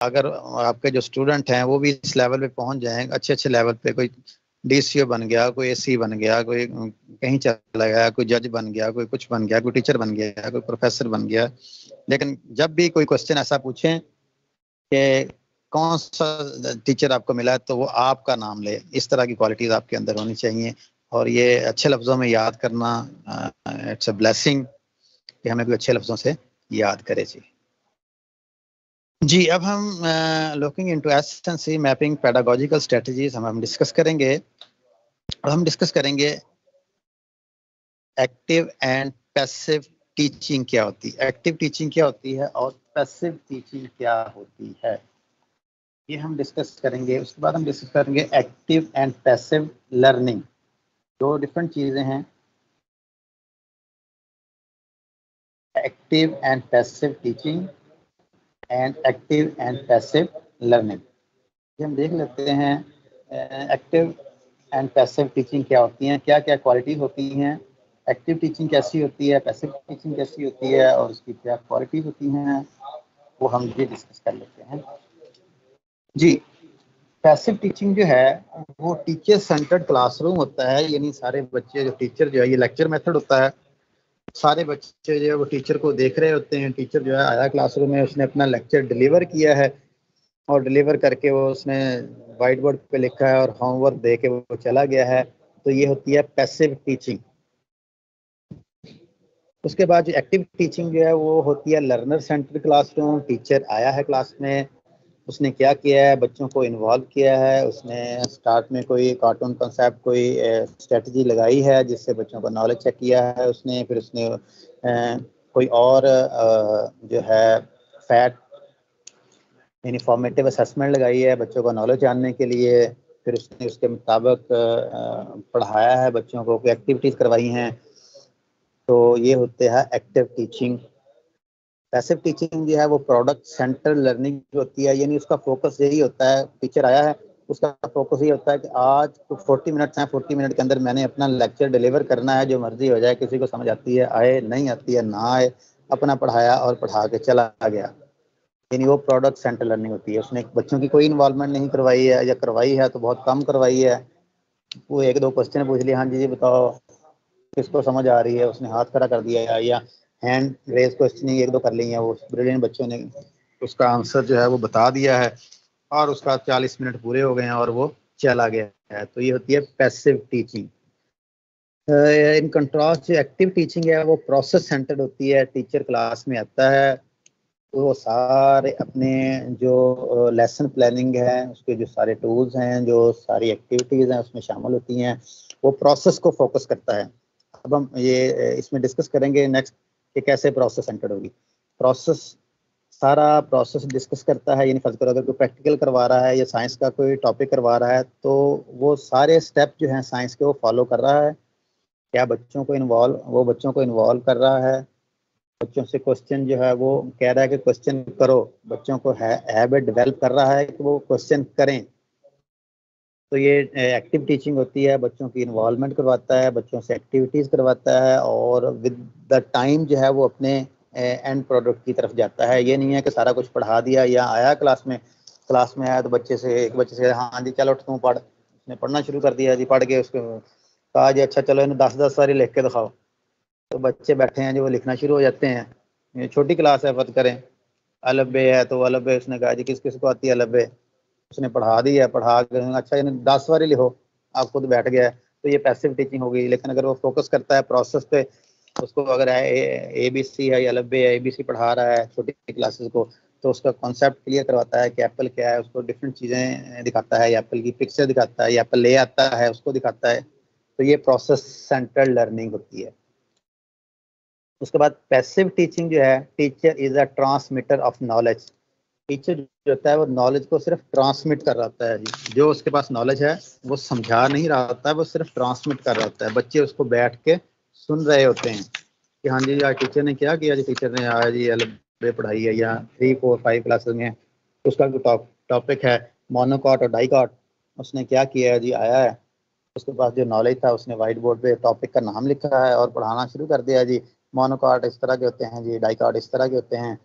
अगर आपके जो स्टूडेंट हैं, वो भी इस लेवल पे पहुँच जाएँ अच्छे अच्छे लेवल पे, कोई डीसीओ बन गया, कोई एसी बन गया, कोई कहीं चला गया, कोई जज बन गया, कोई कुछ बन गया, कोई टीचर बन गया, कोई प्रोफेसर बन गया। लेकिन जब भी कोई क्वेश्चन ऐसा पूछें कि कौन सा टीचर आपको मिला है तो वो आपका नाम ले। इस तरह की क्वालिटीज आपके अंदर होनी चाहिए। और ये अच्छे लफ्ज़ों में याद करना इट्स अ ब्लेसिंग कि हमें कोई अच्छे लफ्ज़ों से याद करे जी। जी, अब हम looking into SNC mapping pedagogical strategies हम हम डिस्कस करेंगे। और हम डिस्कस करेंगे एक्टिव एंड पैसिव टीचिंग क्या होती है। एक्टिव टीचिंग क्या होती है और पैसिव टीचिंग क्या होती है। ये हम डिस्कस करेंगे। उसके बाद हम डिस्कस करेंगे एक्टिव एंड पैसिव लर्निंग दो डिफरेंट चीज़ें हैं। Active and passive teaching and active and passive learning हम देख लेते हैं एक्टिव एंड पैसिव टीचिंग क्या होती हैं क्या क्या क्वालिटीज होती हैं एक्टिव टीचिंग कैसी होती है पैसिव टीचिंग कैसी होती है, और उसकी क्या क्वालिटीज होती हैं, वो हम ये डिस्कस कर लेते हैं। जी पैसिव टीचिंग जो है, वो टीचर सेंटर्ड क्लासरूम होता है, यानी सारे बच्चे, जो टीचर जो है, ये लेक्चर मेथड होता है सारे बच्चे जो है वो टीचर को देख रहे होते हैं। टीचर जो है आया क्लासरूम में, उसने अपना लेक्चर डिलीवर किया है और डिलीवर करके वो उसने वाइट बोर्ड पे लिखा है और होमवर्क दे के वो चला गया है। तो ये होती है पैसिव टीचिंग उसके बाद जो एक्टिव टीचिंग जो है वो होती है लर्नर सेंटर क्लासरूम टीचर आया है क्लास में उसने क्या किया है? बच्चों को इन्वॉल्व किया है? उसने स्टार्ट में कोई कार्टून कंसेप्ट कोई स्ट्रेटजी लगाई है जिससे बच्चों को नॉलेज चेक किया है उसने? फिर उसने आ, कोई और जो है फैट यानी फॉर्मेटिव असेसमेंट लगाई है बच्चों को नॉलेज जानने के लिए? फिर उसने उसके मुताबिक पढ़ाया है बच्चों को एक्टिविटीज़ करवाई हैं? तो ये होते हैं एक्टिव टीचिंग पैसिव टीचिंग जो है वो प्रोडक्ट सेंटर लर्निंग जो होती है, यानी उसका फोकस यही होता है टीचर आया है, उसका फोकस ये होता है कि आज तो फोर्टी मिनट्स हैं फोर्टी मिनट के अंदर मैंने अपना लेक्चर डिलीवर करना है, जो मर्ज़ी हो जाए, किसी को समझ आती है, आए, नहीं आती है, ना आए, अपना पढ़ाया और पढ़ा के चला गया। यानी वो प्रोडक्ट सेंटर लर्निंग होती है, उसने बच्चों की कोई इन्वॉल्वमेंट नहीं करवाई है, या करवाई है तो बहुत कम करवाई है। वो एक दो क्वेश्चन पूछ लिया हाँ जी जी बताओ, किसको समझ आ रही है, उसने हाथ खड़ा कर दिया, या हैंड रेज क्वेश्चनिंग एक दो कर ली है, वो ब्रिलियंट बच्चों ने उसका आंसर जो है वो बता दिया है और उसका चालीस मिनट पूरे हो गए हैं और वो चला गया है। तो ये होती है पैसिव टीचिंग इन कंट्रास्ट जो एक्टिव टीचिंग है, वो प्रोसेस सेंटर्ड होती है टीचर क्लास में आता है तो वो सारे अपने जो लेसन प्लानिंग है, उसके जो सारे टूल्स हैं, जो सारी एक्टिविटीज़ हैं, उसमें शामिल होती हैं, वो प्रोसेस को फोकस करता है। अब हम ये इसमें डिस्कस करेंगे नेक्स्ट कि कैसे प्रोसेस सेंटर्ड होगी। प्रोसेस सारा प्रोसेस डिस्कस करता है, यानी फ़र्ज़ करो अगर कोई प्रैक्टिकल करवा रहा है या साइंस का कोई टॉपिक करवा रहा है तो वो सारे स्टेप जो हैं साइंस के वो फॉलो कर रहा है। क्या बच्चों को इन्वॉल्व वो बच्चों को इन्वॉल्व कर रहा है। बच्चों से क्वेश्चन जो है वो कह रहा है कि क्वेश्चन करो। बच्चों को हैबिट डेवलप कर रहा है कि वो क्वेश्चन करें। तो ये एक्टिव टीचिंग होती है, बच्चों की इन्वॉल्वमेंट करवाता है, बच्चों से एक्टिविटीज़ करवाता है और विद द टाइम जो है वो अपने एंड प्रोडक्ट की तरफ़ जाता है। ये नहीं है कि सारा कुछ पढ़ा दिया या आया क्लास में क्लास में आया तो बच्चे से, एक बच्चे से हाँ जी, चलो तू पढ़। उसने पढ़ना शुरू कर दिया जी, पढ़ के उसको कहा जी अच्छा चलो, इन्हें दस दस सारी लिख के दिखाओ। तो बच्चे बैठे हैं जो, वो लिखना शुरू हो जाते हैं। छोटी क्लास है, फत करें। अलबे है तो अलबे उसने कहा जी किस किस को आती है अलबे उसने पढ़ा दी है, पढ़ा अच्छा यानी दस बार लिखो, आप खुद बैठ गया तो ये पैसिव टीचिंग होगी, लेकिन अगर वो फोकस करता है प्रोसेस पे, उसको अगर ए बी सी है या लब्बे ए बी सी पढ़ा रहा है, छोटी क्लासेस को तो उसका कॉन्सेप्ट क्लियर करवाता है कि एप्पल क्या है, उसको डिफरेंट चीज़ें दिखाता है एप्पल की पिक्चर दिखाता है एप्पल ले आता है, उसको दिखाता है। तो ये प्रोसेस सेंट्रल लर्निंग होती है। उसके बाद पैसिव टीचिंग जो है teacher is a transmitter of knowledge teacher जो होता है वो नॉलेज को सिर्फ़ ट्रांसमिट कर रहा होता है जी। जो उसके पास नॉलेज है, वो समझा नहीं रहा होता है वो सिर्फ़ ट्रांसमिट कर रहा होता है। बच्चे उसको बैठ के सुन रहे होते हैं कि हाँ जी, आज टीचर ने क्या किया? जी टीचर ने आया जी एल पढ़ाई है या थ्री फोर फाइव क्लासेस में। उसका जो टॉपिक है मोनोकॉट और डाइकॉट उसने क्या किया है जी? आया है। उसके पास जो नॉलेज था, उसने वाइट बोर्ड पे टॉपिक का नाम लिखा है और पढ़ाना शुरू कर दिया जी। मोनोकॉट इस तरह के होते हैं जी डाइकॉट इस तरह के होते हैं।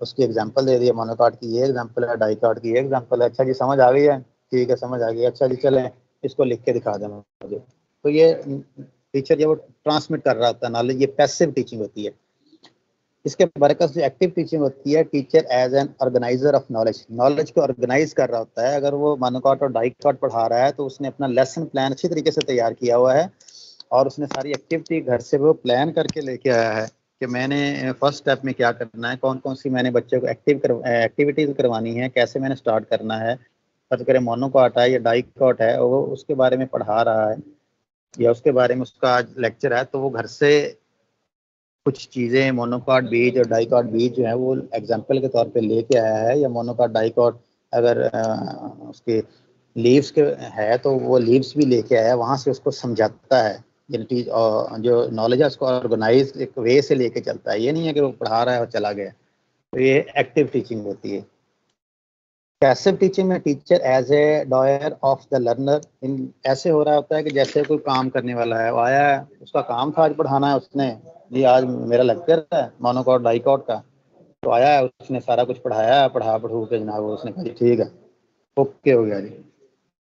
उसकी एग्ज़ाम्पल दे दिया मोनोकार्ड की ये एग्जांपल है डाई कार्ड की ये एग्जांपल है। अच्छा जी, समझ आ गई है? ठीक है, समझ आ गई अच्छा जी, चलें, इसको लिख के दिखा दें मुझे। तो ये टीचर जब ट्रांसमिट कर रहा होता है नॉलेज ये पैसिव टीचिंग होती है। इसके बरकस जो एक्टिव टीचिंग होती है teacher as an organiser of knowledge knowledge को ऑर्गेनाइज कर रहा होता है। अगर वो मानोकाट और डाइकाट पढ़ा रहा है तो उसने अपना लेसन प्लान अच्छी तरीके से तैयार किया हुआ है और उसने सारी एक्टिविटी घर से वो प्लान करके लेके आया है। कि मैंने फ़र्स्ट स्टेप में क्या करना है कौन कौन सी मैंने बच्चे को एक्टिव कर एक्टिविटीज़ करवानी है कैसे मैंने स्टार्ट करना है फ़र्ज़ करें मोनोकॉट है या डाइकॉट है वो उसके बारे में पढ़ा रहा है या उसके बारे में उसका आज लेक्चर है तो वो घर से कुछ चीज़ें मोनोकॉट बीज और डाइकॉट बीज जो है वो एग्ज़ाम्पल के तौर पे लेके आया है या मोनोकॉट डाइकॉट अगर आ, उसके लीव्स के है तो वो लीव्स भी लेके आया है वहाँ से उसको समझाता है। जो नॉलेज है, उसको ऑर्गेनाइज एक वे से लेके चलता है। ये नहीं है कि वो पढ़ा रहा है और चला गया। तो ये एक्टिव टीचिंग होती है। पैसिव टीचिंग में teacher as a doer of the learner इन ऐसे हो रहा होता है कि जैसे कोई काम करने वाला है, वो आया है उसका काम था, आज पढ़ाना है उसने। जी आज मेरा लेक्चर है मोनोकॉट डाइकॉट का। तो आया है उसने सारा कुछ पढ़ाया है पढ़ा, पढ़ू के जनाब उसने कहा ठीक है। ओके हो गया जी।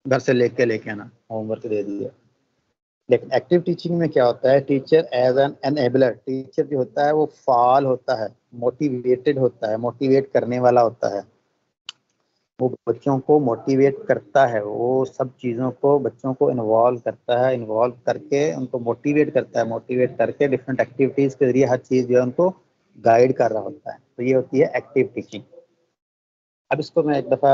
घर से लेके लेके आना। होमवर्क दे दिया। लेकिन एक्टिव टीचिंग में क्या होता है? Teacher as an enabler teacher जो होता है वो फाल होता है मोटिवेटेड होता है मोटिवेट करने वाला होता है। वो बच्चों को मोटिवेट करता है, वो सब चीज़ों को बच्चों को इन्वॉल्व करता है इन्वॉल्व करके उनको मोटिवेट करता है मोटिवेट करके डिफरेंट एक्टिविटीज़ के ज़रिए हर चीज़ जो है उनको गाइड कर रहा होता है। तो ये होती है एक्टिव टीचिंग अब इसको मैं एक दफ़ा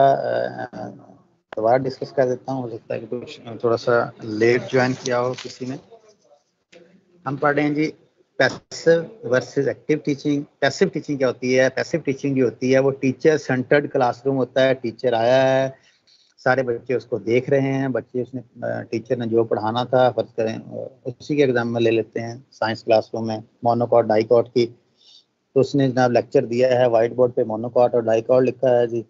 दोबारा डिस्कस कर देता हूँ, हो सकता है कि कुछ थोड़ा सा लेट ज्वाइन किया हो किसी ने। हम पढ़ रहे हैं जी passive versus active teaching passive teaching क्या होती है? पैसिव टीचिंग जो होती है, वो टीचर सेंटर्ड क्लासरूम होता है। टीचर आया है, सारे बच्चे उसको देख रहे हैं, बच्चे उसने टीचर ने जो पढ़ाना था, फ़र्ज़ करें उसी के एग्ज़ाम में ले लेते हैं साइंस क्लासरूम में मोनोकॉट डाइकॉट की। तो उसने जनाब लेक्चर दिया है वाइट बोर्ड पे मोनोकॉट और डाइकॉट लिखा है जी।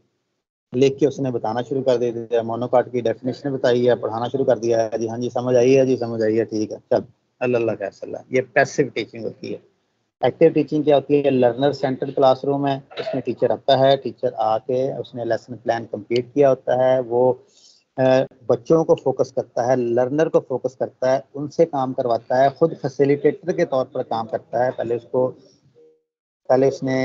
लिख के उसने बताना शुरू कर दिया मोनोकॉट की डेफिनेशन बताई है, पढ़ाना शुरू कर दिया है। जी हाँ जी, समझ आई है, जी समझ आई है, ठीक है, चल। अल्लाह कैसा ये पैसिव टीचिंग होती है। एक्टिव टीचिंग क्या होती है? लर्नर सेंटर क्लासरूम है, उसमें टीचर आता है टीचर आके उसने लेसन प्लान कंप्लीट किया होता है, वो बच्चों को फोकस करता है लर्नर को फोकस करता है, उनसे काम करवाता है, खुद फैसिलिटेटर के तौर पर काम करता है, पहले उसको पहले उसने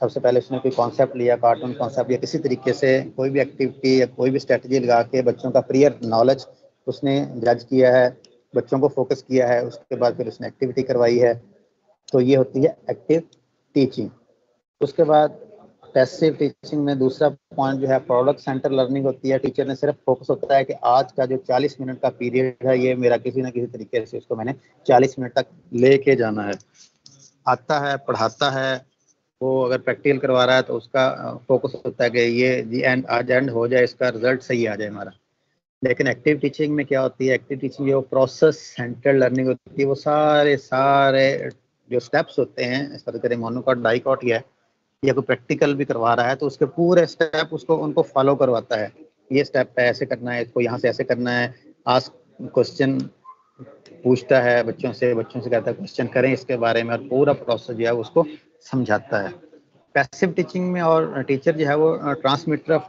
सबसे पहले उसने कोई कॉन्सेप्ट लिया कार्टून कॉन्सेप्ट या किसी तरीके से कोई भी एक्टिविटी या कोई भी स्ट्रेटजी लगा के बच्चों का प्रियर नॉलेज उसने जज किया है, बच्चों को फोकस किया है, उसके बाद फिर उसने एक्टिविटी करवाई है। तो ये होती है एक्टिव टीचिंग उसके बाद पैसिव टीचिंग में दूसरा पॉइंट जो है प्रोडक्ट सेंटर लर्निंग होती है। टीचर ने सिर्फ़ फोकस होता है कि आज का जो 40 मिनट का पीरियड है, ये मेरा किसी ना किसी तरीके से उसको मैंने 40 मिनट तक लेके जाना है। आता है, पढ़ाता है, वो अगर प्रैक्टिकल करवा रहा है तो उसका फोकस होता है कि ये जी एंड आज एंड हो जाए, इसका रिज़ल्ट सही आ जाए हमारा। लेकिन एक्टिव टीचिंग में क्या होती है? एक्टिव टीचिंग जो प्रोसेस सेंटर लर्निंग होती है, वो सारे सारे जो स्टेप्स होते हैं, इस तरह करें मोनोकॉट डाइकॉट या या कोई प्रैक्टिकल भी करवा रहा है तो उसके पूरे स्टेप उसको, उनको फॉलो करवाता है। ये स्टेप है ऐसे करना है, इसको यहाँ से ऐसे करना है आज क्वेश्चन पूछता है बच्चों से बच्चों से कहता है क्वेश्चन करें इसके बारे में और पूरा प्रोसेस जो है उसको समझाता है। पैसिव टीचिंग में और टीचर जो है वो transmitter of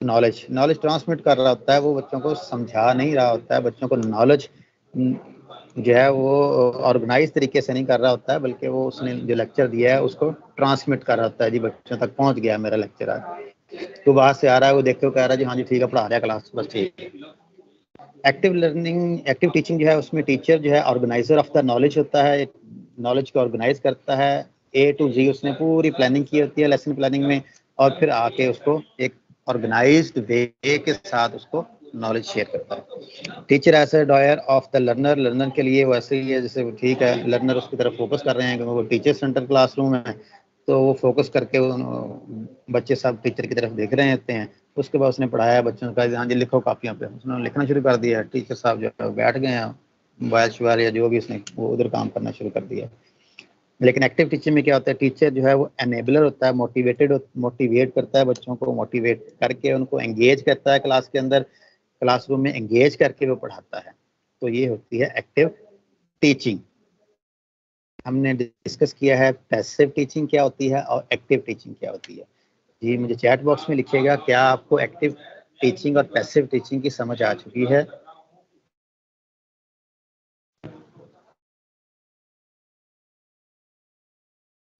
knowledge knowledge transmit कर रहा होता है, वो बच्चों को समझा नहीं रहा होता है, बच्चों को नॉलेज जो है वो ऑर्गेनाइज तरीके से नहीं कर रहा होता है, बल्कि वो उसने जो लेक्चर दिया है, उसको ट्रांसमिट कर रहा होता है, जी, बच्चों तक पहुँच गया मेरा लेक्चर आज। तो बाहर से आ रहा है, वो देखते हुए कह रहा है, जी हाँ जी, ठीक है, पढ़ा रहा है क्लास बस ठीक है। एक्टिव लर्निंग एक्टिव टीचिंग जो है, उसमें टीचर जो है ऑर्गेनाइजर ऑफ़ द नॉलेज होता है नॉलेज को ऑर्गेनाइज करता है। ए टू जी उसने पूरी प्लानिंग की होती है लेसन प्लानिंग में, और फिर आके उसको एक ऑर्गेनाइज्ड वे के साथ उसको नॉलेज शेयर करता है। टीचर ऐसे doer of the learner learner के लिए वैसे ही है, जैसे ठीक है लर्नर उसकी तरफ़ फोकस कर रहे हैं, क्योंकि वो टीचर सेंटर क्लासरूम है तो वो फोकस करके बच्चे सब टीचर की तरफ़ देख रहे होते हैं। उसके बाद उसने पढ़ाया, बच्चों का हाँ जी, लिखो कापियों पे। उसने लिखना शुरू कर दिया। टीचर साहब जो है बैठ गए हैं, मोबाइल शुबाइल या जो भी उसने, वो उधर काम करना शुरू कर दिया। लेकिन एक्टिव टीचिंग में क्या होता है टीचर जो है वो एनेबलर होता है मोटिवेटेड मोटिवेट करता है बच्चों को मोटिवेट करके उनको एंगेज करता है क्लास के अंदर। क्लासरूम में एंगेज करके वो पढ़ाता है। तो ये होती है एक्टिव टीचिंग हमने डिस्कस किया है पैसिव टीचिंग क्या होती है और एक्टिव टीचिंग क्या होती है। जी मुझे चैट बॉक्स में लिखिएगा क्या आपको एक्टिव टीचिंग और पैसिव टीचिंग की समझ आ चुकी है?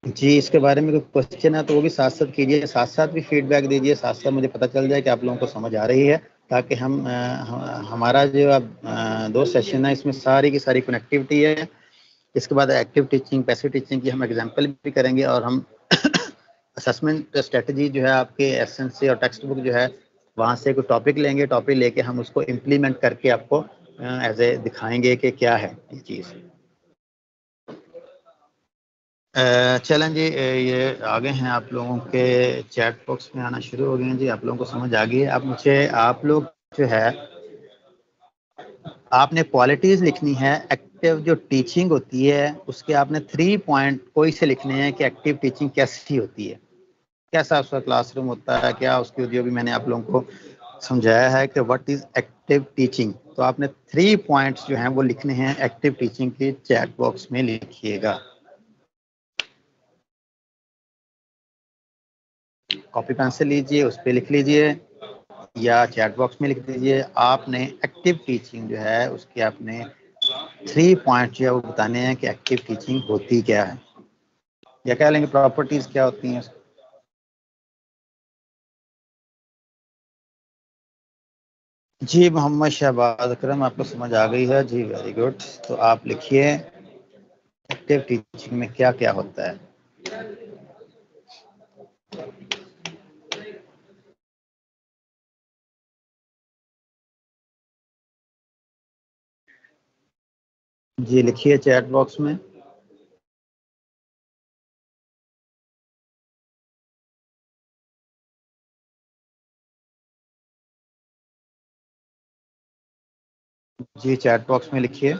जी इसके बारे में कोई क्वेश्चन है तो वो भी साथ साथ कीजिए साथ साथ भी फीडबैक दीजिए साथ साथ मुझे पता चल जाए कि आप लोगों को समझ आ रही है ताकि हम आ, हमारा जो अब दो सेशन है इसमें सारी की सारी कनेक्टिविटी है। इसके बाद एक्टिव टीचिंग पैसिव टीचिंग की हम एग्ज़ाम्पल भी करेंगे और हम असेसमेंट स्ट्रेटजी जो है आपके एसेंस से और टेक्स्ट बुक जो है, वहाँ से कोई टॉपिक लेंगे टॉपिक लेके हम उसको इम्प्लीमेंट करके आपको एज ए दिखाएँगे कि क्या है ये चीज़। चलें जी ये आगे हैं आप लोगों के चैट बॉक्स में आना शुरू हो गए हैं जी, आप लोगों को समझ आ गई है। अब मुझे आप लोग जो है, आपने क्वालिटीज़ लिखनी है एक्टिव जो टीचिंग होती है, उसके आपने थ्री पॉइंट कोई से लिखने हैं कि एक्टिव टीचिंग कैसी होती है। कैसा उसका क्लासरूम होता है, क्या उसकी जो भी मैंने आप लोगों को समझाया है कि व्हाट इज़ एक्टिव टीचिंग तो आपने थ्री पॉइंट्स जो हैं वो लिखने हैं एक्टिव टीचिंग के चैट बॉक्स में लिखिएगा। कॉपी पेंसिल लीजिए, उस पर लिख लीजिए, या चैट बॉक्स में लिख दीजिए। आपने एक्टिव टीचिंग जो है, उसके आपने थ्री पॉइंट जो है वो बताने हैं कि एक्टिव टीचिंग होती क्या है। या कह लेंगे प्रॉपर्टीज़ क्या होती हैं जी, मोहम्मद शहबाज अक्रम, आपको समझ आ गई है। जी वेरी गुड तो आप लिखिए एक्टिव टीचिंग में क्या क्या होता है। जी लिखिए चैट बॉक्स में। जी चैट बॉक्स में लिखिए।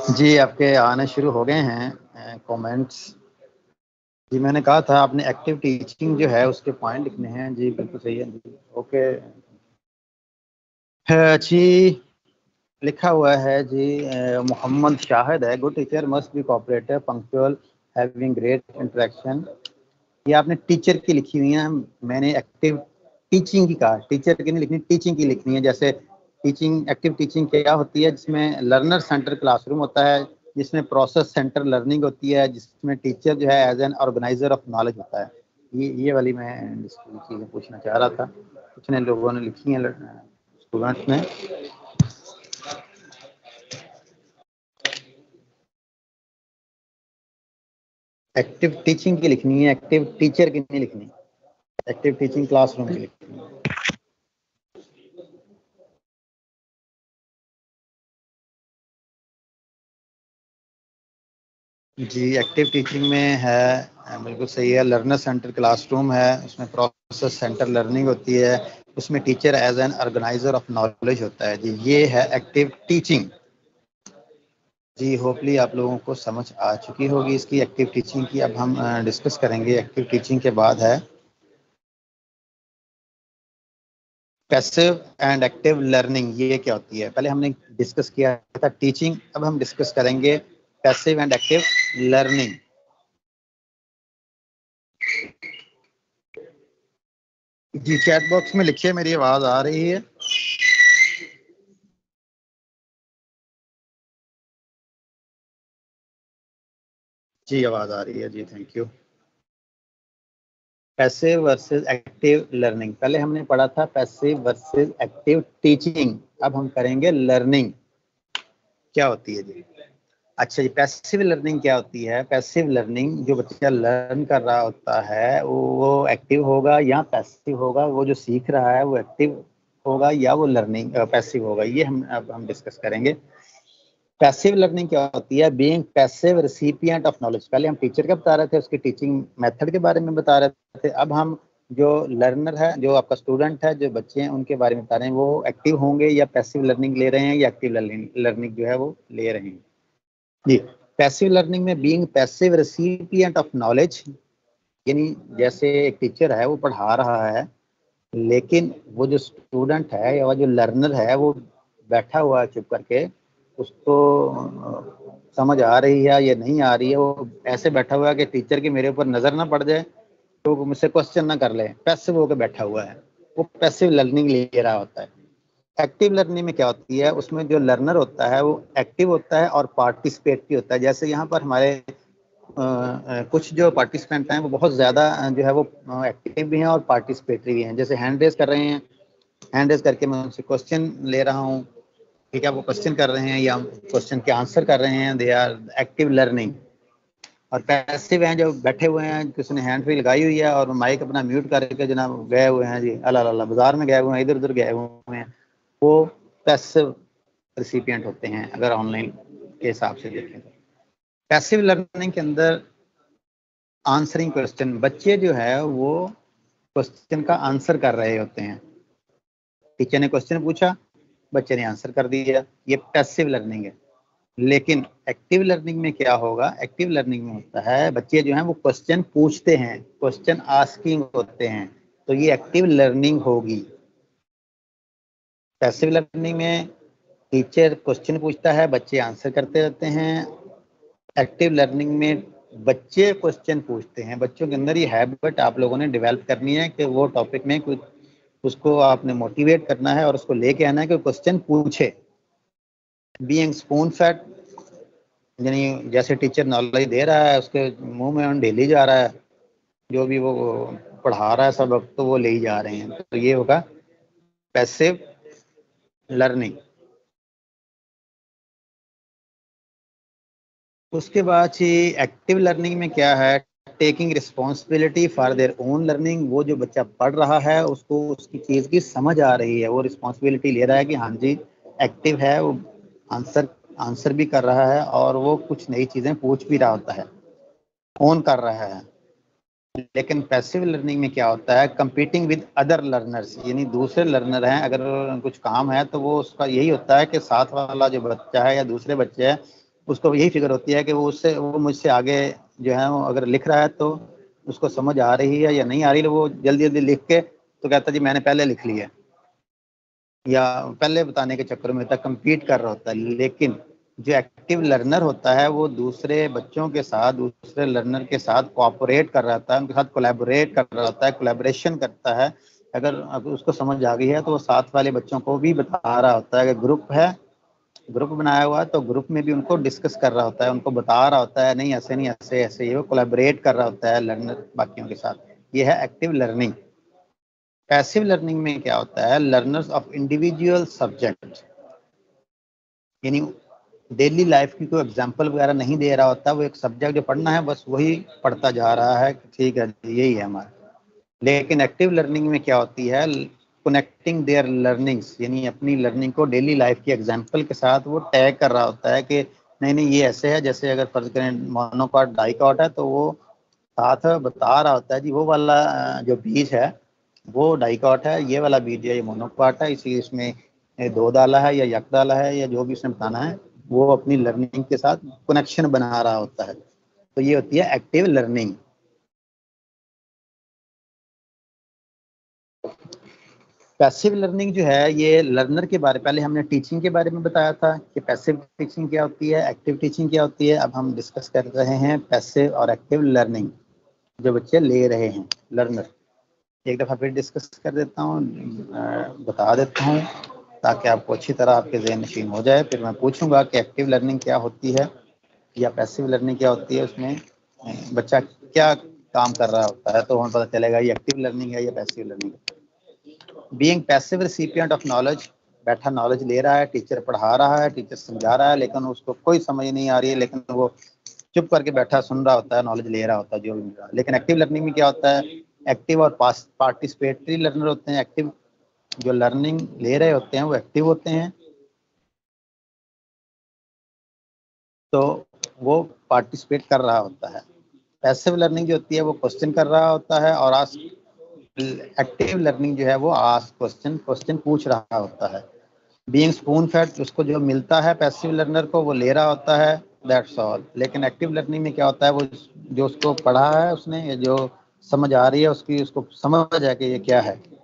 जी, आपके आने शुरू हो गए हैं कमेंट्स जी, मैंने कहा था, आपने एक्टिव टीचिंग जो है, उसके पॉइंट लिखने हैं। जी, बिल्कुल सही है। जी ओके जी, लिखा हुआ है, जी मोहम्मद शाहिद है। Good teacher must be cooperative punctual having great interaction ये आपने टीचर की लिखी हुई है। मैंने एक्टिव टीचिंग की कहा। टीचर की नहीं लिखनी टीचिंग की लिखनी है। जैसे टीचिंग एक्टिव टीचिंग क्या होती है, जिसमें लर्नर सेंटर क्लासरूम होता है, जिसमें प्रोसेस सेंटर लर्निंग होती है, जिसमें टीचर जो है as an organiser of knowledge होता है। ये ये वाली मैं चीज़ें पूछना चाह रहा था। कुछ ने लोगों ने लिखी हैं, स्टूडेंट्स ने। एक्टिव टीचिंग की लिखनी है एक्टिव टीचर की नहीं लिखनी। एक्टिव टीचिंग क्लासरूम की लिखनी है। जी एक्टिव टीचिंग में है बिल्कुल सही है। लर्नर सेंटर क्लासरूम है, उसमें प्रोसेस सेंटर लर्निंग होती है। उसमें teacher as an organiser of knowledge होता है। जी, ये है एक्टिव टीचिंग जी होपली आप लोगों को समझ आ चुकी होगी इसकी एक्टिव टीचिंग की। अब हम डिस्कस करेंगे एक्टिव टीचिंग के बाद है। पैसिव एंड एक्टिव लर्निंग ये क्या होती है? पहले हमने डिस्कस किया था टीचिंग अब हम डिस्कस करेंगे पैसिव एंड एक्टिव लर्निंग जी चैट बॉक्स में लिखिए मेरी आवाज़ आ रही है। जी आवाज़ आ रही है। जी thank you passive versus active learning पहले हमने पढ़ा था पैसिव वर्सेस एक्टिव टीचिंग अब हम करेंगे लर्निंग क्या होती है जी? अच्छा जी पैसिव लर्निंग क्या होती है? पैसिव लर्निंग जो बच्चा लर्न कर रहा होता है, वो वो एक्टिव होगा या पैसिव होगा? वो जो सीख रहा है, वो एक्टिव होगा या वो लर्निंग पैसिव होगा? ये हम, अब हम डिस्कस करेंगे। पैसिव लर्निंग क्या होती है? Being passive recipient of knowledge पहले हम टीचर का बता रहे थे? उसकी टीचिंग मेथड के बारे में बता रहे थे। अब हम जो लर्नर है, जो आपका स्टूडेंट है, जो बच्चे हैं, उनके बारे में बता रहे हैं, वो एक्टिव होंगे या पैसिव लर्निंग ले रहे हैं या एक्टिव लर्निंग जो है वो ले रहे हैं। जी। पैसिव लर्निंग में being passive recipient of knowledge यानी जैसे एक टीचर है, वो पढ़ा रहा है, लेकिन वो जो स्टूडेंट है या जो लर्नर है, वो बैठा हुआ है चुप करके, उसको समझ आ रही है या नहीं आ रही है, वो ऐसे बैठा हुआ है कि टीचर की मेरे ऊपर नज़र ना पड़ जाए तो मुझसे क्वेश्चन ना कर ले। पैसिव होकर बैठा हुआ है। वो पैसिव लर्निंग ले रहा होता है। एक्टिव लर्निंग में क्या होती है उसमें जो लर्नर होता है वो एक्टिव होता है और पार्टिसिपेट भी होता है। जैसे यहाँ पर हमारे आ, कुछ जो पार्टिसिपेंट हैं वो बहुत ज़्यादा जो है वो एक्टिव भी हैं और पार्टिसिपेटरी भी हैं। जैसे हैंड रेस कर रहे हैं हैंड रेज करके मैं उनसे क्वेश्चन ले रहा हूँ ठीक है वो क्वेश्चन कर रहे हैं या क्वेश्चन के आंसर कर रहे हैं दे आर एक्टिव लर्निंग और पैसिव हैं जो बैठे हुए हैं किसी ने हैंड फ्री लगाई हुई है और माइक अपना म्यूट करके जनाब गए हुए हैं जी अल्लाह अल्लाह बाज़ार में गए हुए हैं इधर उधर गए हुए हैं। वो पैसिव रिसिपियंट होते हैं, अगर ऑनलाइन के हिसाब से देखें तो। पैसिव लर्निंग के अंदर आंसरिंग क्वेश्चन बच्चे जो है वो क्वेश्चन का आंसर कर रहे होते हैं। टीचर ने क्वेश्चन पूछा, बच्चे ने आंसर कर दिया। ये पैसिव लर्निंग है। लेकिन एक्टिव लर्निंग में क्या होगा? एक्टिव लर्निंग में होता है, बच्चे जो हैं वो क्वेश्चन पूछते हैं क्वेश्चन आस्किंग होते हैं। तो ये एक्टिव लर्निंग होगी। पैसिव लर्निंग में टीचर क्वेश्चन पूछता है, बच्चे आंसर करते रहते हैं। एक्टिव लर्निंग में बच्चे क्वेश्चन पूछते हैं। बच्चों के अंदर ये हैबिट आप लोगों ने डेवलप करनी है कि वो टॉपिक में कुछ, उसको आपने मोटिवेट करना है और उसको लेके आना है कि क्वेश्चन पूछे। बीइंग स्पून फैट यानी जैसे टीचर नॉलेज दे रहा है, उसके मुँह में डेली जा रहा है, जो भी वो पढ़ा रहा है सब तो वो ले ही जा रहे हैं। तो ये होगा पैसिव लर्निंग। उसके बाद ही एक्टिव लर्निंग में क्या है? Taking responsibility for their own learning, वो जो बच्चा पढ़ रहा है, उसको उसकी चीज़ की समझ आ रही है। वो रिस्पॉन्सिबिलिटी ले रहा है कि हाँ जी, एक्टिव है, वो आंसर आंसर भी कर रहा है और वो कुछ नई चीज़ें पूछ भी रहा होता है, ओन कर रहा है। लेकिन पैसिव लर्निंग में क्या होता है? कंपीटिंग विद अदर लर्नर्स यानी दूसरे लर्नर हैं, अगर कुछ काम है तो वो उसका यही होता है कि साथ वाला जो बच्चा है या दूसरे बच्चे हैं, उसको यही फ़िक्र होती है कि वो उससे, वो मुझसे आगे जो है, वो अगर लिख रहा है तो उसको समझ आ रही है या नहीं आ रही है, वो जल्दी जल्दी लिख के तो कहता जी, मैंने पहले लिख लिया या पहले बताने के चक्कर में तक कम्पीट कर रहा होता है, लेकिन जो एक्टिव लर्नर होता है, वो दूसरे बच्चों के साथ, दूसरे लर्नर के साथ कोऑपरेट कर रहा होता है उनके साथ कोलैबोरेट कर रहा होता है कोलैबोरेशन करता है। अगर अगर उसको समझ आ गई है तो वो साथ वाले बच्चों को भी बता रहा होता है। कि ग्रुप है ग्रुप बनाया हुआ है तो ग्रुप में भी उनको डिस्कस कर रहा होता है, उनको बता रहा होता है, नहीं, ऐसे नहीं, ऐसे ऐसे ये वो कोलेबरेट कर रहा होता है लर्नर बाकियों के साथ। ये है एक्टिव लर्निंग पैसिव लर्निंग में क्या होता है? लर्नर्स ऑफ़ इंडिविजुअल सब्जेक्ट यानी डेली लाइफ की कोई एग्ज़ाम्पल वगैरह नहीं दे रहा होता, वो एक सब्जेक्ट जो पढ़ना है, बस वही पढ़ता जा रहा है ठीक है, यही है हमारा। लेकिन एक्टिव लर्निंग में क्या होती है कनेक्टिंग देयर लर्निंग्स यानी अपनी लर्निंग को डेली लाइफ की एग्ज़ाम्पल के साथ वो टैग कर रहा होता है कि नहीं नहीं, ये ऐसे है, जैसे अगर फ़र्ज़ करें मोनोकॉट डाइकॉट है तो वो साथ बता रहा होता है, जी, वो वाला जो बीज है, वो डाइकॉट है, ये वाला बीज है, ये मोनोकॉट है, इसी इसमें दो डाला है या यक डाला है, या जो भी इसने बताना है वो अपनी लर्निंग के साथ कनेक्शन बना रहा होता है। तो ये होती है एक्टिव लर्निंग पैसिव लर्निंग जो है, ये लर्नर के बारे, पहले हमने टीचिंग के बारे में बताया था कि पैसिव टीचिंग क्या होती है एक्टिव टीचिंग क्या होती है। अब हम डिस्कस कर रहे हैं पैसिव और एक्टिव लर्निंग जो बच्चे ले रहे हैं लर्नर एक दफ़ा फिर डिस्कस कर देता हूँ बता देता हूँ। ताकि आपको अच्छी तरह आपके जहन नशीन हो जाए। फिर मैं पूछूँगा कि एक्टिव लर्निंग क्या होती है या पैसिव लर्निंग क्या होती है उसमें? बच्चा क्या काम कर रहा होता है? तो हमें पता चलेगा ये एक्टिव लर्निंग है या पैसिव लर्निंग है। पैसिव रिसिपिएंट ऑफ़ नॉलेज बैठा नॉलेज ले रहा है टीचर पढ़ा रहा है टीचर समझा रहा है, लेकिन उसको कोई समझ नहीं आ रही है, लेकिन वो चुप करके बैठा सुन रहा होता है नॉलेज ले रहा होता है, जो भी मिल रहा लेकिन एक्टिव लर्निंग में क्या होता है? एक्टिव और पार्टिसिपेटरी लर्नर होते हैं। एक्टिव जो लर्निंग ले रहे होते हैं, वो एक्टिव होते हैं तो वो पार्टिसिपेट कर रहा होता है। पैसिव लर्निंग जो होती है, वो क्वेश्चन कर रहा होता है और आज एक्टिव लर्निंग जो है, वो आस क्वेश्चन क्वेश्चन पूछ रहा होता है। बीइंग स्पून फेड उसको जो मिलता है पैसिव लर्नर को, वो ले रहा होता है दैट्स ऑल लेकिन एक्टिव लर्निंग में क्या होता है, वो जो उसको पढ़ा है उसने, जो समझ आ रही है, उसकी, उसको समझ है कि ये क्या है।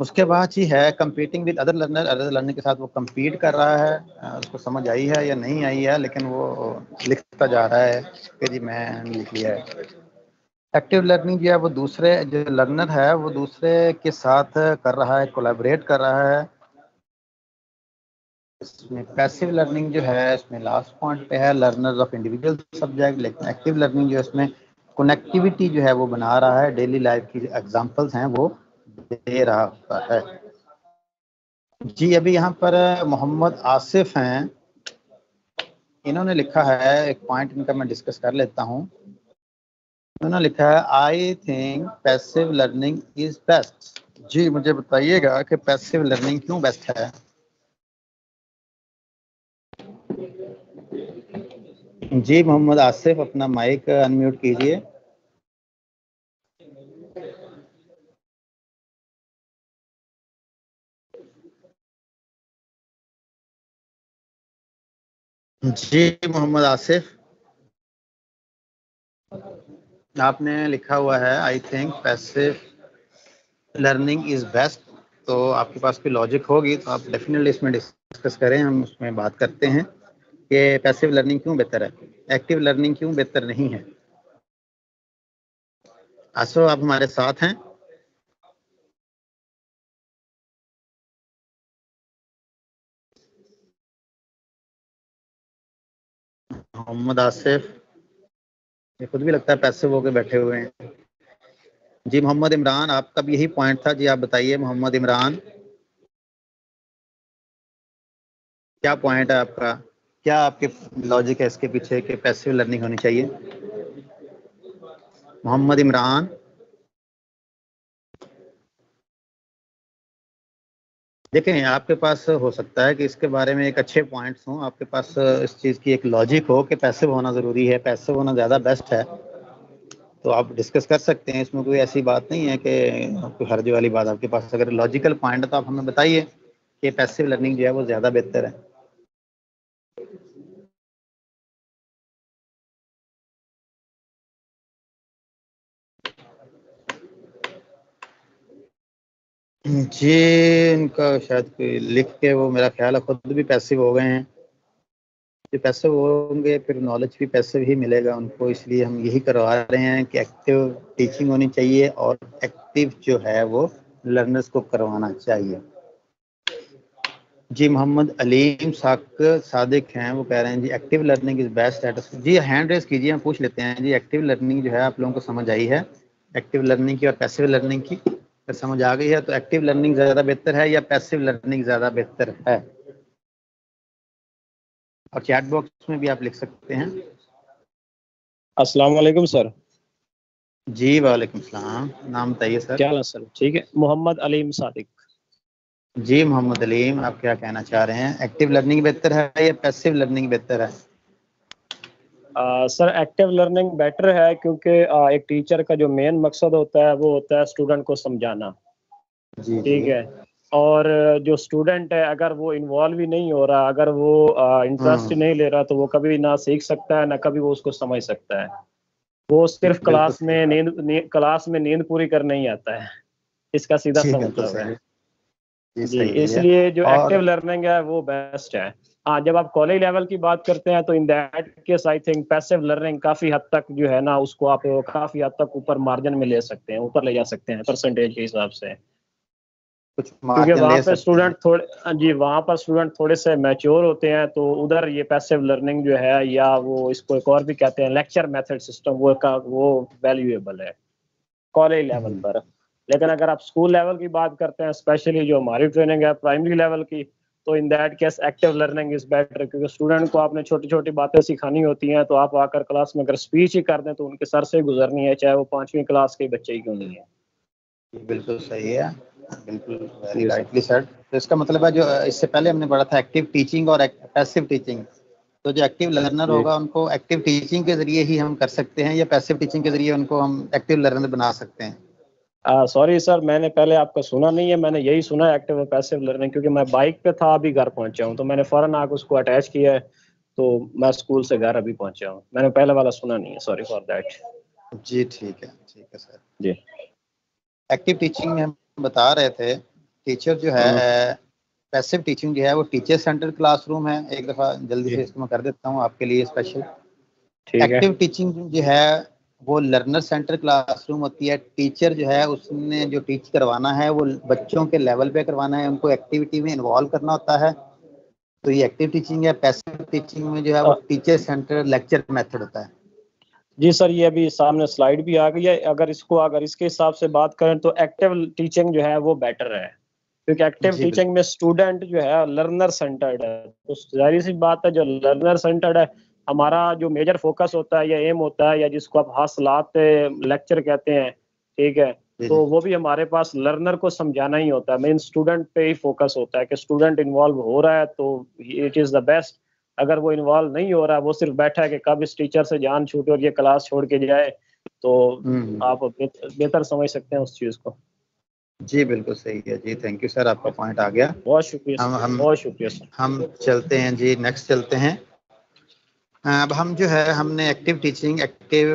उसके बाद ही है competing with other learner other learner के साथ वो कम्पीट कर रहा है उसको समझ आई है या नहीं आई है, लेकिन वो लिखता जा रहा है कि जी मैं लिख लिया है। एक्टिव लर्निंग जो है वो दूसरे जो लर्नर है, वो दूसरे के साथ कर रहा है कोलैबोरेट कर रहा है। इसमें पैसिव लर्निंग जो है, इसमें लास्ट पॉइंट पे है लर्नर्स ऑफ़ इंडिविजुअल सब्जेक्ट लेकिन एक्टिव लर्निंग जो है, इसमें कनेक्टिविटी जो है वो बना रहा है। डेली लाइफ की एग्जांपल्स हैं वो दे रहा होता है। जी, अभी यहाँ पर मोहम्मद आसिफ हैं। इन्होंने लिखा है, एक पॉइंट इनका मैं डिस्कस कर लेता हूँ। उन्होंने लिखा है I think passive learning is best जी, मुझे बताइएगा कि पैसिव लर्निंग क्यों बेस्ट है? जी, मोहम्मद आसिफ, अपना माइक अनम्यूट कीजिए। जी, मोहम्मद आसिफ। आपने लिखा हुआ है I think passive learning is best तो आपके पास कोई लॉजिक होगी तो आप डेफिनेटली इसमें डिस्कस करें, हम उसमें बात करते हैं कि पैसिव लर्निंग क्यों बेहतर है? एक्टिव लर्निंग क्यों बेहतर नहीं है? आसो आप हमारे साथ हैं। मोहम्मद आसिफ। ये खुद भी लगता है पैसे वो के बैठे हुए हैं। जी, मोहम्मद इमरान, आपका भी यही पॉइंट था। जी, आप बताइए, मोहम्मद इमरान। क्या पॉइंट है आपका? क्या आपके लॉजिक है इसके पीछे कि पैसिव लर्निंग होनी चाहिए? मोहम्मद इमरान। देखें आपके पास हो सकता है कि इसके बारे में एक अच्छे पॉइंट्स हों। आपके पास इस चीज़ की एक लॉजिक हो कि पैसे होना ज़रूरी है पैसे होना ज़्यादा बेस्ट है। तो आप डिस्कस कर सकते हैं, इसमें कोई ऐसी बात नहीं है कि कोई हर्ज वाली बात आपके पास अगर लॉजिकल पॉइंट है तो आप हमें बताइए कि पैसिव लर्निंग जो है वो ज़्यादा बेहतर है। जी, उनका शायद कोई लिख के वो मेरा ख्याल है, खुद भी पैसिव हो गए हैं। जो पैसे होंगे, फिर नॉलेज भी पैसे ही मिलेगा उनको, इसलिए हम यही करवा रहे हैं कि एक्टिव टीचिंग होनी चाहिए और एक्टिव जो है वो लर्नर्स को करवाना चाहिए। जी, मोहम्मद अलीम साक सादिक हैं, वो कह रहे हैं, जी active learning is best at ji hand raise कीजिए, हम पूछ लेते हैं। जी एक्टिव लर्निंग जो है, आप लोगों को समझ आई है। एक्टिव लर्निंग की और पैसिव लर्निंग की अगर समझ आ गई है तो एक्टिव लर्निंग ज़्यादा बेहतर है या पैसिव लर्निंग ज़्यादा बेहतर है? और चैट बॉक्स में भी आप लिख सकते हैं। अस्सलाम वालेकुम सर। जी वालेकुम सलाम। नाम बताइए सर। क्या सर? ठीक है। मोहम्मद अलीम सादिक। जी मोहम्मद अलीम आप क्या कहना चाह रहे हैं? एक्टिव लर्निंग बेहतर है या पैसिव लर्निंग बेहतर है? सर एक्टिव लर्निंग बेटर है क्योंकि आ, एक टीचर का जो मेन मकसद होता है वो होता है स्टूडेंट को समझाना। ठीक है? और जो स्टूडेंट है अगर वो इन्वॉल्व ही नहीं हो रहा अगर वो इंटरेस्ट हाँ। नहीं ले रहा तो वो कभी ना सीख सकता है ना कभी वो उसको समझ सकता है। वो सिर्फ़ क्लास में नींद नी, क्लास में नींद पूरी करने ही आता है। इसका सीधा सा मतलब है। जी सही है। इसलिए जो एक्टिव लर्निंग है वो बेस्ट है। हाँ जब आप कॉलेज लेवल की बात करते हैं तो in that case I think passive learning काफ़ी हद तक जो है ना उसको आप काफ़ी हद तक ऊपर मार्जिन में ले सकते हैं ऊपर ले जा सकते हैं परसेंटेज के हिसाब से कुछ क्योंकि वहाँ पे सकते हैं। स्टूडेंट थोड़े हाँ जी वहाँ पर स्टूडेंट थोड़े से मैच्योर होते हैं तो उधर ये पैसिव लर्निंग जो है या वो इसको एक और भी कहते हैं लेक्चर मेथड सिस्टम वो का वो वैल्यूएबल है कॉलेज लेवल हम्म। पर लेकिन अगर आप स्कूल लेवल की बात करते हैं स्पेशली जो हमारी ट्रेनिंग है प्राइमरी लेवल की तो in that case active learning is better क्योंकि स्टूडेंट को आपने छोटी छोटी बातें सिखानी होती हैं तो आप आकर क्लास में अगर स्पीच ही कर दें तो उनके सर से गुजरनी है चाहे वो पांचवी क्लास के बच्चे ही क्यों नहीं है। बिल्कुल सही है बिल्कुल वेरी राइटली सर तो इसका मतलब है जो इससे पहले हमने पढ़ा था एक्टिव टीचिंग और पैसिव टीचिंग तो जो एक्टिव लर्नर होगा उनको एक्टिव टीचिंग के ज़रिए ही हम कर सकते हैं या पैसिव टीचिंग के ज़रिए उनको हम एक्टिव लर्नर बना सकते हैं। सॉरी सर मैंने पहले आपका सुना नहीं है मैंने यही सुना एक्टिव और पैसिव लर्निंग क्योंकि मैं बाइक पे था अभी घर पहुँचा हूँ। तो मैंने फ़ौरन आकर उसको अटैच किया है तो मैं स्कूल से घर अभी पहुँचा हूँ। मैंने पहले वाला सुना नहीं है सॉरी फॉर दैट जी ठीक है ठीक है सर जी। एक्टिव टीचिंग में हम बता रहे थे टीचर जो है पैसिव टीचिंग जो है वो टीचर सेंटर क्लासरूम है। एक दफ़ा जल्दी से इसको मैं कर देता हूँ आपके लिए स्पेशल एक्टिव टीचिंग जो है वो लर्नर सेंटर क्लासरूम होती है। टीचर जो है उसने जो टीच करवाना है वो बच्चों के लेवल पे करवाना है। उनको एक्टिविटी में इन्वॉल्व करना होता है। तो ये एक्टिव टीचिंग है पैसिव टीचिंग में जो है वो टीचर सेंटर लेक्चर मेथड होता है। जी सर ये अभी सामने स्लाइड भी आ गई है। अगर इसको अगर इसके हिसाब से बात करें तो एक्टिव टीचिंग जो है वो बेटर है। क्योंकि एक्टिव टीचिंग में स्टूडेंट जो है लर्नर सेंटर्ड है। तो ज़ाहिर सी बात है जो लर्नर सेंटर्ड है हमारा जो मेजर फोकस होता है या एम होता है या जिसको आप हासिलात लेक्चर कहते हैं ठीक है? तो वो भी हमारे पास लर्नर को समझाना ही होता है। मेन स्टूडेंट पे ही फोकस होता है कि स्टूडेंट इन्वॉल्व हो रहा है तो इट इज़ द बेस्ट अगर वो इन्वॉल्व नहीं हो रहा है वो सिर्फ़ बैठा है कि कब इस टीचर से जान छूटे और ये क्लास छोड़ के जाए तो हम्म, आप बेहतर बेहतर समझ सकते हैं उस चीज़ को। जी बिल्कुल सही है जी। थैंक यू सर आपका पॉइंट आ गया। बहुत शुक्रिया हम- हम- बहुत शुक्रिया सर हम चलते हैं जी। नेक्स्ट चलते हैं। अब हम जो है, हमने एक्टिव टीचिंग एक्टिव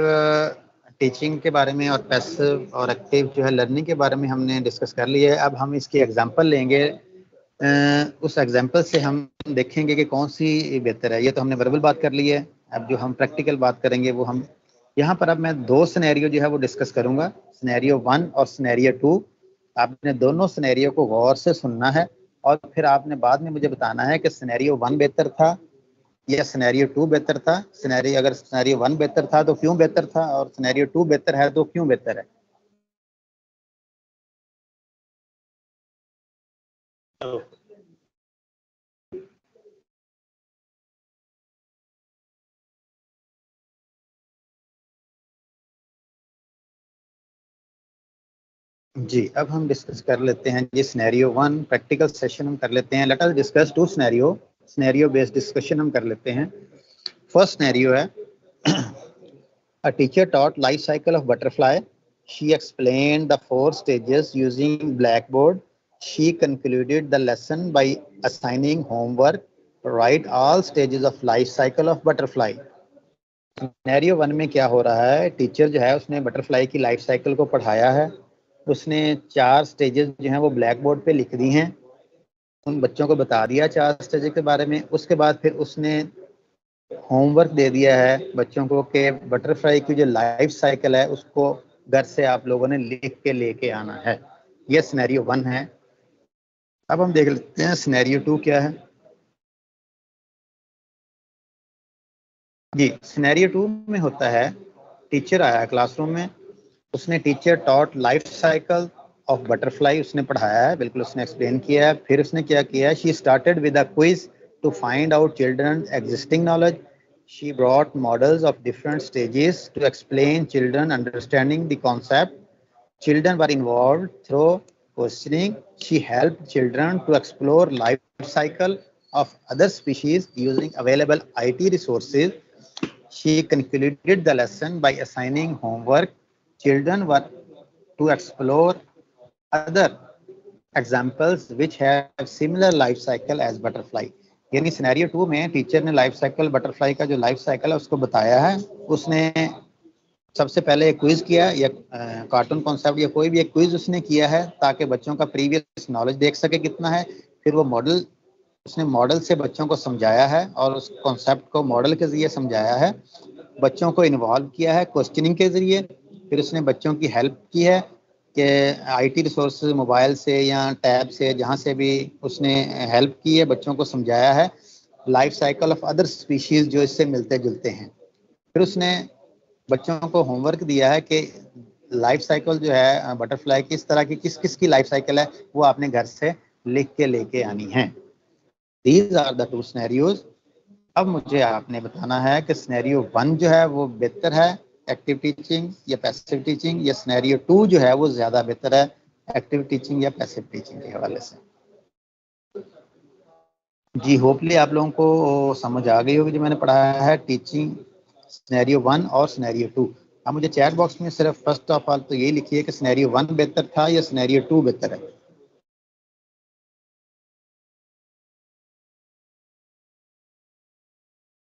टीचिंग के बारे में और पैसिव और एक्टिव जो है लर्निंग के बारे में हमने डिस्कस कर लिया है। अब हम इसकी एग्जांपल लेंगे। उस एग्जांपल से हम देखेंगे कि कौन सी बेहतर है। ये तो हमने वर्बल बात कर ली है। अब जो हम प्रैक्टिकल बात करेंगे, वो हम यहाँ पर अब मैं दो सिनेरियो जो है, वो डिस्कस करूँगा। सिनेरियो वन और सिनेरियो टू आपने दोनों सिनेरियो को गौर से सुनना है और फिर आपने बाद में मुझे बताना है कि सिनेरियो वन बेहतर था या सिनेरियो टू बेहतर था। सिनेरियो अगर सिनेरियो वन बेहतर था तो क्यों बेहतर था? और सिनेरियो टू बेहतर है तो क्यों बेहतर है? जी अब हम डिस्कस कर लेते हैं जी सिनेरियो वन प्रैक्टिकल सेशन हम कर लेते हैं। Let us discuss two scenario scenario based discussion हम कर लेते हैं। फ़र्स्ट स्नेरियो है a teacher taught life cycle of butterfly she explain the four stages using black board she concluded the lesson by assigning homework write all stages of life cycle of butterfly scenario one में क्या हो रहा है? Teacher जो है, उसने butterfly की life cycle को पढ़ाया है। उसने चार स्टेजेस जो हैं, वो ब्लैक बोर्ड पे लिख दी हैं। उन बच्चों को बता दिया चार स्टेज के बारे में। उसके बाद फिर उसने होमवर्क दे दिया है बच्चों को कि बटरफ्लाई की जो लाइफ साइकिल है, उसको घर से आप लोगों ने लिख के लेके आना है। ये स्नैरियो वन है। अब हम देख लेते हैं स्नैरियो टू क्या है। जी स्नैरियो टू में होता है टीचर आया क्लासरूम में, उसने teacher taught life cycle of butterfly उसने पढ़ाया है बिल्कुल उसने एक्सप्लेन किया है फिर उसने क्या किया है she started with a quiz to find out children existing knowledge she brought models of different stages to explain children understanding the concept children were involved through questioning she helped children to explore life cycle of other species using available it resources she concluded the lesson by assigning homework children were to explore other examples which have similar life cycle as butterfly. यानी scenario two में teacher ने life cycle butterfly का जो life cycle है, उसको बताया है। उसने सबसे पहले एक क्विज किया या कार्टून कॉन्सेप्ट या कोई भी एक क्विज उसने किया है, ताकि बच्चों का प्रीवियस नॉलेज देख सके कितना है। फिर वो मॉडल उसने मॉडल से बच्चों को समझाया है और उस कॉन्सेप्ट को मॉडल के ज़रिए समझाया है। बच्चों को इन्वॉल्व किया है क्वेश्चनिंग के ज़रिए। फिर उसने बच्चों की हेल्प की है। कि आईटी रिसोर्स मोबाइल से या टैब से, जहाँ से भी उसने हेल्प की है, बच्चों को समझाया है life cycle of other species जो इससे मिलते जुलते हैं। फिर उसने बच्चों को होमवर्क दिया है कि लाइफ साइकिल जो है बटरफ्लाई किस तरह की किस किस की लाइफ साइकिल है, वो आपने घर से लिख के लेके आनी है। These are the two scenarios अब मुझे आपने बताना है कि स्नैरियो वन जो है, वो बेहतर है एक्टिव टीचिंग या पैसिव टीचिंग या स्नैरियो टू जो है वो ज़्यादा बेहतर है एक्टिव टीचिंग या पैसिव टीचिंग के हवाले से। जी होपली आप लोगों को समझ आ गई होगी जो मैंने पढ़ाया है टीचिंग स्नैरियो वन और स्नैरियो टू अब मुझे चैट बॉक्स में सिर्फ़ फ़र्स्ट ऑफ़ ऑल तो यही लिखिए कि स्नैरियो वन बेहतर था या स्नैरियो टू बेहतर है।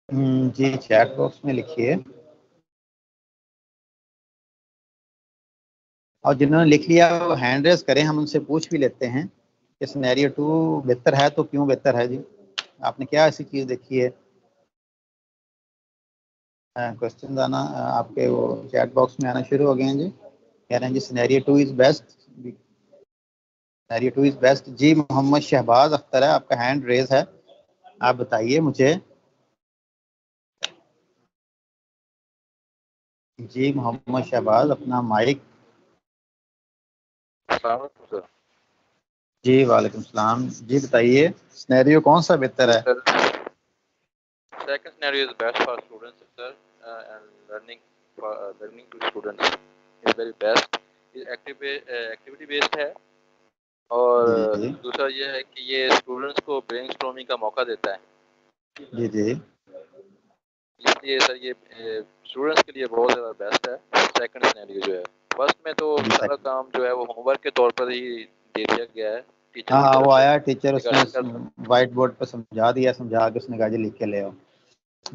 हम्म, जी चैट बॉक्स में लिखिए। और जिन्होंने लिख लिया वो हैंड रेस करें, हम उनसे पूछ भी लेते हैं कि स्नैरियो टू बेहतर है तो क्यों बेहतर है जी? आपने क्या ऐसी चीज़ देखी है? क्वेश्चन आना आपके वो चैट बॉक्स में आना शुरू हो गए हैं जी। कह रहे हैं जी scenario two is best scenario two is best जी, मोहम्मद शहबाज अख्तर है, आपका हैंड रेस है। आप बताइए मुझे। जी, मोहम्मद शहबाज, अपना माइक जी वालेकुम सलाम। जी बताइए स्नैरियो कौन सा बेहतर है? Second scenario is best for students sir and learning learning to students is very best is active activity based है। और दूसरा यह है कि ये स्टूडेंट्स को ब्रेनस्टॉर्मिंग का मौका देता है। जी जी। इसलिए सर ये स्टूडेंट्स के लिए बहुत ज़्यादा बेस्ट है। सेकंड स्नैरियो जो है। फ़र्स्ट में तो सारा काम जो है वो होमवर्क के तौर पर ही दे दिया गया है। हाँ हाँ वो आया टीचर उसने व्हाइट बोर्ड पर समझा दिया समझा के उसने कहा जी लिख के ले आओ।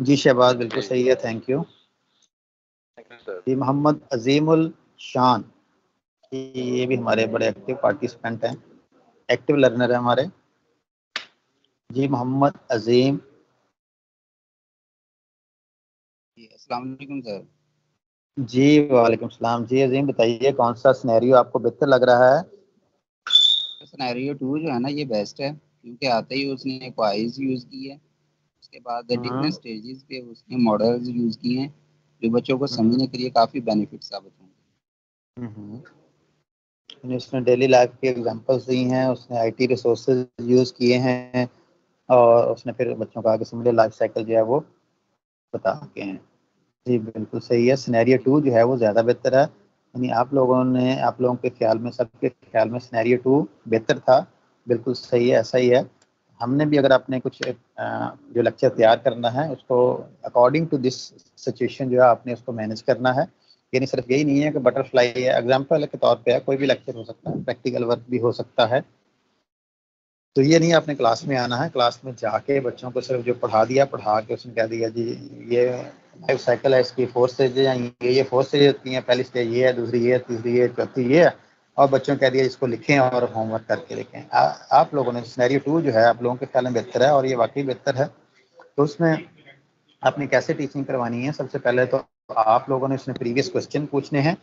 जी शहबाज बिल्कुल सही है थैंक यू जी मोहम्मद अजीमुल शान ये भी हमारे बड़े एक्टिव पार्टिसिपेंट हैं। एक्टिव लर्नर है हमारे। जी मोहम्मद अजीम। अस्सलाम वालेकुम सर जी वालेकुम सलाम। जी अजीम बताइए कौन सा स्नैरियो आपको बेहतर लग रहा है? स्नैरियो टू जो है ना ये बेस्ट है क्योंकि आते ही उसने क्वाइज यूज़ की है उसके बाद डिफरेंट स्टेजेस पे उसने मॉडल्स यूज़ किए हैं जो बच्चों को हम्म। समझने के लिए काफ़ी बेनिफिट साबित होंगे। हम्म। उसने डेली लाइफ के एग्जांपल्स दी हैं उसने आईटी रिसोर्सेज यूज़ किए हैं और उसने फिर बच्चों को आगे समझे लाइफ साइकिल जो है वो बता के हैं। जी, बिल्कुल सही है। सिनेरियो टू जो है वो ज़्यादा बेहतर है। यानी आप लोगों ने, आप लोगों के ख्याल में, सबके ख्याल में सिनेरियो टू बेहतर था। बिल्कुल सही है, ऐसा ही है। हमने भी अगर आपने कुछ जो लेक्चर तैयार करना है, उसको अकॉर्डिंग टू दिस सिचुएशन जो है, आपने उसको मैनेज करना है। यानी सिर्फ़ यही नहीं है कि बटरफ्लाई है। एग्ज़ाम्पल के तौर पे है, कोई भी लेक्चर हो सकता है प्रैक्टिकल वर्क भी हो सकता है। तो ये नहीं, आपने क्लास में आना है। क्लास में जाके बच्चों को सिर्फ़ जो पढ़ा दिया, पढ़ा के उसने कह दिया, जी, ये लाइफ साइकिल है इसकी फोर स्टेज है ये ये फोर स्टेज होती हैं पहली स्टेज ये है दूसरी ये तीसरी ये चौथी ये है और बच्चों कह दिया इसको लिखें और होमवर्क करके लिखें आ, आप लोगों ने स्नैरियो टू जो है आप लोगों के ख्याल में बेहतर है और ये वाकई बेहतर है तो उसमें आपने कैसे टीचिंग करवानी है? सबसे पहले तो आप लोगों ने उसमें प्रीवियस क्वेश्चन पूछने हैं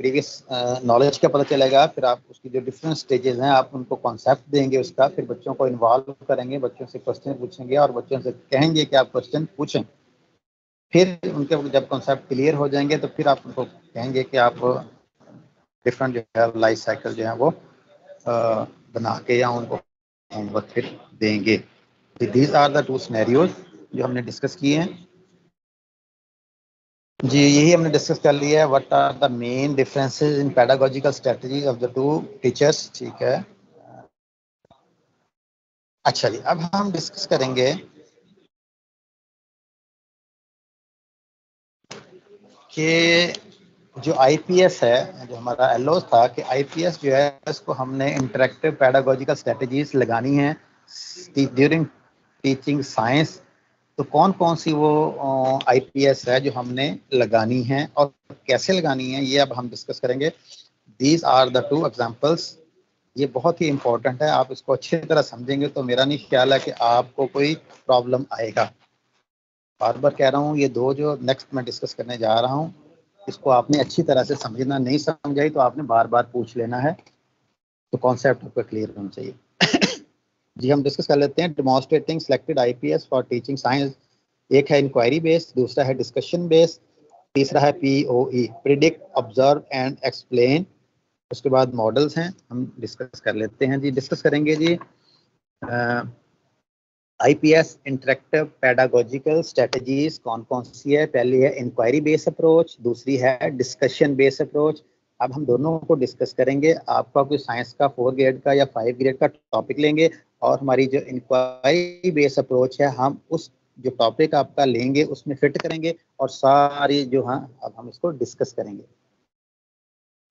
प्रीवियस नॉलेज का पता चलेगा फिर आप उसकी जो डिफरेंट स्टेजेस हैं आप उनको कॉन्सेप्ट देंगे उसका फिर बच्चों को इन्वॉल्व करेंगे बच्चों से क्वेश्चन पूछेंगे और बच्चों से कहेंगे कि आप क्वेश्चन पूछें। फिर उनके जब कॉन्सेप्ट क्लियर हो जाएँगे तो फिर आप उनको कहेंगे कि आप डिफरेंट जो है लाइफ साइकिल जो है वो आ, बना के या उनको होमवर्क फिर देंगे। These are the two scenarios जो हमने डिस्कस किए हैं। जी यही हमने डिस्कस कर लिया है। What are the main differences in pedagogical strategies of the two teachers ठीक है। अच्छा जी अब हम डिस्कस करेंगे कि जो आईपीएस है, जो हमारा एलओ था कि आईपीएस जो है, इसको हमने इंटरेक्टिव पैडागोजिकल स्ट्रेटजीज लगानी है ड्यूरिंग टीचिंग साइंस तो कौन कौन सी वो आईपीएस है जो हमने लगानी है और कैसे लगानी है, ये अब हम डिस्कस करेंगे। These are the two examples ये बहुत ही इंपॉर्टेंट है, आप इसको अच्छी तरह समझेंगे तो मेरा नहीं ख्याल है कि आपको कोई प्रॉब्लम आएगा। बार बार कह रहा हूँ, ये दो जो नेक्स्ट मैं डिस्कस करने जा रहा हूँ, इसको आपने अच्छी तरह से समझना, नहीं समझाई तो आपने बार बार पूछ लेना है। तो कॉन्सेप्ट आपको क्लियर होना चाहिए। जी, हम डिस्कस कर लेते हैं। Demonstrating selected IPS for teaching science एक है इंक्वायरी बेस्ड दूसरा है डिस्कशन बेस्ड तीसरा है POE predict observe and explain उसके बाद मॉडल्स हैं, हम डिस्कस कर लेते हैं। जी डिस्कस करेंगे जी। आईपीएस इंटरेक्टिव पेडागोजिकल स्ट्रेटजीज कौन कौन सी है? पहली है इंक्वायरी बेस्ड अप्रोच दूसरी है डिस्कशन बेस्ड अप्रोच अब हम दोनों को डिस्कस करेंगे। आपका कोई साइंस का फोर ग्रेड का या फाइव ग्रेड का टॉपिक लेंगे और हमारी जो इंक्वायरी बेस अप्रोच है, हम उस जो टॉपिक आपका लेंगे, उसमें फिट करेंगे और सारी जो हाँ अब हम इसको डिस्कस करेंगे।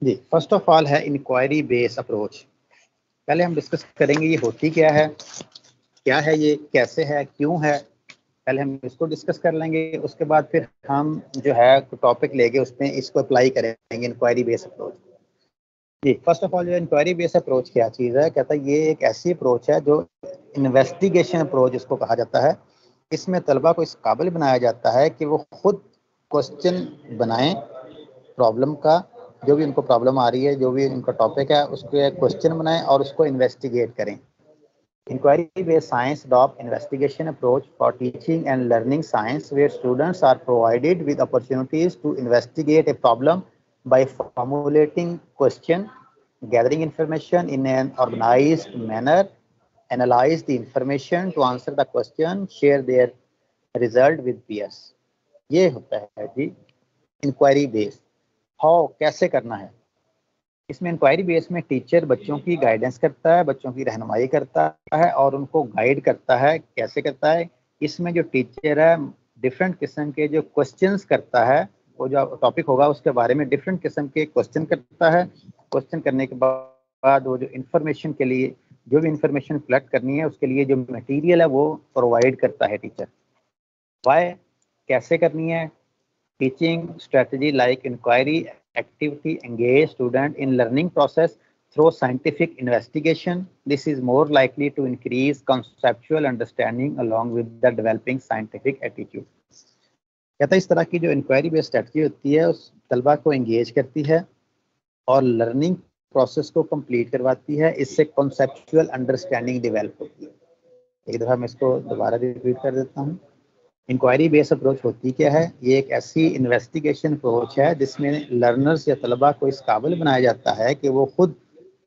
जी फ़र्स्ट ऑफ़ ऑल है इंक्वायरी बेस अप्रोच पहले हम डिस्कस करेंगे ये होती क्या है? क्या है ये, कैसे है, क्यों है? पहले हम इसको डिस्कस कर लेंगे, उसके बाद फिर हम जो है टॉपिक लेंगे उसमें इसको अप्लाई करेंगे इंक्वायरी बेस अप्रोच जी फ़र्स्ट ऑफ़ ऑल जो इंक्वायरी बेस अप्रोच क्या चीज़ है? कहता है, ये एक ऐसी अप्रोच है जो इन्वेस्टिगेशन अप्रोच इसको कहा जाता है। इसमें तलबा को इस काबिल बनाया जाता है कि वो खुद क्वेश्चन बनाएँ प्रॉब्लम का, जो भी उनको प्रॉब्लम आ रही है, जो भी उनका टॉपिक है, उसको क्वेश्चन बनाएँ और उसको इन्वेस्टिगेट करें। Based science डॉप investigation approach for teaching and learning science where students are provided with opportunities to investigate a problem by formulating question, gathering information in an organized manner, analyze the information to answer the question, share their result with peers. ये होता है जी inquiry base how कैसे करना है इसमें inquiry base में teacher बच्चों की गाइडेंस करता है, बच्चों की रहनुमाई करता है और उनको गाइड करता है, कैसे करता है। इसमें जो टीचर है डिफरेंट किस्म के जो क्वेश्चंस करता है, वो जो टॉपिक होगा उसके बारे में डिफरेंट किस्म के क्वेश्चन करता है। क्वेश्चन करने के बाद वो जो इन्फॉर्मेशन के लिए, जो भी इंफॉर्मेशन कलेक्ट करनी है, उसके लिए जो मटेरियल है, वो प्रोवाइड करता है टीचर वाई कैसे करनी है? Teaching strategy like inquiry activity engage student in learning process through scientific investigation. This is more likely to increase conceptual understanding along with the developing scientific attitude. कहता है इस तरह की जो इंक्वायरी बेस्ड स्ट्रेटजी होती है, उस तलबा को इंगेज करती है और लर्निंग प्रोसेस को कंप्लीट करवाती है, इससे कॉन्सेप्चुअल अंडरस्टैंडिंग डेवलप होती है। एक दफ़ा मैं इसको दोबारा रिपीट कर देता हूँ। इंक्वायरी बेस्ड अप्रोच होती क्या है? ये एक ऐसी इन्वेस्टिगेशन अप्रोच है जिसमें लर्नर्स या तलबा को इस काबिल बनाया जाता है कि वो खुद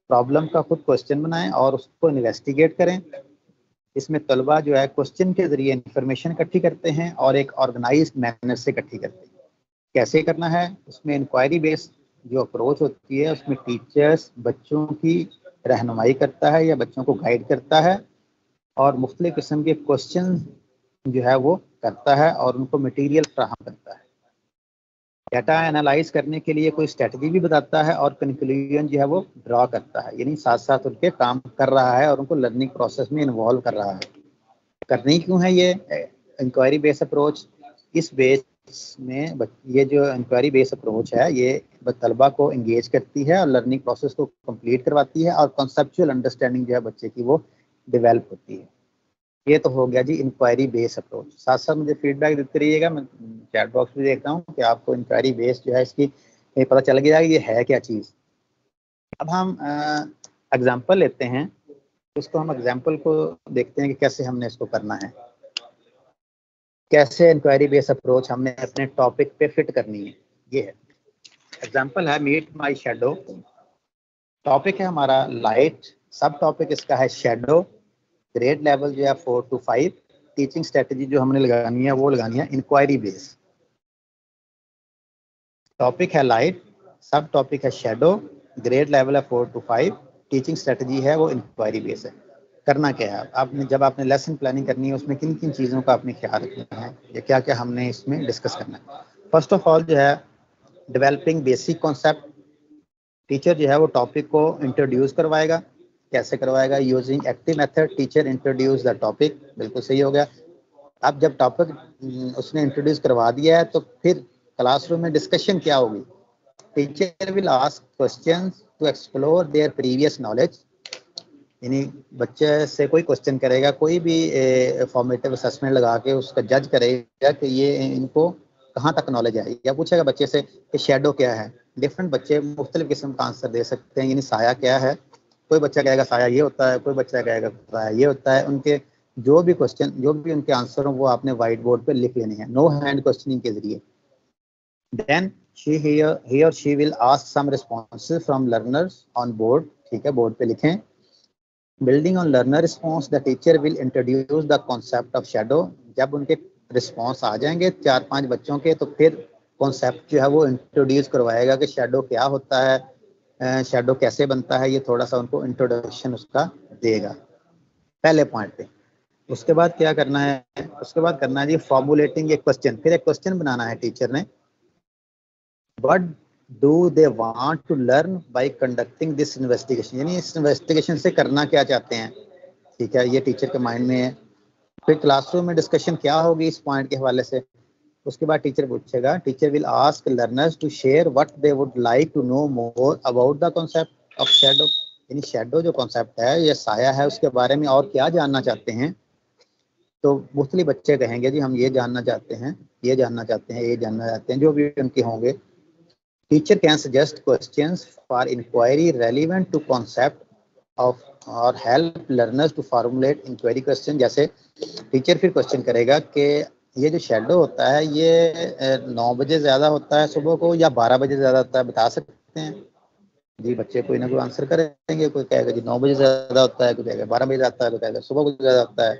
प्रॉब्लम का खुद क्वेश्चन बनाएँ और उसको इन्वेस्टिगेट करें। इसमें तलबा जो है क्वेश्चन के ज़रिए इंफॉर्मेशन इकट्ठी करते हैं और एक ऑर्गेनाइज मैनर से इकट्ठी करते हैं। कैसे करना है? उसमें इंक्वायरी बेस्ड जो अप्रोच होती है, उसमें टीचर्स बच्चों की रहनुमाई करता है या बच्चों को गाइड करता है और मुख्तलिफ़ किस्म के क्वेश्चन जो है वो करता है और उनको मटेरियल फ्राहम करता है। डाटा एनालाइज करने के लिए कोई स्ट्रेटजी भी बताता है और कंक्लूजन जो है वो ड्रॉ करता है। यानी साथ साथ उनके काम कर रहा है और उनको लर्निंग प्रोसेस में इन्वॉल्व कर रहा है। करनी क्यों है ये? इंक्वायरी बेस अप्रोच इस बेस में ये जो इंक्वायरी बेस अप्रोच है, ये तलबा को इंगेज करती है और लर्निंग प्रोसेस को कंप्लीट करवाती है और कॉन्सेप्चुअल अंडरस्टैंडिंग जो है बच्चे की वो डेवलप होती है। ये तो हो गया जी इंक्वायरी बेस अप्रोच साथ साथ मुझे फीडबैक देते रहिएगा, मैं चैट बॉक्स भी देखता हूँ कि आपको इंक्वायरी बेस जो है इसकी पता चल गया ये है क्या चीज़। अब हम एग्ज़ाम्पल लेते हैं। उसको हम एग्ज़ाम्पल को देखते हैं कि कैसे हमने इसको करना है। कैसे इंक्वायरी बेस अप्रोच हमने अपने टॉपिक पे फिट करनी है। ये है। एग्ज़ाम्पल है मीट माई शेडो टॉपिक है हमारा लाइट सब टॉपिक इसका है शेडो ग्रेड लेवल जो है four to five teaching strategy जो हमने लगानी है, वो लगानी है इंक्वायरी बेस टॉपिक है लाइट सब टॉपिक है शेडो ग्रेड लेवल है four to five teaching strategy है वो इंक्वायरी बेस है. करना क्या है? आपने, जब आपने लेसन प्लानिंग करनी है, उसमें किन किन चीज़ों का आपने ख्याल रखना है, या क्या क्या हमने इसमें डिस्कस करना है? फ़र्स्ट ऑफ़ ऑल जो है डेवलपिंग बेसिक कॉन्सेप्ट टीचर जो है वो टॉपिक को इंट्रोड्यूस करवाएगा कैसे करवाएगा? Using active method teacher introduce the topic बिल्कुल सही हो गया। अब जब टॉपिक उसने इंट्रोड्यूस करवा दिया है तो फिर क्लासरूम में डिस्कशन क्या होगी? Teacher will ask question to explore their previous knowledge यानी बच्चे से कोई क्वेश्चन करेगा, कोई भी फॉर्मेटिव असेसमेंट लगा के उसका जज करेगा कि ये इनको कहाँ तक नॉलेज है? या पूछेगा बच्चे से कि शेडो क्या है? डिफरेंट बच्चे मुख्तलिफ़ किस्म का आंसर दे सकते हैं। यानी साया क्या है? कोई बच्चा कहेगा, साया ये होता है, कोई बच्चा कहेगा, साया ये होता है। उनके जो भी क्वेश्चन जो भी उनके आंसर हो, वो आपने व्हाइट बोर्ड पे लिख लेने हैं। नो हैंड क्वेश्चनिंग के ज़रिए। देन शी ही और she will ask some responses from learners on board ठीक है बोर्ड पे लिखें। Building on learner response the teacher will introduce the concept of shadow जब उनके रिस्पॉन्स आ जाएँगे चार पाँच बच्चों के तो फिर कॉन्सेप्ट जो है वो इंट्रोड्यूस करवाएगा कि शेडो क्या होता है। शेडो कैसे बनता है, ये थोड़ा सा उनको इंट्रोडक्शन उसका देगा। पहले पॉइंट पे। उसके बाद क्या करना है, उसके बाद करना है जी फॉर्मुलेटिंग एक क्वेश्चन फिर एक क्वेश्चन बनाना है टीचर ने। But do they want to learn by conducting this investigation यानी इस इन्वेस्टिगेशन से करना क्या चाहते हैं? ठीक है, ये टीचर के माइंड में है। फिर क्लासरूम में डिस्कशन क्या होगी इस पॉइंट के हवाले से? उसके बाद टीचर पूछेगा teacher will ask learners to share what they would like to know more about the concept of shadow यानी शेडो जो कॉन्सेप्ट है, या साया है, उसके बारे में और क्या जानना चाहते हैं? तो मुख्तलि बच्चे कहेंगे, जी, हम ये जानना चाहते हैं, ये जानना चाहते हैं, ये जानना चाहते हैं, जो भी उनके होंगे। Teacher can suggest questions for inquiry relevant to concept of और help learners to formulate inquiry question जैसे टीचर फिर क्वेश्चन करेगा कि ये जो शेडो होता है, ये नौ बजे ज़्यादा होता है सुबह को या बारह बजे ज़्यादा होता है, बता सकते हैं? जी, बच्चे कोई ना कोई आंसर करेंगे, कोई कहेगा जी नौ बजे ज़्यादा होता है, कोई कहेगा बारह बजे आता है, कोई कहेगा सुबह को ज़्यादा होता है,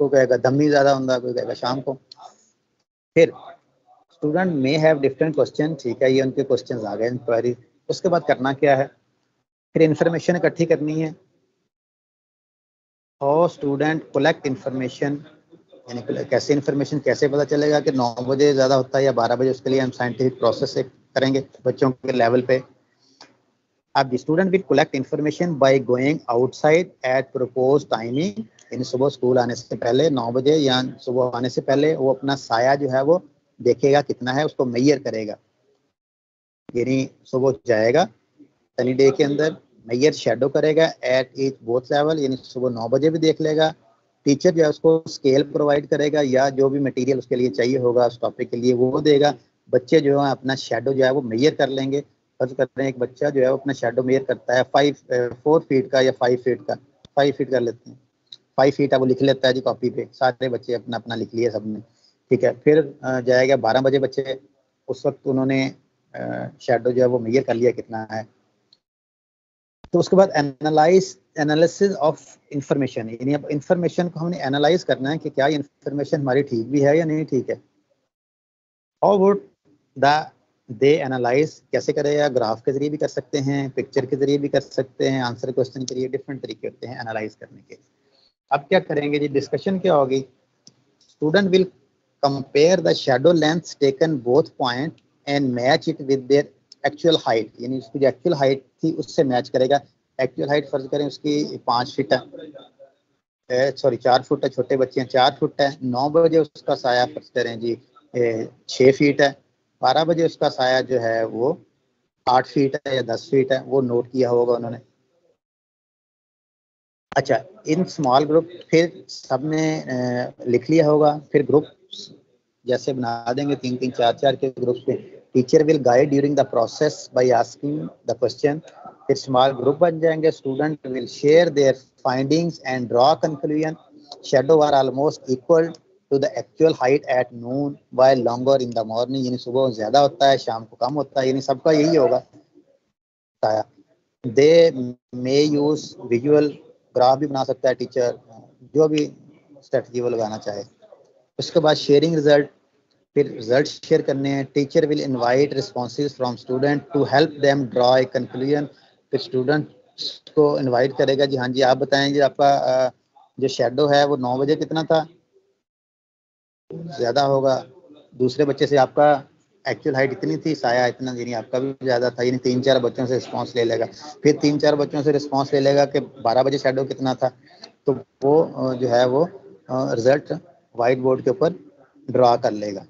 कोई कहेगा धम्मी ज़्यादा होता है कोई कहेगा शाम को। फिर student may have different question ठीक है, ये उनके क्वेश्चन आ गए इंक्वायरी उसके बाद करना क्या है? फिर इंफॉर्मेशन इकट्ठी करनी है। और स्टूडेंट कलेक्ट इंफॉर्मेशन यानी कैसे इन्फॉर्मेशन कैसे पता चलेगा कि नौ बजे ज़्यादा होता है या बारह बजे, उसके लिए हम साइंटिफिक प्रोसेस करेंगे बच्चों के लेवल पे। अब student will collect information by going outside at propose timing यानी सुबह स्कूल आने से पहले नौ बजे या सुबह आने से पहले वो अपना साया जो है वो देखेगा कितना है, उसको मैयर करेगा। यानी सुबह जाएगा सनी डे के अंदर मैयर शेडो करेगा एट एच बोथ लेवल यानी सुबह नौ बजे भी देख लेगा टीचर जो उसको स्केल प्रोवाइड करेगा या जो भी मटेरियल उसके लिए चाहिए होगा, उस टॉपिक के लिए वो देगा। बच्चे जो है, अपना शेडो जो है, वो मैयर कर लेंगे। फ़र्ज़ कर रहे हैं एक बच्चा जो है, वो अपना शेडो मेयर करता है। फाइव फोर फीट का या फाइव फीट का फाइव फीट कर लेते हैं। फाइव फीट है वो लिख लेता है जी कॉपी पे। सारे बच्चे अपना अपना लिख लिए सबने। ठीक है? फिर जाएगा बारह बजे बच्चे। उस वक्त उन्होंने शेडो जो है, वो मैयर कर लिया कितना है। तो उसके बाद एनालाइज एनालिसिस ऑफ़ इंफॉर्मेशन यानी अब इंफॉर्मेशन को हमने एनालाइज करना है कि क्या ये इंफॉर्मेशन हमारी ठीक भी है या नहीं ठीक है। और वुड द दे एनालाइज कैसे करेगा ग्राफ के ज़रिए भी कर सकते हैं पिक्चर के ज़रिए भी कर सकते हैं आंसर क्वेश्चन के लिए डिफरेंट तरीके होते हैं एनालाइज करने के। अब क्या करेंगे जी? डिस्कशन क्या होगी? Student will compare the shadow lengths taken both point and match it with their actual height यानी उसकी जो एक्चुअल हाइट थी, उससे मैच करेगा। एक्चुअल हाइट फ़र्ज़ करें उसकी पाँच फीट है। सॉरी चार फुट है, छोटे बच्चे हैं, चार फुट है। नौ बजे उसका साया फ़र्ज़ करें जी छः फीट है। बारह बजे उसका साया जो है, वो आठ फीट है या दस फीट है, वो नोट किया होगा उन्होंने। अच्छा इन स्मॉल ग्रुप फिर सबने लिख लिया होगा। फिर ग्रुप जैसे बना देंगे, तीन तीन, चार चार के ग्रुप्स में teacher will guide during the process by asking the question फिर स्मॉल ग्रुप बन जाएँगे student will share their findings and draw conclusion shadow are almost equal to the actual height at noon by longer in the morning यानी सुबह ज़्यादा होता है शाम को कम होता है यानी सबका यही होगा they may use visual graph भी बना सकता है टीचर जो भी स्ट्रेटजी वो लगाना चाहे उसके बाद शेयरिंग रिज़ल्ट फिर रिज़ल्ट शेयर करने हैं। Teacher will invite response from student to help them draw a conclusion फिर स्टूडेंट को इनवाइट करेगा जी हाँ जी, आप बताएँ जी, आपका जो शेडो है वो नौ बजे कितना था? ज़्यादा होगा। दूसरे बच्चे से आपका एक्चुअल हाइट इतनी थी, साया इतना, यानी आपका भी ज़्यादा था, यानी तीन चार बच्चों से रिस्पॉन्स ले लेगा। फिर तीन चार बच्चों से रिस्पॉन्स ले लेगा कि बारह बजे शेडो कितना था। तो वो जो है वो रिज़ल्ट वाइट बोर्ड के ऊपर ड्रा कर लेगा।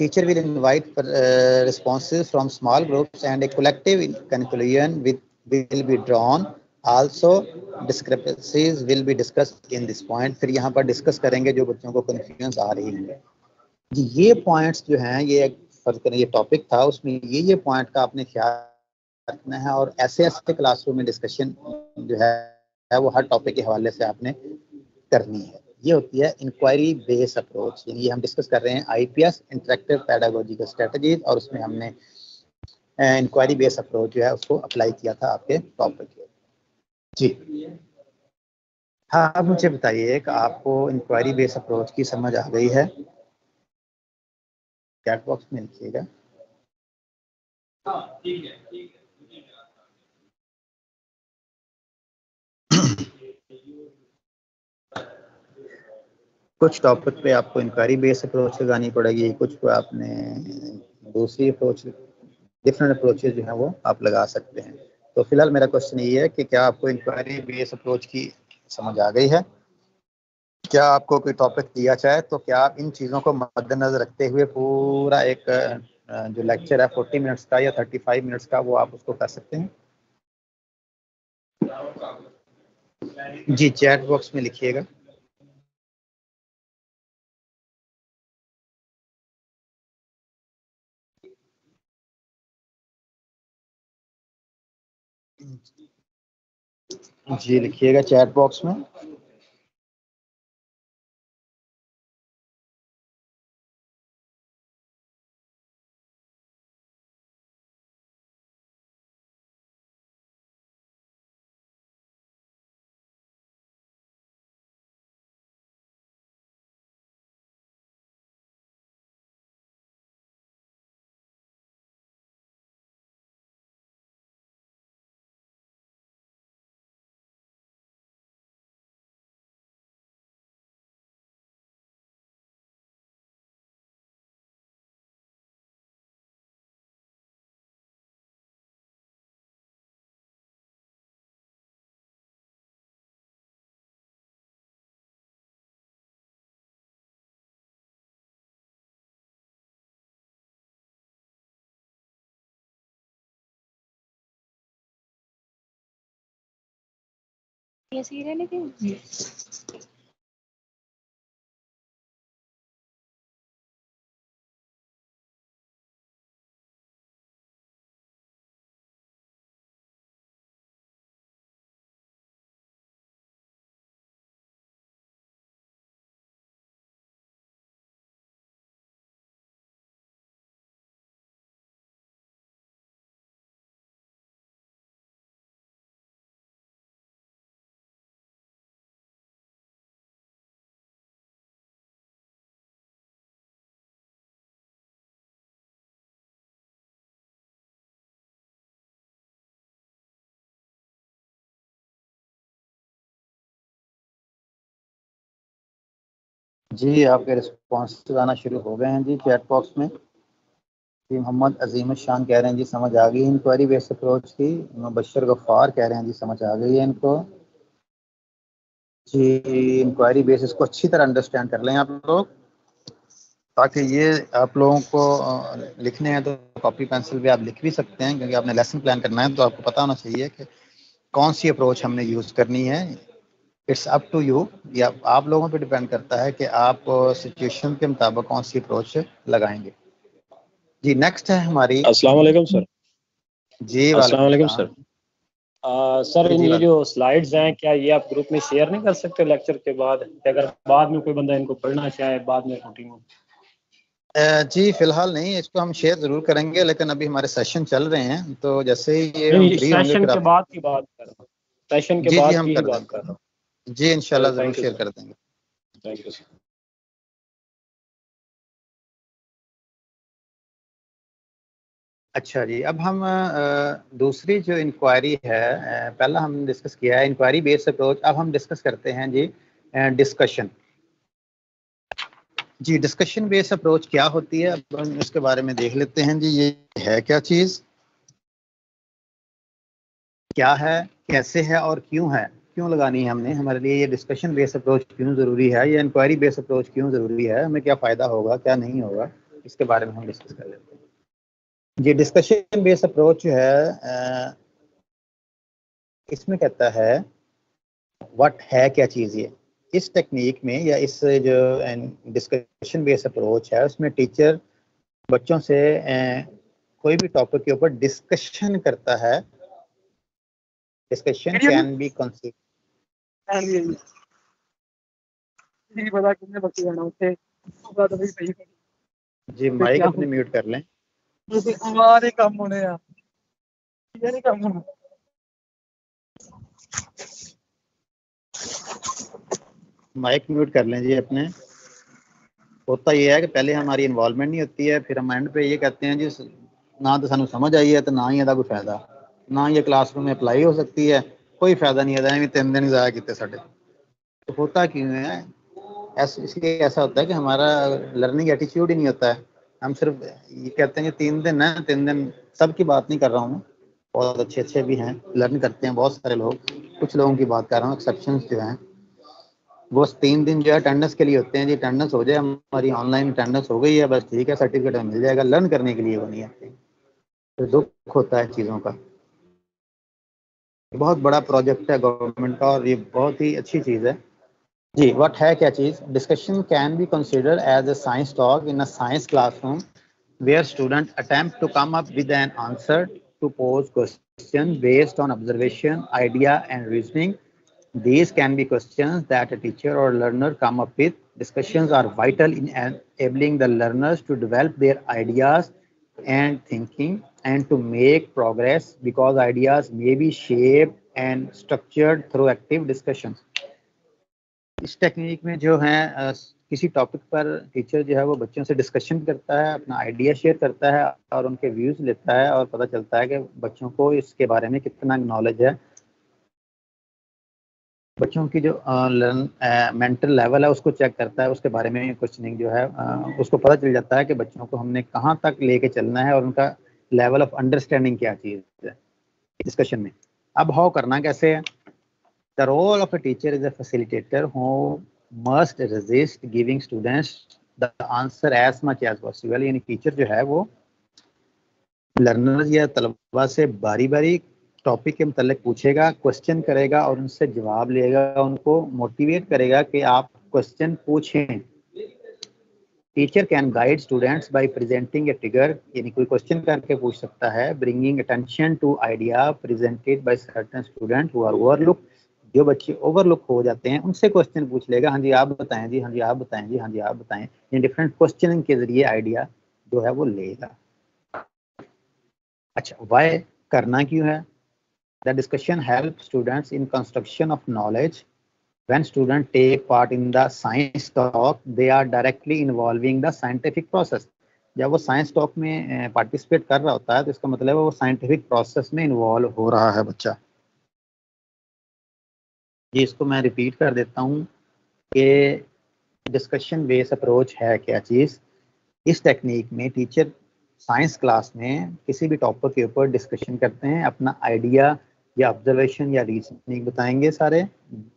Teacher will invite uh, responses from small groups and a collective conclusion with, will be drawn also discrepancies will be discussed in this point फिर यहाँ पर डिस्कस करेंगे जो बच्चों को कन्फ्यूज़न आ रही है ये पॉइंट्स जो हैं ये फ़र्ज़ करें ये टॉपिक था उसमें ये ये पॉइंट का आपने ख्याल रखना है और ऐसे ऐसे क्लासरूम में डिस्कशन जो है वो हर टॉपिक के हवाले से आपने करनी है ये होती है इंक्वायरी बेस अप्रोच यानी ये हम डिस्कस कर रहे हैं आईपीएस इंटरेक्टिव पैडागोजिकल स्ट्रेटजीज और उसमें हमने इंक्वायरी बेस अप्रोच जो है उसको अप्लाई किया था आपके टॉपिक के। जी। हाँ आप मुझे बताइए कि आपको इंक्वायरी बेस अप्रोच की समझ आ गई है? चैट बॉक्स में लिखिएगा। ठीक है ठीक है। कुछ टॉपिक पे आपको इंक्वायरी बेस अप्रोच लगानी पड़ेगी, कुछ पे आपने दूसरी अप्रोच डिफरेंट अप्रोचेज जो है वो आप लगा सकते हैं। तो फ़िलहाल मेरा क्वेश्चन ये है कि क्या आपको इंक्वायरी बेस अप्रोच की समझ आ गई है? क्या आपको कोई टॉपिक दिया जाए तो क्या आप इन चीज़ों को मद्देनजर रखते हुए पूरा एक जो लेक्चर है फोर्टी मिनट्स का या थर्टी फाइव मिनट्स का वो आप उसको कर सकते हैं? जी चैट बॉक्स में लिखिएगा। जी लिखिएगा चैट बॉक्स में। ये रहने है जी, आपके रिस्पॉन्स आना शुरू हो गए हैं जी चैट बॉक्स में। जी, मोहम्मद अजीम शान कह रहे हैं, जी समझ आ गई इंक्वायरी बेस्ड अप्रोच की। मुबशर गफ़ार कह रहे हैं, जी समझ आ गई है इनको। जी इंक्वायरी बेस इसको अच्छी तरह अंडरस्टैंड कर लें आप लोग। ताकि ये आप लोगों को लिखने हैं तो कॉपी पेंसिल भी आप लिख भी सकते हैं, क्योंकि आपने लेसन प्लान करना है तो आपको पता होना चाहिए कि कौन सी अप्रोच हमने यूज़ करनी है। इट्स अप टू यू या आप लोगों पे डिपेंड करता है कि आप सिचुएशन के मुताबिक कौन सी अप्रोच लगाएँगे। जी नेक्स्ट है हमारी। अस्सलाम वालेकुम सर। जी अस्सलाम वालेकुम सर। सर इन ये जो स्लाइड्स हैं क्या ये आप ग्रुप में शेयर नहीं कर सकते लेक्चर के बाद? अगर बाद में कोई बंदा इनको पढ़ना चाहे बाद में कंटिन्यू जी फ़िलहाल नहीं इसको हम शेयर ज़रूर करेंगे लेकिन अभी हमारे सेशन चल रहे हैं तो जैसे ही ये सेशन के बाद की बात कर रहा हूँ। सेशन के बाद की बात कर रहा हूँ। जी इंशाल्लाह ज़रूर शेयर कर देंगे। थैंक यू सर अच्छा जी अब हम दूसरी जो इंक्वायरी है पहला हम डिस्कस किया है इंक्वायरी बेस्ड अप्रोच अब हम डिस्कस करते हैं जी डिस्कशन जी डिस्कशन बेस्ड अप्रोच क्या होती है अब हम इसके बारे में देख लेते हैं जी ये है क्या चीज़? क्या है कैसे है और क्यों है? क्यों लगानी है हमने? हमारे लिए ये डिस्कशन बेस्ड अप्रोच क्यों ज़रूरी है? या इंक्वायरी बेस्ड अप्रोच क्यों ज़रूरी है? हमें क्या फ़ायदा होगा क्या नहीं होगा? इसके बारे में हम डिस्कस कर लेते हैं। ये डिस्कशन बेस्ड अप्रोच है इसमें कहता है व्हाट है क्या चीज़ ये? इस टेक्निक में या इस जो डिस्कशन बेस्ड अप्रोच है उसमें टीचर बच्चों से कोई भी टॉपिक के ऊपर डिस्कशन करता है। Discussion can B ji mic अपने म्यूट कर लें हमारे काम होने यार ये नहीं काम होना माइक म्यूट कर लें जी अपने होता ये है कि पहले हमारी इन्वॉल्वमेंट नहीं होती है फिर हम एंड पे ये कहते हैं जी ना तो सानू समझ आई है तो ना ही ਇਹਦਾ कोई फायदा ना ये क्लासरूम में अप्लाई हो सकती है कोई फ़ायदा नहीं है तीन दिन ज़ाया किए साढ़े। तो होता क्यों है? ऐसा, इसलिए ऐसा होता है कि हमारा लर्निंग एटीट्यूड ही नहीं होता है। हम सिर्फ़ ये कहते हैं कि तीन दिन है, तीन दिन सब की बात नहीं कर रहा हूँ बहुत अच्छे अच्छे भी हैं लर्न करते हैं बहुत सारे लोग। कुछ लोगों की बात कर रहा हूँ एक्सेप्शन जो हैं। वो तीन दिन जो है अटेंडेंस के लिए होते हैं। जी अटेंडेंस हो जाए, हमारी ऑनलाइन अटेंडेंस हो गई है, बस ठीक है सर्टिफिकेट मिल जाएगा। लर्न करने के लिए वो नहीं आते तो दुख होता है चीज़ों का। बहुत बड़ा प्रोजेक्ट है गवर्नमेंट का और ये बहुत ही अच्छी चीज़ है। जी व्हाट है क्या चीज़? Discussion can be consider as a science talk in a science classroom where student attempt to come up with an answer to pose question based on observation idea and reasoning these can be question that a teacher और learner come up with discussions are vital in enabling the learners to develop their ideas and thinking and to make progress because ideas may be shaped and structured through active discussions. इस technique में जो है किसी topic पर teacher जो है वो बच्चों से डिस्कशन करता है अपना आइडिया शेयर करता है और उनके व्यूज़ लेता है और पता चलता है कि बच्चों को इसके बारे में कितना नॉलेज है बच्चों की जो मेंटल लेवल है उसको चेक करता है उसके बारे में क्वेश्चनिंग जो है आ, उसको पता चल जाता है कि बच्चों को हमने कहाँ तक लेके चलना है और उनका लेवल ऑफ़ अंडरस्टैंडिंग क्या चीज़ है? डिस्कशन में। अब हाउ करना कैसे है? The role of a teacher is a facilitator who must resist giving students the answer as much as possible यानी टीचर जो है वो लर्नर्स या तलबा से बारी बारी टॉपिक के मतलब पूछेगा क्वेश्चन करेगा और उनसे जवाब लेगा, उनको मोटिवेट करेगा कि आप क्वेश्चन पूछें। Teacher can guide students by presenting a trigger यानी कोई क्वेश्चन करके पूछ सकता है bringing attention to idea presented by certain student who are overlook जो बच्चे ओवरलुक हो जाते हैं, उनसे क्वेश्चन पूछ लेगा हाँ जी, आप बताएँ जी हाँ जी, आप बताएँ जी हाँ जी, आप बताएँ। इन डिफरेंट क्वेश्चनिंग के ज़रिए आइडिया जो है वो लेगा। अच्छा वाई करना क्यों है? The discussion helps students in construction of knowledge. When students take part in the science talk, they are directly involving the scientific process. जब वो साइंस टॉक में पार्टिसिपेट कर रहा होता है तो इसका मतलब है वो साइंटिफिक प्रोसेस में इन्वॉल्व हो रहा है बच्चा जी इसको मैं रिपीट कर देता हूँ कि डिस्कशन बेस अप्रोच है क्या चीज़ इस टेक्निक में टीचर साइंस क्लास में किसी भी टॉपिक के ऊपर डिस्कशन करते हैं अपना आइडिया या ऑब्जर्वेशन या रीजनिंग बताएँगे सारे।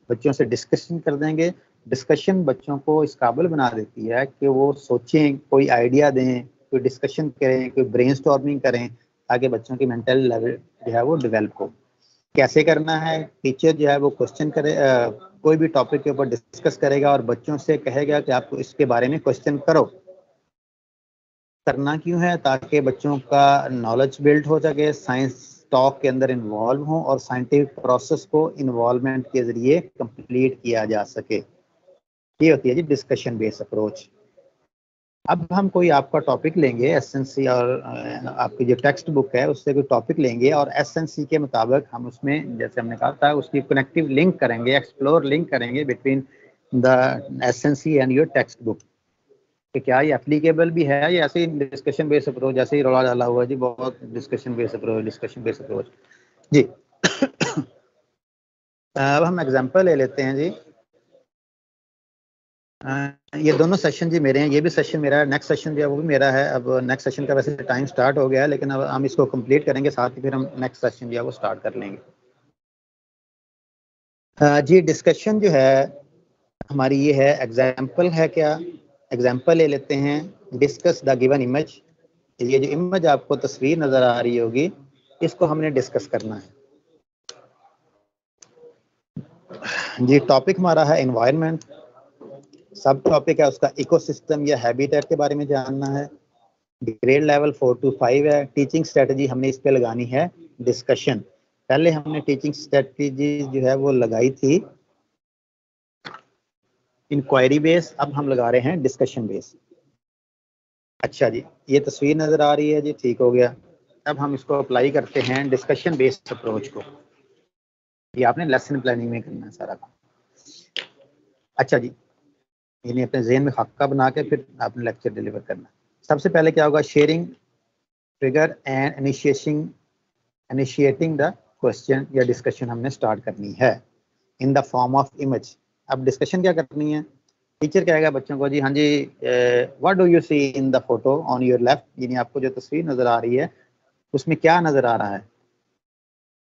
बच्चों से डिस्कशन कर देंगे। डिस्कशन बच्चों को इस काबिल बना देती है कि वो सोचें कोई आइडिया दें कोई डिस्कशन करें कोई ब्रेन करें ताकि बच्चों की मेंटल लेवल जो है वो डेवलप हो। कैसे करना है? टीचर जो है वो क्वेश्चन करे आ, कोई भी टॉपिक के ऊपर डिस्कस करेगा और बच्चों से कहेगा कि आपको इसके बारे में क्वेश्चन करो। करना क्यों है? ताकि बच्चों का नॉलेज बिल्ड हो सके साइंस टॉक के अंदर इन्वॉल्व हों और साइंटिफिक प्रोसेस को इन्वॉल्वमेंट के ज़रिए कंप्लीट किया जा सके। ये होती है जी डिस्कशन बेस्ड अप्रोच अब हम कोई आपका टॉपिक लेंगे एसएनसी और आपकी जो टेक्स्ट बुक है, उससे कोई टॉपिक लेंगे और एसएनसी के मुताबिक हम उसमें, जैसे हमने कहा था, उसकी कनेक्टिव लिंक करेंगे एक्सप्लोर लिंक करेंगे between the SNC and your text book कि क्या ये एप्लीकेबल भी है या ऐसे डिस्कशन बेस्ड अप्रोच जैसे ही रोला डाला हुआ जी, बहुत discussion based approach discussion based approach जी। अब हम एग्जांपल ले लेते हैं, जी। ये दोनों सेशन जी मेरे हैं, ये भी सेशन मेरा है नेक्स्ट सेशन जो है, वो भी मेरा है। अब नेक्स्ट सेशन का वैसे टाइम स्टार्ट हो गया है, लेकिन अब हम इसको कंप्लीट करेंगे, साथ ही फिर हम नेक्स्ट सेशन जो है वो स्टार्ट कर लेंगे। जी डिस्कशन जो है, हमारी ये है एग्ज़ाम्पल है क्या? एग्ज़ाम्पल ले लेते हैं डिस्कस द गिवन इमेज ये जो इमेज आपको तस्वीर नज़र आ रही होगी, इसको हमने डिस्कस करना है। जी टॉपिक हमारा है इन्वायरमेंट सब टॉपिक है, उसका इकोसिस्टम या हैबिटेट के बारे में जानना है। Grade level four to five है टीचिंग स्ट्रेटजी हमने इस पे लगानी है डिस्कशन पहले हमने टीचिंग स्ट्रेटजी जो है वो लगाई थी। इंक्वायरी बेस अब हम लगा रहे हैं डिस्कशन बेस अच्छा जी, ये तस्वीर नज़र आ रही है जी, ठीक हो गया। अब हम इसको अप्लाई करते हैं डिस्कशन बेस्ड अप्रोच को। ये आपने लेसन प्लानिंग में करना है सारा काम। अच्छा जी यानी अपने जहन में खाका बना के फिर आपने लेक्चर डिलीवर करना सबसे पहले क्या होगा? Sharing trigger and initiating initiating the question या डिस्कशन हमने स्टार्ट करनी है। In the form of image अब डिस्कशन क्या करनी है? टीचर कहेगा बच्चों को, जी हाँ जी what do you see in the photo on your left यानी आपको जो तस्वीर नज़र आ रही है, उसमें क्या नज़र आ रहा है?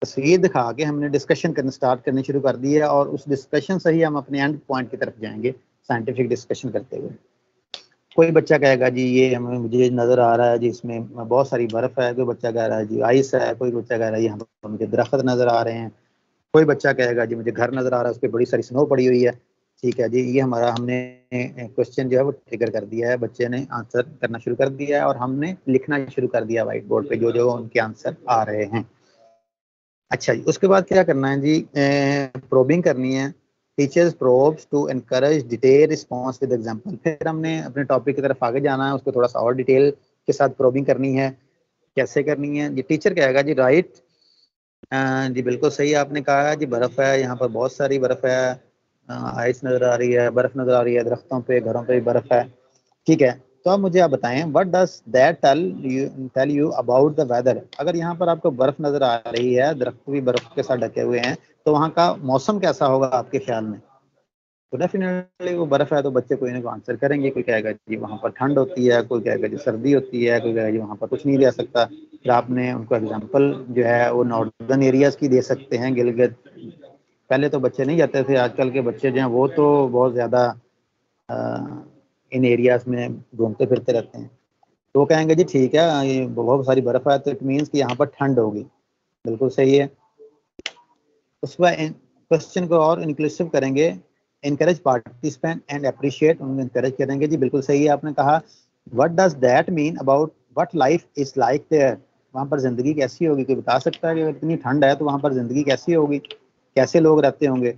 तस्वीर दिखा के हमने डिस्कशन करना स्टार्ट करनी शुरू कर दी है और उस डिस्कशन से ही हम अपने एंड पॉइंट की तरफ़ जाएँगे साइंटिफिक डिस्कशन करते हुए। कोई बच्चा कहेगा, जी, ये हमें, मुझे नज़र आ रहा है, जी, इसमें बहुत सारी बर्फ़ है। कोई बच्चा कह रहा है, जी आइस है। कोई बच्चा कह रहा है, यहाँ पर मुझे दरख्त नज़र आ रहे हैं। कोई बच्चा कहेगा, जी, मुझे घर नज़र आ रहा है उस पर बड़ी सारी स्नो पड़ी हुई है। ठीक है, जी, ये हमारा हमने क्वेश्चन जो है वो ट्रिगर कर दिया है, बच्चे ने आंसर करना शुरू कर दिया है और हमने लिखना शुरू कर दिया व्हाइट बोर्ड पे जो जो उनके आंसर आ रहे हैं। अच्छा जी, उसके बाद क्या करना है जी प्रोबिंग करनी है। Teachers probes to encourage detail response with example फिर हमने अपने टॉपिक की तरफ़ आगे जाना है, उसको थोड़ा सा और डिटेल के साथ प्रोबिंग करनी है। कैसे करनी है? जी टीचर कहेगा, जी राइट जी, बिल्कुल सही आपने कहा है। जी, बर्फ़ है, यहाँ पर बहुत सारी बर्फ़ है। आइस नज़र आ रही है, बर्फ़ नज़र आ रही है, दरख्तों पे, घरों पे भी बर्फ़ है। ठीक है तो आप मुझे आप बताएँ what does that tell you tell you about the weather अगर यहाँ पर आपको बर्फ़ नज़र आ रही है, दरख्त भी बर्फ़ के साथ ढके हुए हैं तो वहाँ का मौसम कैसा होगा आपके ख्याल में? तो डेफिनेटली वो बर्फ़ है तो बच्चे कोई ना कोई आंसर करेंगे। कोई कहेगा, जी, वहाँ पर ठंड होती है। कोई कहेगा, जी, सर्दी होती है। कोई कहेगा, जी, वहाँ पर कुछ नहीं रह सकता। फिर आपने उनको एग्ज़ाम्पल जो है वो नॉर्दर्न एरियाज़ की दे सकते हैं, गिलगित। पहले तो बच्चे नहीं जाते थे, आजकल के बच्चे जो हैं वो तो बहुत ज़्यादा इन एरियाज़ में घूमते फिरते रहते हैं। तो वो कहेंगे, जी, ठीक है, ये बहुत सारी बर्फ़ है तो इट मीन्स कि यहाँ पर ठंड होगी। बिल्कुल सही है। उस पर क्वेश्चन को और इंक्लूसिव करेंगे। इनकरेज पार्टिसिपेंट एंड अप्रिशिएट उनको इनकरेज करेंगे। जी, बिल्कुल सही है, आपने कहा। What does that mean about what life is like there वहाँ पर ज़िंदगी कैसी होगी? कोई बता सकता है कि अगर इतनी ठंड है तो वहाँ पर ज़िंदगी कैसी होगी? कैसे लोग रहते होंगे?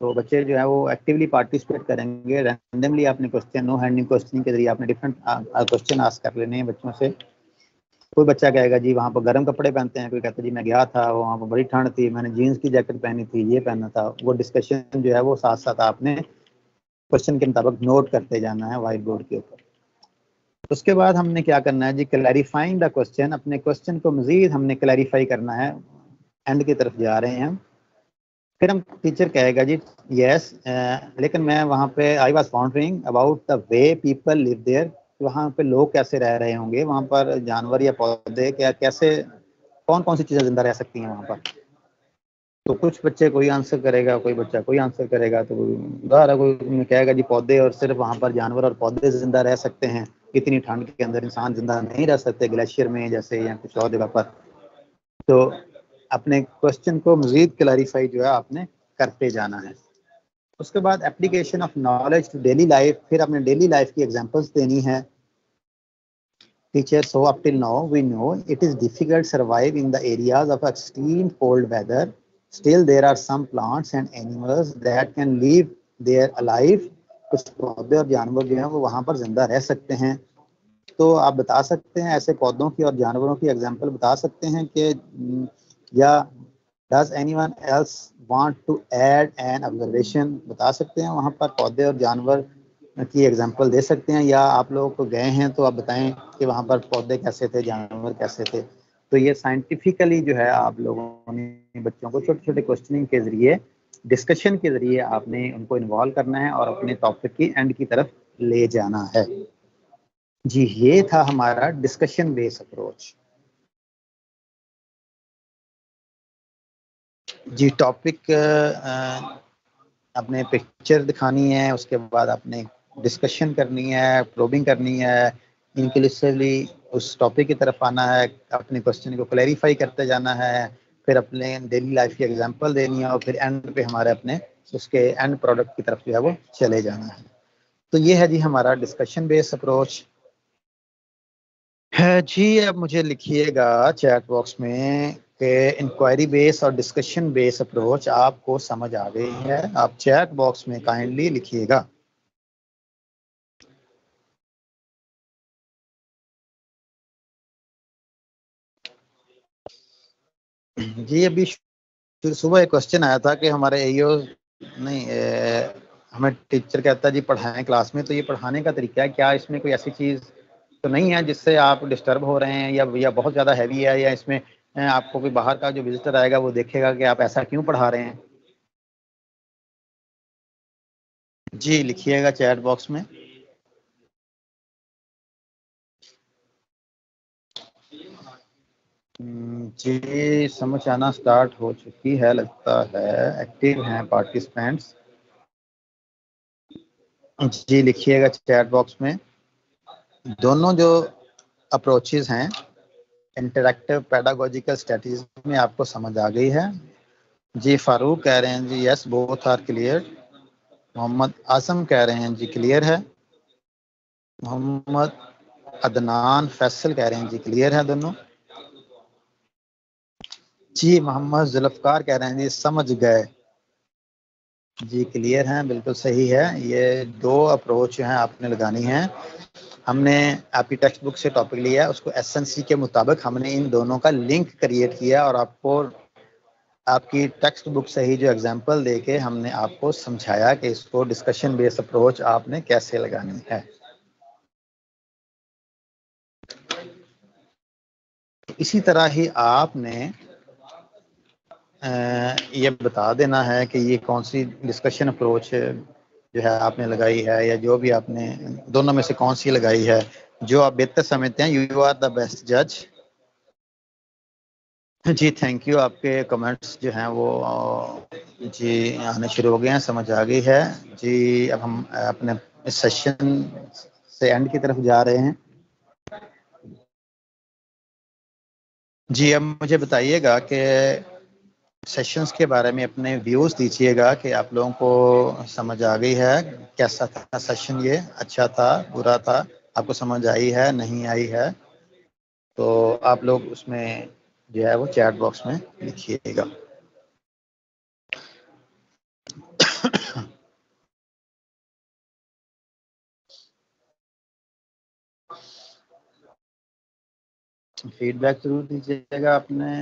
तो बच्चे जो है, वो एक्टिवली पार्टिसिपेट करेंगे। रैंडमली आपने क्वेश्चन नो हैंडिंग क्वेश्चनिंग के ज़रिए आपने डिफरेंट क्वेश्चन आस्क कर लेने हैं बच्चों से। कोई बच्चा कहेगा, जी, वहाँ पर गर्म कपड़े पहनते हैं। कोई कहता जी, मैं गया था, वहाँ पर बड़ी ठंड थी, मैंने जीन्स की जैकेट पहनी थी, ये पहना था। वो डिस्कशन जो है, वो साथ साथ आपने क्वेश्चन के मुताबिक नोट करते जाना है वाइट बोर्ड के ऊपर। उसके बाद हमने क्या करना है? जी क्लैरिफाइंग द क्वेश्चन अपने क्वेश्चन को मजीद हमने क्लैरिफाई करना है। एंड की तरफ़ जा रहे हैं। हम फिर हम टीचर कहेगा, जी यस लेकिन मैं वहाँ पे I was wondering about the way people live there वहाँ पे लोग कैसे रह रहे होंगे? वहाँ पर जानवर या पौधे क्या, कैसे कौन कौन सी चीज़ें ज़िंदा रह सकती हैं वहाँ पर? तो कुछ बच्चे कोई आंसर करेगा, कोई बच्चा कोई आंसर करेगा तो उदाहरण कोई कहेगा जी पौधे और सिर्फ़ वहाँ पर जानवर और पौधे ज़िंदा रह सकते हैं। इतनी ठंड के अंदर इंसान ज़िंदा नहीं रह सकते ग्लेशियर में जैसे या कुछ और जगह पर। तो अपने क्वेश्चन को मजीद क्लैरिफाई जो है आपने करते जाना है। उसके बाद application of knowledge to daily life फिर अपने डेली लाइफ की एग्जांपल्स देनी है। Teacher so up till now we know it is difficult survive in the areas of extreme cold weather still there are some plants and animals that can live there alive कुछ पौधे और जानवर जो हैं वो वहाँ पर ज़िंदा रह सकते हैं तो आप बता सकते हैं ऐसे पौधों की और जानवरों की एग्जांपल बता सकते हैं कि या does anyone else want to add an observation बता सकते हैं वहाँ पर पौधे और जानवर की एग्जांपल दे सकते हैं या आप लोग गए हैं तो आप बताएँ कि वहाँ पर पौधे कैसे थे, जानवर कैसे थे। तो ये साइंटिफिकली जो है आप लोगों ने, बच्चों को छोटे छोटे क्वेश्चनिंग के ज़रिए डिस्कशन के ज़रिए आपने उनको इन्वॉल्व करना है और अपने टॉपिक की एंड की तरफ़ ले जाना है। जी, ये था हमारा डिस्कशन बेस अप्रोच जी टॉपिक अपने पिक्चर दिखानी है, उसके बाद आपने डिस्कशन करनी है प्रोबिंग करनी है इंक्लूसिवली उस टॉपिक की तरफ़ आना है, अपने क्वेश्चन को क्लैरिफाई करते जाना है, फिर अपने डेली लाइफ की एग्जांपल देनी है और फिर एंड पे हमारे अपने उसके एंड प्रोडक्ट की तरफ़ जो है वो चले जाना है। तो ये है जी हमारा डिस्कशन बेस्ड अप्रोच है जी, अब मुझे लिखिएगा चैट बॉक्स में कि इंक्वायरी बेस और डिस्कशन बेस अप्रोच आपको समझ आ गई है। आप चैट बॉक्स में काइंडली लिखिएगा। जी अभी सुबह एक क्वेश्चन आया था कि हमारे एओ नहीं ए, हमें टीचर कहता है जी पढ़ाएँ क्लास में। तो ये पढ़ाने का तरीका है क्या इसमें कोई ऐसी चीज़ तो नहीं है जिससे आप डिस्टर्ब हो रहे हैं या या बहुत ज़्यादा हैवी है या इसमें आपको कोई बाहर का जो विजिटर आएगा वो देखेगा कि आप ऐसा क्यों पढ़ा रहे हैं? जी लिखिएगा चैट बॉक्स में। जी, समझ आना स्टार्ट हो चुकी है, लगता है। एक्टिव हैं पार्टिसिपेंट्स जी, लिखिएगा चैट बॉक्स में। दोनों जो अप्रोचेस हैं इंटरेक्टिव पैडागोजिकल स्ट्रेटजी में आपको समझ आ गई है। जी, फारूक कह रहे हैं, जी yes both are clear Mohammad Asam कह रहे हैं, जी क्लियर है। मोहम्मद अदनान फैसल कह रहे हैं, जी क्लियर है दोनों। जी, मोहम्मद जुल्फकार कह रहे हैं, जी, समझ गए। जी क्लियर हैं, बिल्कुल सही है। ये दो अप्रोच हैं आपने लगानी है। हमने आपकी टेक्स्ट बुक से टॉपिक लिया, उसको एस के मुताबिक हमने इन दोनों का लिंक क्रिएट किया और आपको, आपकी टेक्स्ट बुक से ही जो एग्जांपल देके हमने आपको समझाया कि इसको डिस्कशन बेस्ड अप्रोच आपने कैसे लगानी है। इसी तरह ही आपने ये बता देना है कि ये कौन सी डिस्कशन अप्रोच जो है आपने लगाई है या जो भी आपने, दोनों में से कौन सी लगाई है, जो आप बेहतर समझते हैं। यू आर द बेस्ट जज जी थैंक यू आपके कमेंट्स जो हैं वो, जी, आने शुरू हो गए हैं, समझ आ गई है। जी, अब हम अपने इस सेशन से एंड की तरफ़ जा रहे हैं। जी, अब मुझे बताइएगा कि सेशंस के बारे में अपने व्यूज़ दीजिएगा कि आप लोगों को समझ आ गई है, कैसा था सेशन ये अच्छा था, बुरा था, आपको समझ आई है, नहीं आई है तो आप लोग उसमें जो है वो चैट बॉक्स में लिखिएगा। फीडबैक ज़रूर दीजिएगा अपने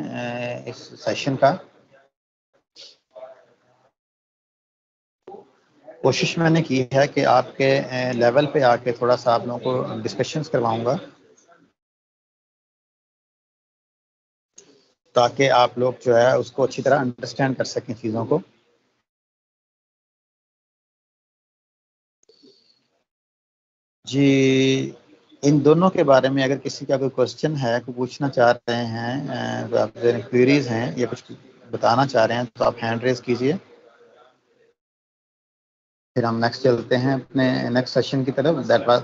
इस सेशन का। कोशिश मैंने की है कि आपके लेवल पे आके थोड़ा सा आप लोगों को डिस्कशंस करवाऊँगा। ताकि आप लोग जो है उसको अच्छी तरह अंडरस्टैंड कर सकें चीज़ों को। जी, इन दोनों के बारे में अगर किसी का कोई क्वेश्चन है, कोई पूछना चाह रहे हैं तो आप क्वेरीज हैं या कुछ बताना चाह रहे हैं तो आप हैंड रेज कीजिए। फिर हम नेक्स्ट चलते हैं अपने नेक्स्ट सेशन की तरफ़। दैट वाज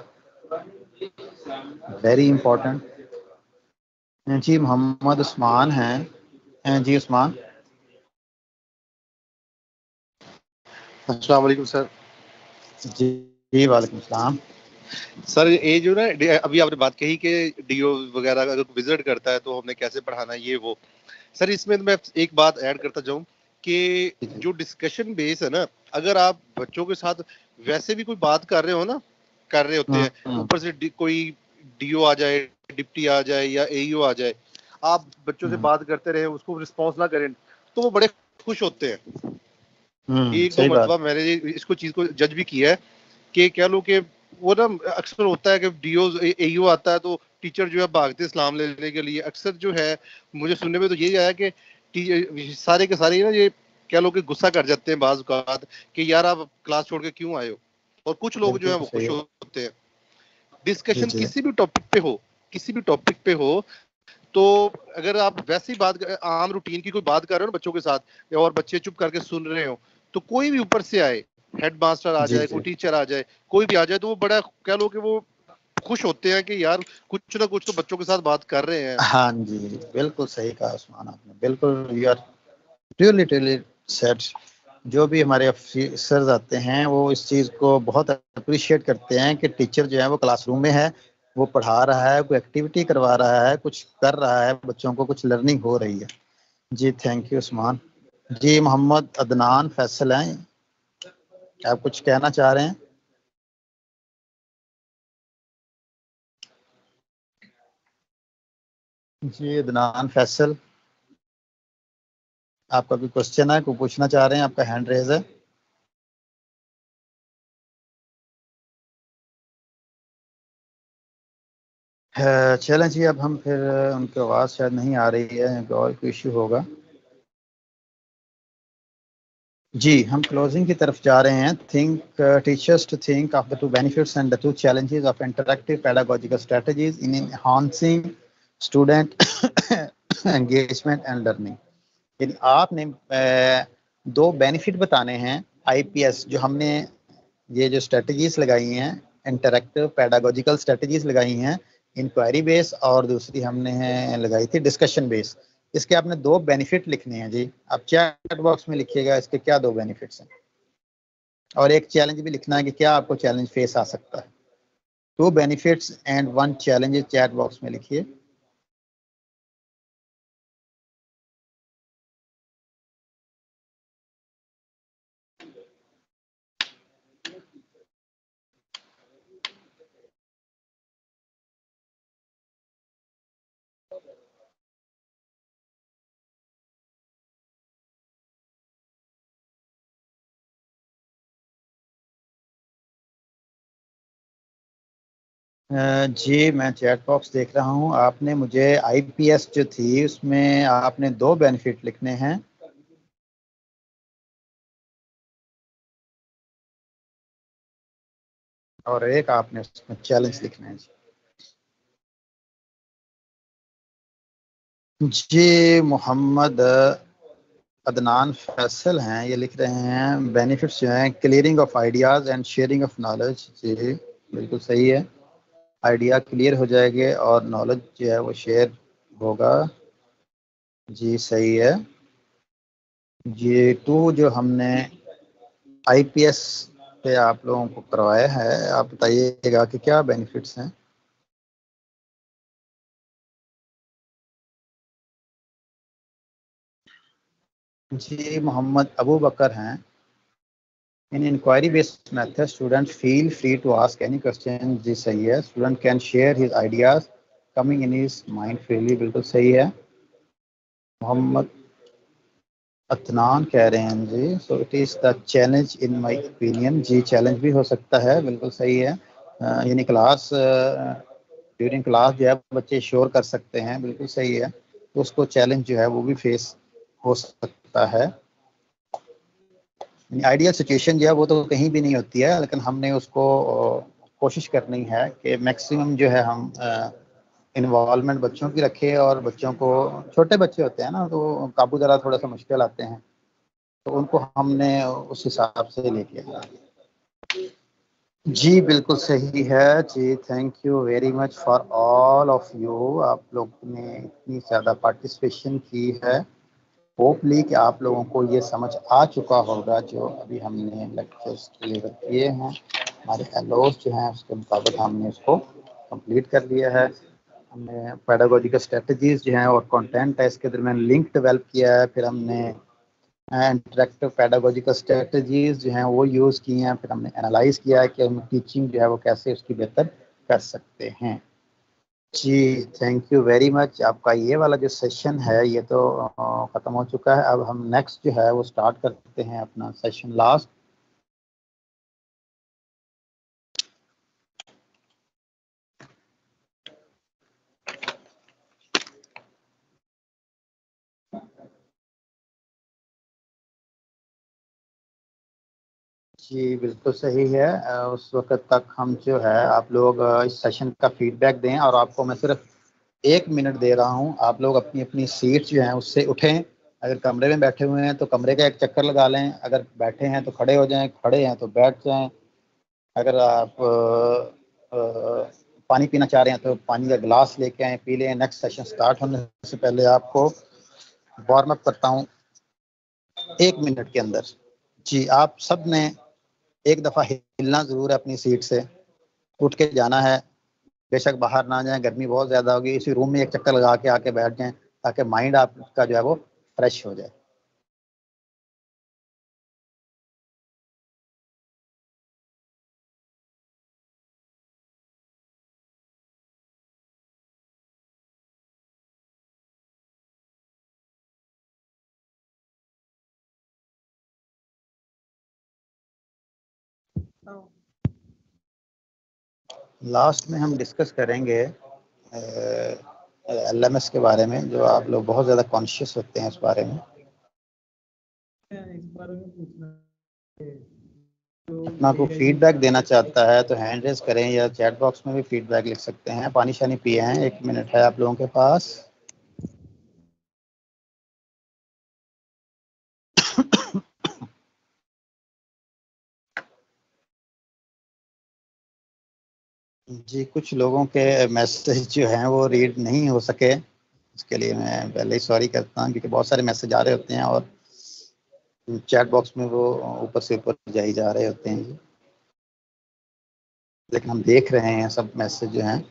वेरी इंपॉर्टेंट जी मोहम्मद उस्मान हैं। जी उस्मान? अस्सलाम वालेकुम सर। जी जी वालेकुम सलाम। सर ये जो ना अभी आपने बात कही कि डीओ वगैरह अगर विज़िट करता है तो हमने कैसे पढ़ाना ये वो। सर इसमें मैं एक बात ऐड करता जाऊँ कि जो डिस्कशन बेस है ना अगर आप बच्चों के साथ वैसे भी कोई बात कर रहे हो ना कर रहे होते हैं हाँ, हाँ। ऊपर से कोई डीओ आ जाए डिप्टी आ जाए या एईओ आ जाए आप बच्चों से हाँ। बात करते रहे उसको रिस्पॉन्स ना करें तो वो बड़े खुश होते हैं एक दो मतलब मैंने इसको चीज़ को जज भी किया है कि कह लो कि वो ना अक्सर होता है कि डीओ एईओ आता है तो टीचर जो है भागते सलाम लेने के लिए अक्सर जो है मुझे सुनने में तो यही आया कि सारे के सारे ना ये कह लो कि गुस्सा कर जाते हैं बाज कि यार आप क्लास छोड़ के क्यों आए हो? और कुछ लोग जो है वो खुश होते हैं। डिस्कशन किसी भी टॉपिक पे हो किसी भी टॉपिक पे हो तो अगर आप वैसी बात आम रूटीन की कोई बात कर रहे हो ना बच्चों के साथ और बच्चे चुप करके सुन रहे हो तो कोई भी ऊपर से आए हेड मास्टर आ जाए कोई टीचर आ जाए कोई भी आ जाए तो वो बड़ा कह लो कि वो खुश होते हैं कि यार कुछ ना कुछ तो बच्चों के साथ बात कर रहे हैं। हाँ जी बिल्कुल सही कहा उस्मान आपने बिल्कुल यू आर रियली सेट जो भी हमारे अफसर आते हैं, वो इस चीज़ को बहुत अप्रिशिएट करते हैं कि टीचर जो है, वो क्लासरूम में है, वो पढ़ा रहा है, कोई एक्टिविटी करवा रहा है, कुछ कर रहा है, बच्चों को कुछ लर्निंग हो रही है। जी थैंक यू उस्मान जी मोहम्मद अदनान फैसल हैं। आप कुछ कहना चाह रहे हैं? जी अदनान फैसल आपका भी क्वेश्चन है, कोई पूछना चाह रहे हैं, आपका हैंड रेज है। चलें जी, अब हम फिर, उनकी आवाज़ शायद नहीं आ रही है और कोई इशू होगा। जी, हम क्लोजिंग की तरफ़ जा रहे हैं। Think teachers to think of the two benefits and the two challenges of interactive pedagogical strategies in enhancing student engagement and learning यानी आपने दो बेनिफिट बताने हैं आईपीएस जो हमने ये जो स्ट्रेटजीज लगाई हैं इंटरेक्टिव पैडागोजिकल स्ट्रेटजीज लगाई हैं इंक्वायरी बेस और दूसरी हमने लगाई थी डिस्कशन बेस इसके आपने दो बेनिफिट लिखने हैं जी। आप चैट बॉक्स में लिखिएगा, इसके क्या दो बेनिफिट्स हैं? और एक चैलेंज भी लिखना है कि क्या आपको चैलेंज फेस आ सकता है। Two benefits and one challenge chat box में लिखिए। जी, मैं चैट बॉक्स देख रहा हूँ। आपने मुझे आईपीएस जो थी, उसमें आपने दो बेनिफिट लिखने हैं। और एक आपने उसमें चैलेंज लिखना है, जी। मोहम्मद अदनान फैसल हैं, ये लिख रहे हैं बेनिफिट्स जो हैं clearing of ideas and sharing of knowledge जी, बिल्कुल सही है। आइडिया क्लियर हो जाएँगे और नॉलेज जो है वो शेयर होगा। जी, सही है। ये टू जो हमने आईपीएस पे आप लोगों को करवाया है, आप बताइएगा कि क्या बेनिफिट्स हैं? जी, मोहम्मद अबू बकर हैं। In inquiry-based method, students feel free to ask any question. जी सही है. Student can share his ideas coming in his mind freely. बिल्कुल सही है. मोहम्मद अतनान कह रहे हैं जी so it is the challenge in my opinion ji challenge भी हो सकता है बिल्कुल सही है यानी क्लास ड्यूरिंग क्लास जो है बच्चे शोर कर सकते हैं बिल्कुल सही है तो उसको चैलेंज जो है वो भी फेस हो सकता है आइडियल सिचुएशन जो है वो तो कहीं भी नहीं होती है, लेकिन हमने उसको कोशिश करनी है कि मैक्सिमम जो है हम इन्वॉलमेंट बच्चों की रखे और बच्चों को, छोटे बच्चे होते हैं ना तो काबू ज़रा थोड़ा सा मुश्किल आते हैं तो उनको हमने उस हिसाब से लेके आया जी, बिल्कुल सही है। जी thank you very much for all of you आप लोग ने इतनी ज़्यादा पार्टिसिपेशन की है। होपली कि आप लोगों को ये समझ आ चुका होगा जो अभी हमने लेक्चर्स डिलीवर किए हैं। हमारे एलोस जो हैं उसके मुताबिक हमने इसको कंप्लीट कर लिया है। हमने पैडागोजिकल स्ट्रेटजीज जो हैं और कंटेंट है इसके दरमियान लिंक डेवलप किया है। फिर हमने इंटरेक्टिव पेडागोजिकल स्ट्रेटजीज जो हैं वो यूज़ की हैं। फिर हमने एनालाइज किया है कि हम टीचिंग जो है वो कैसे उसकी बेहतर कर सकते हैं। जी थैंक यू वेरी मच आपका ये वाला जो सेशन है, ये तो ख़त्म हो चुका है। अब हम नेक्स्ट जो है, वो स्टार्ट करते हैं अपना सेशन लास्ट जी बिल्कुल सही है। उस वक्त तक हम जो है आप लोग इस सेशन का फीडबैक दें और आपको मैं सिर्फ़ एक मिनट दे रहा हूँ। आप लोग अपनी अपनी सीट जो हैं उससे उठें। अगर कमरे में बैठे हुए हैं तो कमरे का एक चक्कर लगा लें। अगर बैठे हैं तो खड़े हो जाएँ खड़े हैं तो बैठ जाएँ। अगर आप आ, आ, पानी पीना चाह रहे हैं तो पानी का गिलास लेके आए पी लें। नेक्स्ट सेशन स्टार्ट होने से पहले आपको वार्म अप करता हूँ एक मिनट के अंदर। जी आप सबने एक दफ़ा हिलना ज़रूर है अपनी सीट से। उठ के जाना है। बेशक बाहर ना जाए, गर्मी बहुत ज़्यादा होगी। इसी रूम में एक चक्कर लगा के आके बैठ जाए, ताकि माइंड आपका जो है वो फ्रेश हो जाए। लास्ट में हम डिस्कस करेंगे एल एम एस के बारे में, जो आप लोग बहुत ज़्यादा कॉन्शियस होते हैं इस बारे में। अपना को फीडबैक देना चाहता है तो हैंड रेस करें या चैट बॉक्स में भी फीडबैक लिख सकते हैं। पानी शानी पिए हैं, एक मिनट है आप लोगों के पास। जी, कुछ लोगों के मैसेज जो हैं वो रीड नहीं हो सके। इसके लिए मैं पहले ही सॉरी करता हूँ, क्योंकि बहुत सारे मैसेज आ रहे होते हैं और चैट बॉक्स में वो ऊपर से ऊपर जाई जा रहे होते हैं। लेकिन हम देख रहे हैं, सब मैसेज जो हैं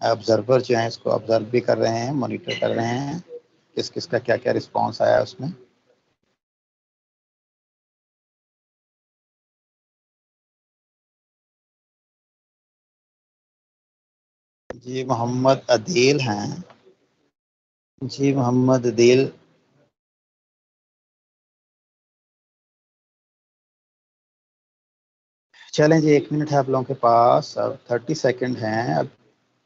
ऑब्जर्वर जो हैं, इसको ऑब्ज़र्व भी कर रहे हैं मॉनिटर कर रहे हैं किस किस का क्या क्या रिस्पॉन्स आया उसमें। जी मोहम्मद अदील हैं। जी मोहम्मद अदील। चलें जी, एक मिनट है आप लोगों के पास। अब थर्टी सेकंड हैं। अब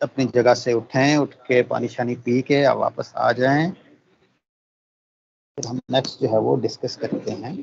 अपनी जगह से उठें, उठ के पानी शानी पी के अब वापस आ जाएँ। फिर हम नेक्स्ट जो है वो डिस्कस करते हैं।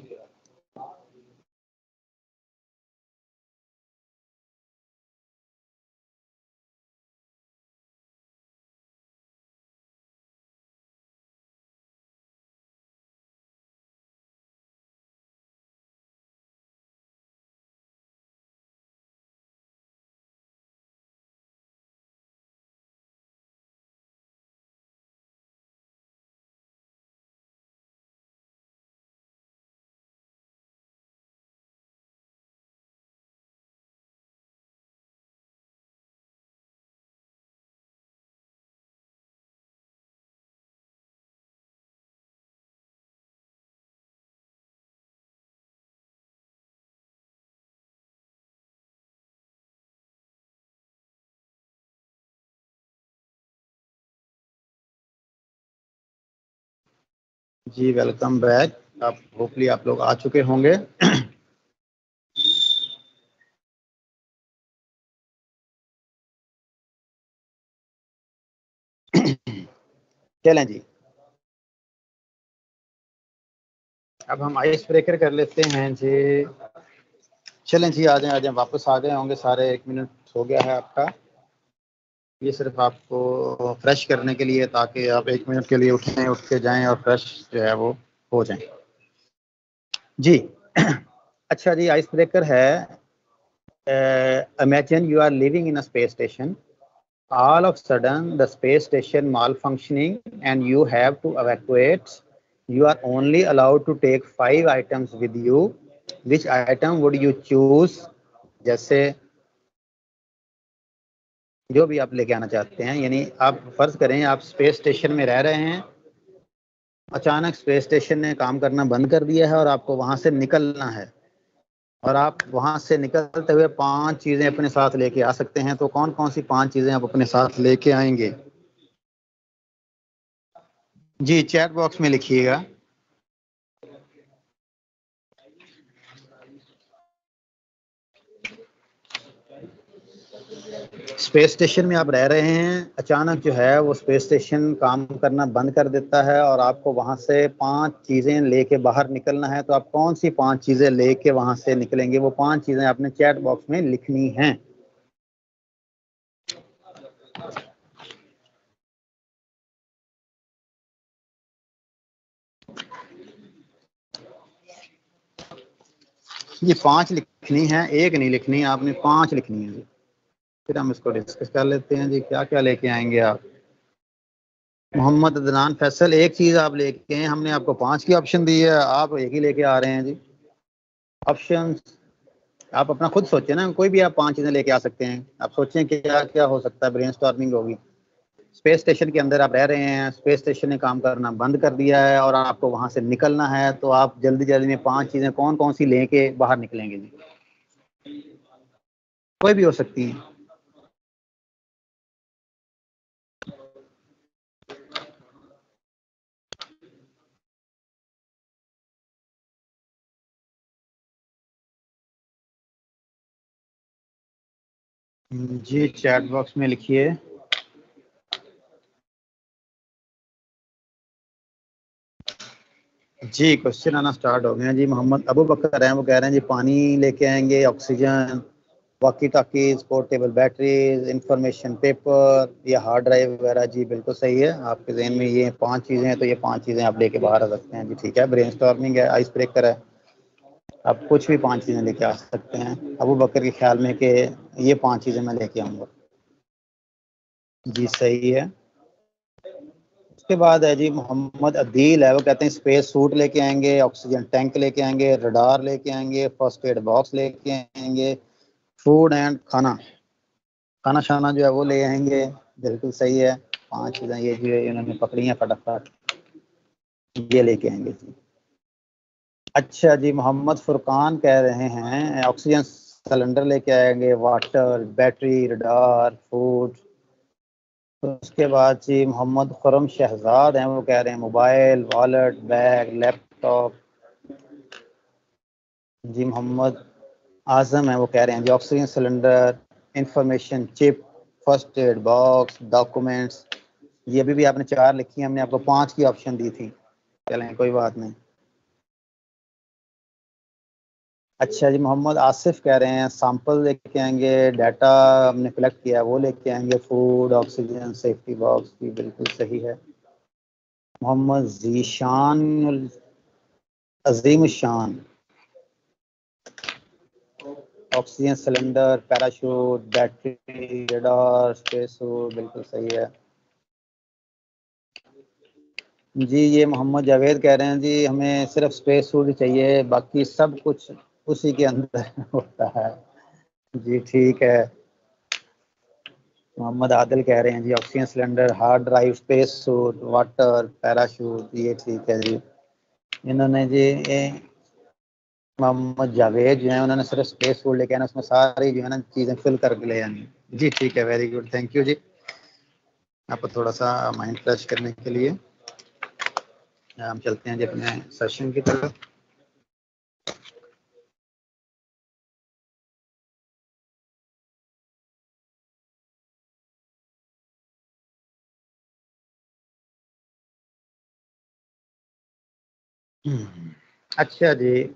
जी वेलकम बैक आप होपली आप लोग आ चुके होंगे। चलें जी। अब हम आइस ब्रेकर कर लेते हैं जी। चलें जी आ जाएँ आ जाएँ वापस आ गए होंगे। सारे एक मिनट हो गया है आपका। ये सिर्फ़ आपको फ्रेश करने के लिए ताकि आप एक मिनट के लिए उठें उठ के जाएँ और फ्रेश जो है वो हो जाएँ। जी। अच्छा जी आइस ब्रेकर है imagine you are living in a space station all of sudden the space station malfunctioning and you have to evacuate you are only allowed to take five items with you which item would you choose जैसे जो भी आप लेके आना चाहते हैं, यानी आप फ़र्ज़ करें, आप स्पेस स्टेशन में रह रहे हैं, अचानक स्पेस स्टेशन ने काम करना बंद कर दिया है और आपको वहाँ से निकलना है। और आप वहाँ से निकलते हुए पाँच चीज़ें अपने साथ लेके आ सकते हैं तो कौन कौन सी पाँच चीज़ें आप अपने साथ लेके आएँगे? जी चैट बॉक्स में लिखिएगा। स्पेस स्टेशन में आप रह रहे हैं, अचानक जो है वो स्पेस स्टेशन काम करना बंद कर देता है और आपको वहाँ से पाँच चीज़ें लेके बाहर निकलना है तो आप कौन सी पाँच चीज़ें लेके वहाँ से निकलेंगे? वो पाँच चीज़ें आपने चैट बॉक्स में लिखनी हैं। ये पाँच लिखनी है, एक नहीं लिखनी, आपने पाँच लिखनी है। फिर हम इसको डिस्कस कर लेते हैं जी क्या क्या लेके आएँगे आप? मोहम्मद अदनान फैसल, एक चीज़ आप लेके हैं हमने आपको पाँच की ऑप्शन दी है, आप एक ही लेके आ रहे हैं जी। ऑप्शन आप अपना खुद सोचें ना, कोई भी आप पाँच चीज़ें लेके आ सकते हैं। आप सोचें क्या क्या हो सकता है ब्रेन होगी। स्पेस स्टेशन के अंदर आप रह रहे हैं स्पेस स्टेशन ने काम करना बंद कर दिया है और आपको वहाँ से निकलना है तो आप जल्दी जल्दी में पाँच चीज़ें कौन कौन सी लेके बाहर निकलेंगे जी। कोई भी हो सकती है। जी चैट बॉक्स में लिखिए। जी क्वेश्चन आना स्टार्ट हो गया जी, मोहम्मद अबू बकर हैं, वो कह रहे हैं, जी, पानी लेके आएँगे oxygen walkie talkies portable batteries information paper या हार्ड ड्राइव वगैरह, जी, बिल्कुल सही है। आपके जहन में ये पाँच चीज़ें हैं तो ये पाँच चीज़ें आप लेके बाहर आ सकते हैं। जी, ठीक है ब्रेन है आइस ब्रेकर है। आप कुछ भी पाँच चीज़ें लेके आ सकते हैं। अबू बकर के ख्याल में कि ये पाँच चीज़ें मैं लेके आऊँगा। जी, सही है। उसके बाद है जी, मोहम्मद अदील है, वो कहते हैं स्पेस सूट लेके आएँगे ऑक्सीजन टैंक लेके आएँगे रडार लेके आएँगे फ़र्स्ट एड बॉक्स लेके आएँगे फ़ूड एंड खाना। खाना शाना जो है वो ले आएँगे। बिल्कुल सही है। पाँच चीज़ें ये जो इन्होंने पकड़ी हैं फटाफट। ये लेके आएँगे जी। अच्छा जी, मोहम्मद फुरकान कह रहे हैं, ऑक्सीजन सिलेंडर लेके आएँगे, वाटर, बैटरी, रडार, फ़ूड। उसके बाद जी, मोहम्मद खुरम शहजाद हैं, वो कह रहे हैं, मोबाइल, वॉलेट, बैग, लैपटॉप। जी, मोहम्मद आज़म है, वो कह रहे हैं, जी, oxygen cylinder information chip, first aid box, documents, ये अभी भी आपने चार लिखी है, हमने आपको पाँच की ऑप्शन दी थी। चलें, कोई बात नहीं। अच्छा जी, मोहम्मद आसिफ कह रहे हैं सैंपल लेके आएँगे डाटा हमने कलेक्ट किया है वो लेके आएँगे फ़ूड ऑक्सीजन सेफ्टी बॉक्स भी बिल्कुल सही है। Mohammad Zeeshan Azeem Shan oxygen cylinder parachute battery radar space बिल्कुल सही है। जी, ये मोहम्मद जावेद कह रहे हैं जी, हमें सिर्फ़ स्पेस सूट चाहिए, बाकी सब कुछ उसी के अंदर होता है। जी ठीक है। मोहम्मद आदिल कह रहे हैं, जी oxygen cylinder hard drive space suit water parachute ये ठीक है जी। इन्होंने जी मोहम्मद जावेद जो है, उन्होंने सिर्फ़ स्पेस सूट लेके आना, उसमें सारी जो है ना चीज़ें फिल करके ले आनी। जी ठीक है वेरी गुड थैंक यू जी। आपको थोड़ा सा माइंड फ्रेश करने के लिए, हम चलते हैं जी अपने सेशन की तरफ़। अच्छा जी।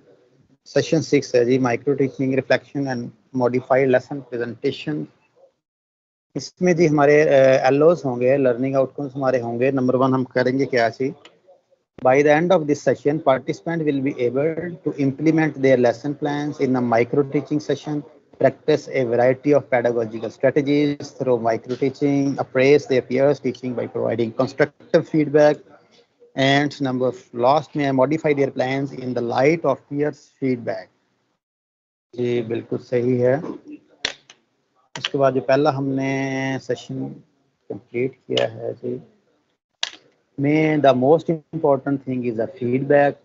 सेशन सिक्स है जी micro teaching reflection and modified lesson presentation इसमें जी हमारे एलओज होंगे लर्निंग आउटकम्स हमारे होंगे। नंबर वन हम करेंगे क्या जी? By the end of this session participant will be able to implement their lesson plan in a micro teaching session practice a variety of pedagogical strategies through micro teaching appraise their peers teaching by providing constructive feedback and number of last may modify their plans in the light of peers feedback. जी, बिल्कुल सही है। उसके बाद जो पहला हमने session complete किया है जी। में the most important thing is the feedback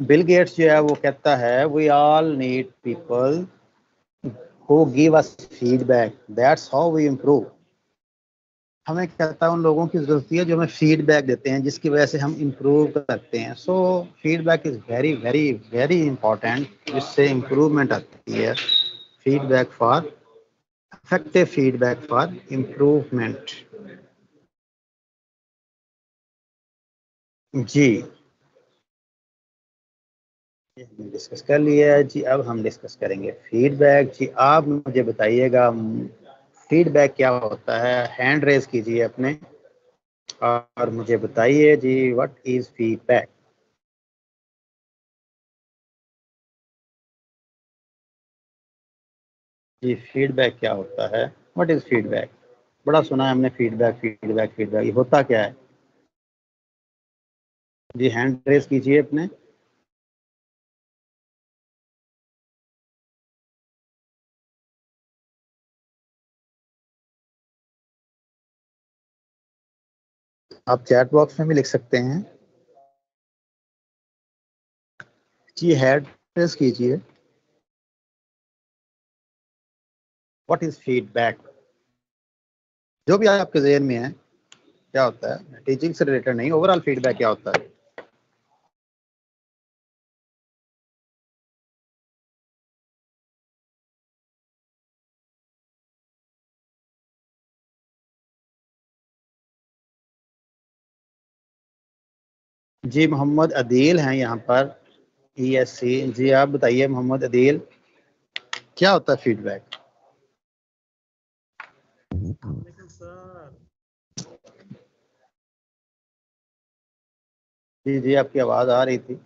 Bill Gates जो है, वो कहता है we all need people who give us feedback that's how we improve हमें कहता है उन लोगों की ज़रूरत है जो हमें फीडबैक देते हैं, जिसकी वजह से हम इम्प्रूव करते हैं। So feedback is very very very important जिससे इम्प्रूवमेंट आती है। Feedback for effective feedback for improvement. जी। डिस्कस कर लिया है। जी, अब हम डिस्कस करेंगे। फीडबैक जी, आप मुझे बताइएगा। फीडबैक क्या होता है? हैंड रेज कीजिए अपने। और मुझे बताइए जी व्हाट इज़ फीडबैक जी फीडबैक क्या होता है? व्हाट इज़ फीडबैक बड़ा सुना है हमने फीडबैक फीडबैक फीडबैक ये होता क्या है? जी हैंड रेस कीजिए अपने। आप चैट बॉक्स में भी लिख सकते हैं जी हेड प्रेस कीजिए। वट इज़ फीडबैक जो भी आपके जहन में है, क्या होता है? टीचिंग से रिलेटेड नहीं ओवरऑल फीडबैक क्या होता है? जी मोहम्मद अदील हैं यहाँ पर ई एस सी जी आप बताइए मोहम्मद अदील क्या होता है फीडबैक जी जी आपकी आवाज़ आ रही थी।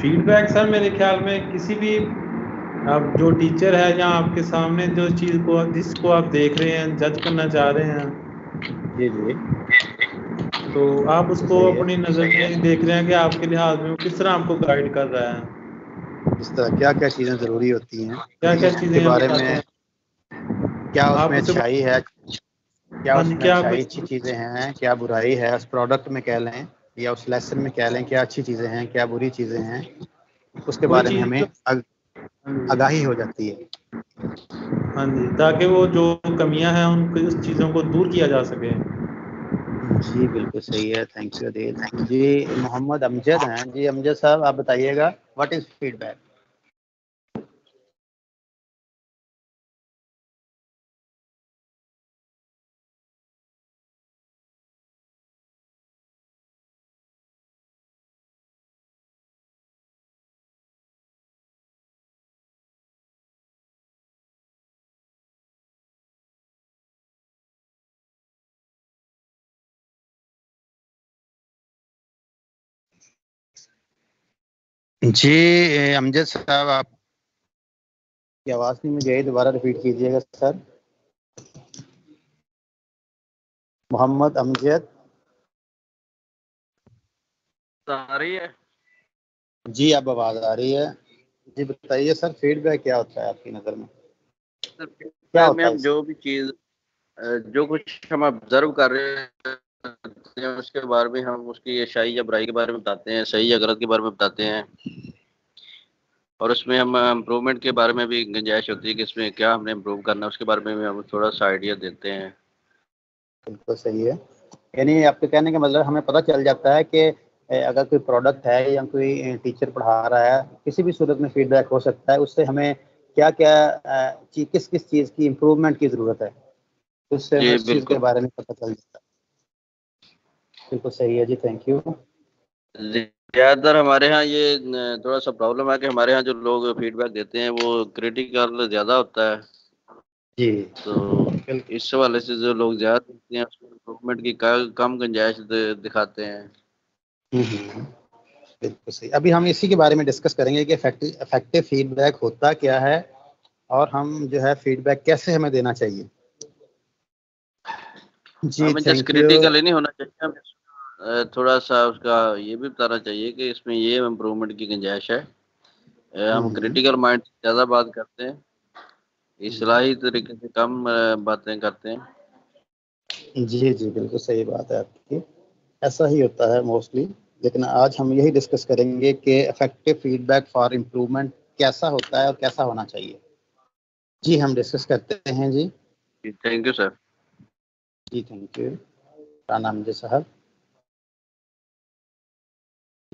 फीडबैक सर मेरे ख्याल में किसी भी आप जो टीचर है या आपके सामने जो चीज़ को जिसको आप देख रहे हैं जज करना चाह रहे हैं। जी जी। तो आप उसको अपनी नज़र में देख रहे हैं कि आपके लिहाज में किस तरह आपको गाइड कर रहा है? इस तरह क्या क्या चीज़ें ज़रूरी होती हैं? क्या क्या चीज़ें बारे में क्या उसमें अच्छाई है? क्या हाँ, उसमें अच्छाई अच्छी चीज़ें हैं? क्या बुराई है? उस प्रोडक्ट में कह लें या उस लेसन में कह लें क्या अच्छी चीज़ें हैं क्या बुरी चीज़ें हैं? उसके बारे में हमें तो- आगाही हो जाती है। हाँ जी ताकि वो जो कमियाँ हैं उन उस चीज़ों को दूर किया जा सके। जी, बिल्कुल सही है। थैंक यू जी, मोहम्मद अमजद हैं। जी, अमजद साहब, आप बताइएगा व्हाट इज़ फीडबैक जी अमजद साहब आप की आवाज़ नहीं मुझे दोबारा रिपीट कीजिएगा सर मोहम्मद अमजद। आ रही है? जी अब आवाज़ आ रही है। जी बताइए सर फीडबैक क्या होता है आपकी नज़र में? सर क्या होता में है हम जो भी चीज़ जो कुछ हम ऑब्ज़र्व कर रहे हैं उसके बारे में हम उसकी शाही या बुराई के बारे में बताते हैं सही या गलत के बारे में बताते हैं। और उसमें हम इम्प्रूवमेंट के बारे में भी गुंजाइश होती है कि इसमें क्या हमने इम्प्रूव करना है उसके बारे में भी हम थोड़ा सा आइडिया देते हैं। बिल्कुल सही है। यानी आपके कहने का मतलब हमें पता चल जाता है कि अगर कोई प्रोडक्ट है या कोई टीचर पढ़ा रहा है किसी भी सूरत में फीडबैक हो सकता है उससे हमें क्या क्या किस किस चीज़ की इम्प्रूवमेंट की ज़रूरत है उससे उस चीज़ के बारे में पता चल जाता है। बिल्कुल सही है जी थैंक यू ज़्यादातर हमारे यहाँ ये थोड़ा सा प्रॉब्लम है कि हमारे यहाँ जो लोग फीडबैक देते हैं वो क्रिटिकल ज़्यादा होता है। जी। तो इस हवाले से जो लोग ज़्यादा हैं उसमें इम्प्रूवमेंट की कम गुंजाइश दिखाते हैं। हम्म, हम्म, बिल्कुल सही। अभी हम इसी के बारे में डिस्कस करेंगे कि इफ़ेक्टिव फीडबैक होता क्या है और हम जो है फीडबैक कैसे हमें देना चाहिए। जी हमें जस्ट क्रिटिकल ही नहीं होना चाहिए हमें थोड़ा सा उसका ये भी बताना चाहिए कि इसमें ये इम्प्रूवमेंट की गुंजाइश है। हम हम्म। क्रिटिकल माइंड से ज़्यादा बात करते हैं। इस्लाही तरीके से कम बातें करते हैं। जी जी बिल्कुल सही बात है आपकी। ऐसा ही होता है मोस्टली लेकिन आज हम यही डिस्कस करेंगे कि इफ़ेक्टिव फीडबैक फॉर इम्प्रूवमेंट कैसा होता है और कैसा होना चाहिए। जी हम डिस्कस करते हैं जी। थैंक यू सर जी थैंक यू जी साहब।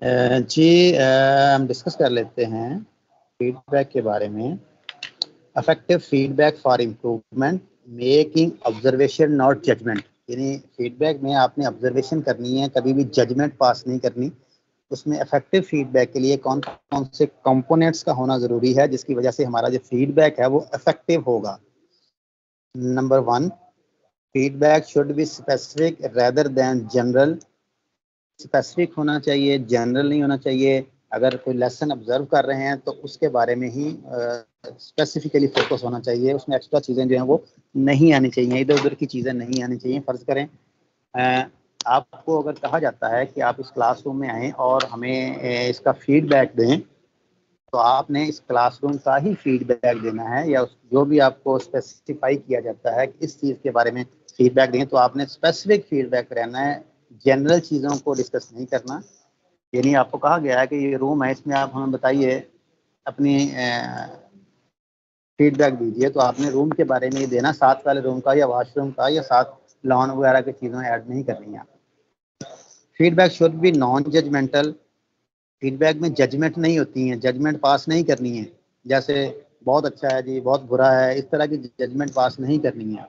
जी हम डिस्कस कर लेते हैं फीडबैक के बारे में। Effective feedback for improvement making observation not judgement यानी फीडबैक में आपने ऑब्जर्वेशन करनी है, कभी भी जजमेंट पास नहीं करनी। उसमें इफ़ेक्टिव फीडबैक के लिए कौन कौन से कंपोनेंट्स का होना ज़रूरी है, जिसकी वजह से हमारा जो फीडबैक है वो इफ़ेक्टिव होगा। Number one feedback should be specific rather than general specific होना चाहिए जनरल नहीं होना चाहिए। अगर कोई लेसन ऑब्ज़र्व कर रहे हैं तो उसके बारे में ही स्पेसिफिकली फोकस होना चाहिए। उसमें एक्स्ट्रा चीज़ें जो हैं वो नहीं आनी चाहिए। इधर उधर की चीज़ें नहीं आनी चाहिए फ़र्ज़ करें। अ, आपको अगर कहा जाता है कि आप इस क्लासरूम में आएँ और हमें इसका फीडबैक दें तो आपने इस क्लासरूम का ही फीडबैक देना है या जो भी आपको स्पेसिफाई किया जाता है कि इस चीज़ के बारे में फीडबैक दें तो आपने स्पेसिफिक फीडबैक रहना है। जनरल चीज़ों को डिस्कस नहीं करना। यानी आपको कहा गया है कि ये रूम है, इसमें आप हमें बताइए, अपनी फीडबैक दीजिए। तो आपने रूम के बारे में देना, साथ वाले रूम का या वॉशरूम का या साथ लॉन वगैरह की चीज़ें ऐड नहीं करनी है feedback should be non judgemental feedback में जजमेंट नहीं होती है जजमेंट पास नहीं करनी है। जैसे, बहुत अच्छा है जी, बहुत बुरा है, इस तरह की जजमेंट पास नहीं करनी है।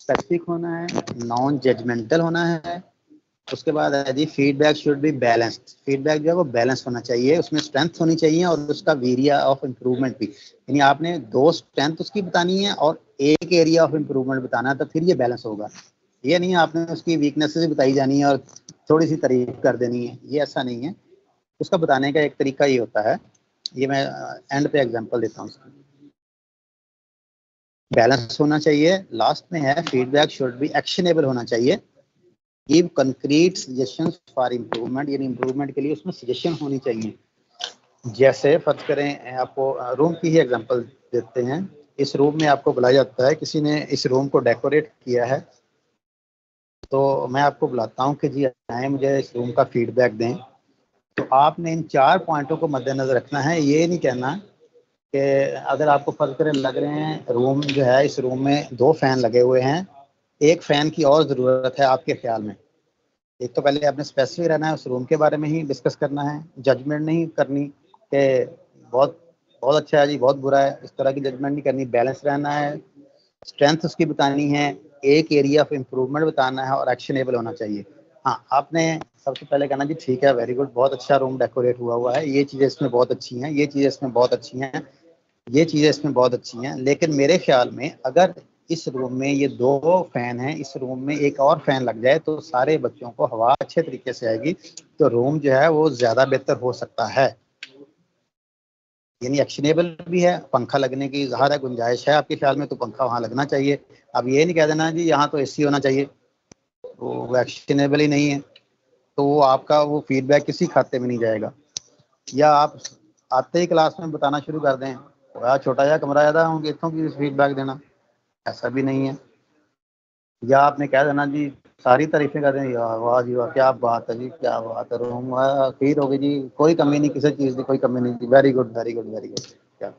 स्पेसिफिक होना है नॉन जजमेंटल होना है उसके बाद है जी feedback should be balanced feedback जो है वो बैलेंस होना चाहिए, उसमें स्ट्रेंथ होनी चाहिए और उसका एरिया ऑफ़ इम्प्रूवमेंट भी। यानी आपने दो स्ट्रेंथ उसकी बतानी है और एक एरिया ऑफ़ इम्प्रूवमेंट बताना तो फिर ये बैलेंस होगा। ये नहीं आपने उसकी वीकनेसेस बताई जानी है और थोड़ी सी तारीफ़ कर देनी है। ये ऐसा नहीं है। उसका बताने का एक तरीका ये होता है। ये मैं एंड पे एग्जांपल देता हूँ बैलेंस होना चाहिए। लास्ट में है फीडबैक शुड बी एक्शनेबल होना चाहिए। Give concrete suggestions for improvement यानी इम्प्रूवमेंट के लिए उसमें सजेशन होनी चाहिए। जैसे फ़र्ज़ करें, आपको रूम की ही एग्जांपल देते हैं। इस रूम में आपको बुलाया जाता है, किसी ने इस रूम को डेकोरेट किया है तो मैं आपको बुलाता हूँ कि जी आए मुझे इस रूम का फीडबैक दें। तो आपने इन चार पॉइंटों को मद्देनजर रखना है। ये नहीं कहना कि अगर आपको फ़र्ज़ करें लग रहे हैं रूम जो है, इस रूम में दो फ़ैन लगे हुए हैं एक फ़ैन की और ज़रूरत है आपके ख्याल में? एक तो पहले आपने स्पेसिफिक रहना है, उस रूम के बारे में ही डिस्कस करना है। जजमेंट नहीं करनी कि बहुत बहुत अच्छा है जी, बहुत बुरा है। इस तरह की जजमेंट नहीं करनी। बैलेंस रहना है स्ट्रेंथ उसकी बतानी है। एक एरिया ऑफ़ इम्प्रूवमेंट बताना है और एक्शनेबल होना चाहिए। हाँ आपने सबसे पहले कहना जी ठीक है वेरी गुड बहुत अच्छा रूम डेकोरेट हुआ हुआ है। ये चीज़ें इसमें बहुत अच्छी हैं, ये चीज़ें इसमें बहुत अच्छी हैं, ये चीज़ें इसमें बहुत अच्छी हैं। लेकिन मेरे ख्याल में अगर इस रूम में ये दो फ़ैन हैं, इस रूम में एक और फ़ैन लग जाए तो सारे बच्चों को हवा अच्छे तरीके से आएगी तो रूम जो है वो ज़्यादा बेहतर हो सकता है। यानी एक्शनेबल भी है, पंखा लगने की ज़्यादा गुंजाइश है आपके ख्याल में तो पंखा वहाँ लगना चाहिए। अब ये नहीं कह देना जी यहाँ तो एसी होना चाहिए वो एक्शनेबल ही नहीं है तो वो आपका वो फीडबैक किसी खाते में नहीं जाएगा। या आप आते ही क्लास में बताना शुरू कर दें छोटा जा कमरा ज़्यादा हूँ इतों की फीडबैक देना। ऐसा भी नहीं है। या आपने कह देना जी, सारी तारीफें कर दें यार वाह जी वाह, क्या बात है जी, क्या बात है, रूम खीर होगी जी, कोई कमी नहीं, किसी चीज़ की कोई कमी नहीं जी। Very good very good very good क्या?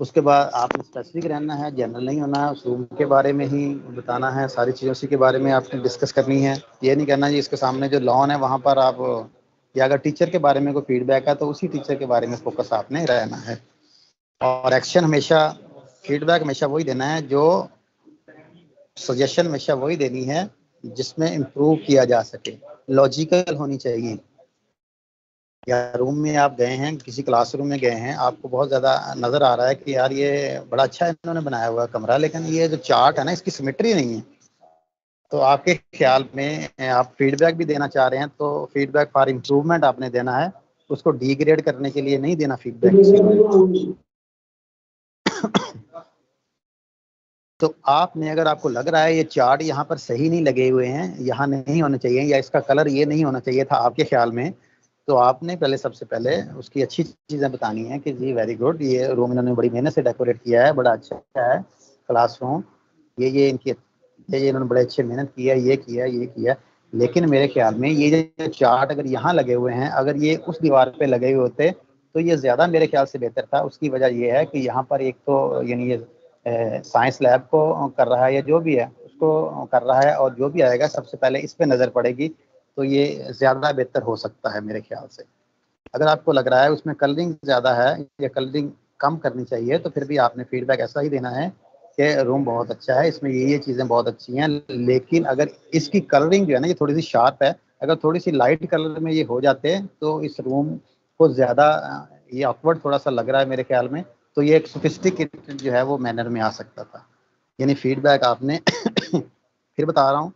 उसके बाद आपने स्पेसिफिक रहना है जनरल नहीं होना है, उस रूम के बारे में ही बताना है, सारी चीज़ों उसी के बारे में आपने डिस्कस करनी है। ये नहीं करना जी, इसके सामने जो लॉन है, वहाँ पर आप, या अगर टीचर के बारे में कोई फीडबैक है तो उसी टीचर के बारे में फोकस आपने रहना है। और एक्शन हमेशा फीडबैक हमेशा वही देना है, जो सजेशन हमेशा वही देनी है, जिसमें इम्प्रूव किया जा सके। लॉजिकल होनी चाहिए। या रूम में आप गए हैं, किसी क्लासरूम में गए हैं, आपको बहुत ज़्यादा नज़र आ रहा है कि यार ये बड़ा अच्छा इन्होंने बनाया हुआ कमरा, लेकिन ये जो चार्ट है ना, इसकी सिमेट्री नहीं है। तो आपके ख्याल में आप फीडबैक भी देना चाह रहे हैं तो फीडबैक फॉर इम्प्रूवमेंट आपने देना है। उसको डिग्रेड करने के लिए नहीं देना फीडबैक तो आपने, अगर आपको लग रहा है ये चार्ट यहाँ पर सही नहीं लगे हुए हैं, यहाँ नहीं होना चाहिए या इसका कलर ये नहीं होना चाहिए था आपके ख्याल में तो आपने पहले, सबसे पहले उसकी अच्छी चीज़ें बतानी है कि जी वेरी गुड ये रूम इन्होंने बड़ी मेहनत से डेकोरेट किया है, बड़ा अच्छा है क्लासरूम ये ये इनकी, ये ये इन्होंने बड़े अच्छे मेहनत किया ये किया ये किया, लेकिन मेरे ख्याल में ये जो चार्ट अगर यहाँ लगे हुए हैं, अगर ये उस दीवार पे लगे हुए होते तो ये ज़्यादा मेरे ख्याल से बेहतर था, उसकी वजह ये है कि यहाँ पर एक तो यानी ये साइंस लैब को कर रहा है या जो भी है, उसको कर रहा है और जो भी आएगा, सबसे पहले इस पर नज़र पड़ेगी तो ये ज़्यादा बेहतर हो सकता है मेरे ख्याल से। अगर आपको लग रहा है उसमें कलरिंग ज़्यादा है या कलरिंग कम करनी चाहिए तो फिर भी आपने फीडबैक ऐसा ही देना है कि रूम बहुत अच्छा है, इसमें ये ये चीज़ें बहुत अच्छी हैं, लेकिन अगर इसकी कलरिंग जो है ना, ये थोड़ी सी शार्प है, अगर थोड़ी सी लाइट कलर में ये हो जाते तो इस रूम को ज़्यादा ये ऑकवर्ड थोड़ा सा लग रहा है मेरे ख्याल में तो ये एक सोफिस्टिकेटेड जो है वो मैनर में आ सकता था। यानी फीडबैक आपने फिर बता रहा हूँ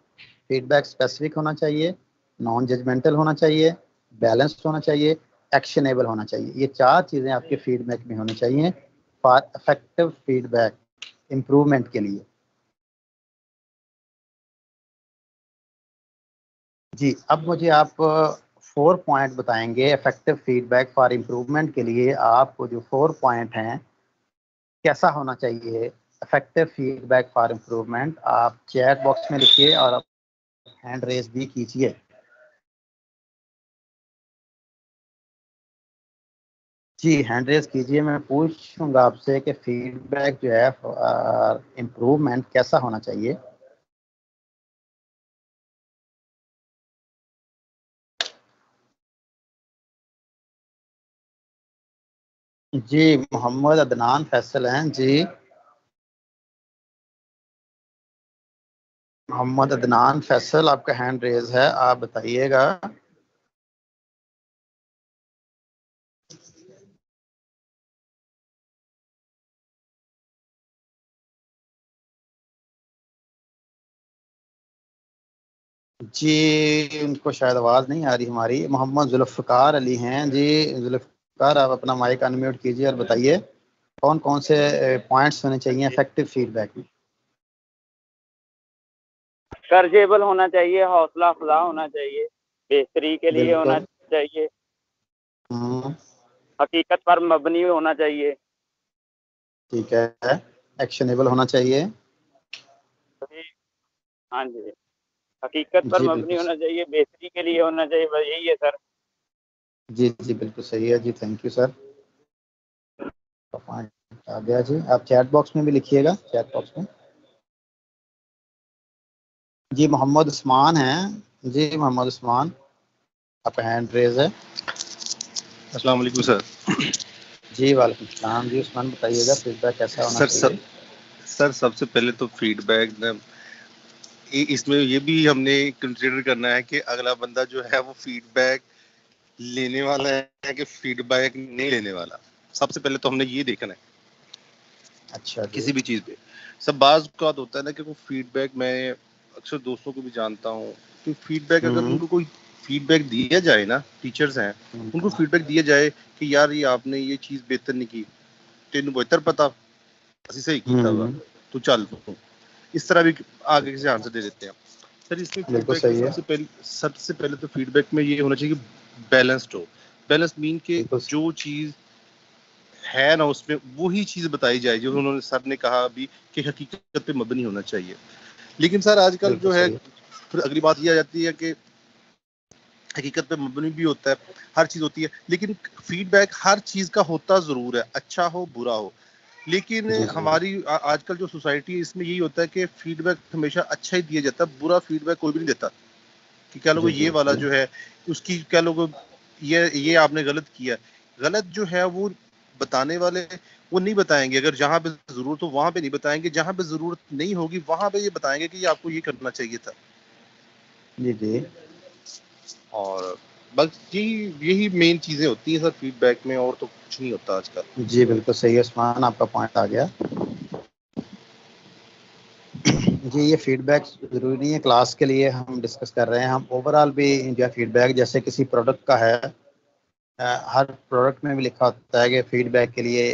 फीडबैक स्पेसिफिक होना चाहिए नॉन जजमेंटल होना चाहिए बैलेंस्ड होना चाहिए एक्शनेबल होना चाहिए। ये चार चीज़ें आपके फीडबैक में होनी चाहिए फॉर इफ़ेक्टिव फीडबैक इम्प्रूवमेंट के लिए। जी, अब मुझे आप फोर पॉइंट बताएँगे इफ़ेक्टिव फीडबैक फॉर इम्प्रूवमेंट के लिए। आपको जो फोर पॉइंट हैं कैसा होना चाहिए? इफ़ेक्टिव फीडबैक फॉर इम्प्रूवमेंट आप चैट बॉक्स में लिखिए और आप हैंड रेस भी कीजिए। जी हैंड रेस कीजिए। मैं पूछूँगा आपसे कि फीडबैक जो है इम्प्रूवमेंट कैसा होना चाहिए? जी, मोहम्मद अदनान फैसल हैं, जी। मोहम्मद अदनान फैसल, आपका हैंड रेज है, आप बताइएगा। जी, उनको शायद आवाज़ नहीं आ रही हमारी। मोहम्मद जुल्फ़ार अली हैं, जी जुल्फ़ार आप अपना माइक अनम्यूट कीजिए और बताइए कौन कौन से पॉइंट्स होने चाहिए इफ़ेक्टिव फीडबैक में? सर्जेबल होना चाहिए हौसला अफजा होना चाहिए बेहतरी के लिए होना चाहिए। हम्म। हकीकत पर मबनी होना चाहिए। ठीक है एक्शनेबल होना चाहिए। हाँ जी। हकीकत पर मबनी होना चाहिए बेहतरी के लिए होना चाहिए बस यही है सर। जी जी बिल्कुल सही है जी थैंक यू सर आ गया जी। आप चैट बॉक्स में भी लिखिएगा चैट बॉक्स में। जी मोहम्मद उस्मान हैं। जी मोहम्मद उस्मान आपका हैंड रेज है। अस्सलाम वालेकुम सर। जी वालेकुम सलाम जी। उस्मान बताइएगा फीडबैक कैसा होना सर सर सर सबसे पहले तो फीडबैक इसमें ये भी हमने कंसिडर करना है कि अगला बंदा जो है वो फीडबैक लेने वाला है कि फीडबैक नहीं लेने वाला सबसे पहले तो हमने ये देखना है अच्छा किसी भी चीज पे सब बाज का होता है ना कि वो फीडबैक मैं अक्सर दोस्तों को भी जानता हूँ कि फीडबैक अगर हम्म। उनको कोई फीडबैक दिया जाए ना टीचर्स हैं हम्म। उनको फीडबैक दिया जाए कि यार ये आपने ये चीज बेहतर नहीं की तेन बेहतर पता ਅਸੀਂ सही किया ਵਾ हम्म। तो चल तू इस तरह भी आगे से आंसर दे देते हैं सर इसमें बिल्कुल feedback सही है। सबसे पहले सबसे पहले तो फीडबैक में ये होना चाहिए कि बैलेंस्ड हो। बैलेंस मीन के जो चीज़ है ना उसमें वही चीज़ बताई जाए जो उन्होंने सर ने कहा अभी कि हकीकत पे मबनी होना चाहिए। लेकिन सर आजकल जो है फिर अगली बात यह आ जाती है कि हकीकत पे मबनी भी होता है हर चीज़ होती है। लेकिन फीडबैक हर चीज़ का होता ज़रूर है अच्छा हो बुरा हो। लेकिन। हमारी आजकल जो सोसाइटी है इसमें यही होता है कि फीडबैक हमेशा अच्छा ही दिया जाता है बुरा फीडबैक कोई भी नहीं देता। कि क्या लोगों ये वाला जो। है उसकी क्या लोगों ये ये आपने गलत किया गलत जो है वो बताने वाले वो नहीं बताएँगे। अगर जहाँ पे ज़रूरत हो वहाँ पे नहीं बताएँगे जहाँ पे ज़रूरत नहीं होगी वहाँ पे ये बताएँगे कि आपको ये करना चाहिए था। जी जी। और बस यही यही मेन चीज़ें होती है सर फीडबैक में और तो कुछ नहीं होता आजकल। जी बिल्कुल सही है उस्मान आपका पॉइंट आ गया। जी ये फीडबैक ज़रूरी नहीं है क्लास के लिए हम डिस्कस कर रहे हैं। हम ओवरऑल भी जो फीडबैक जैसे किसी प्रोडक्ट का है हर प्रोडक्ट में भी लिखा होता है कि फीडबैक के लिए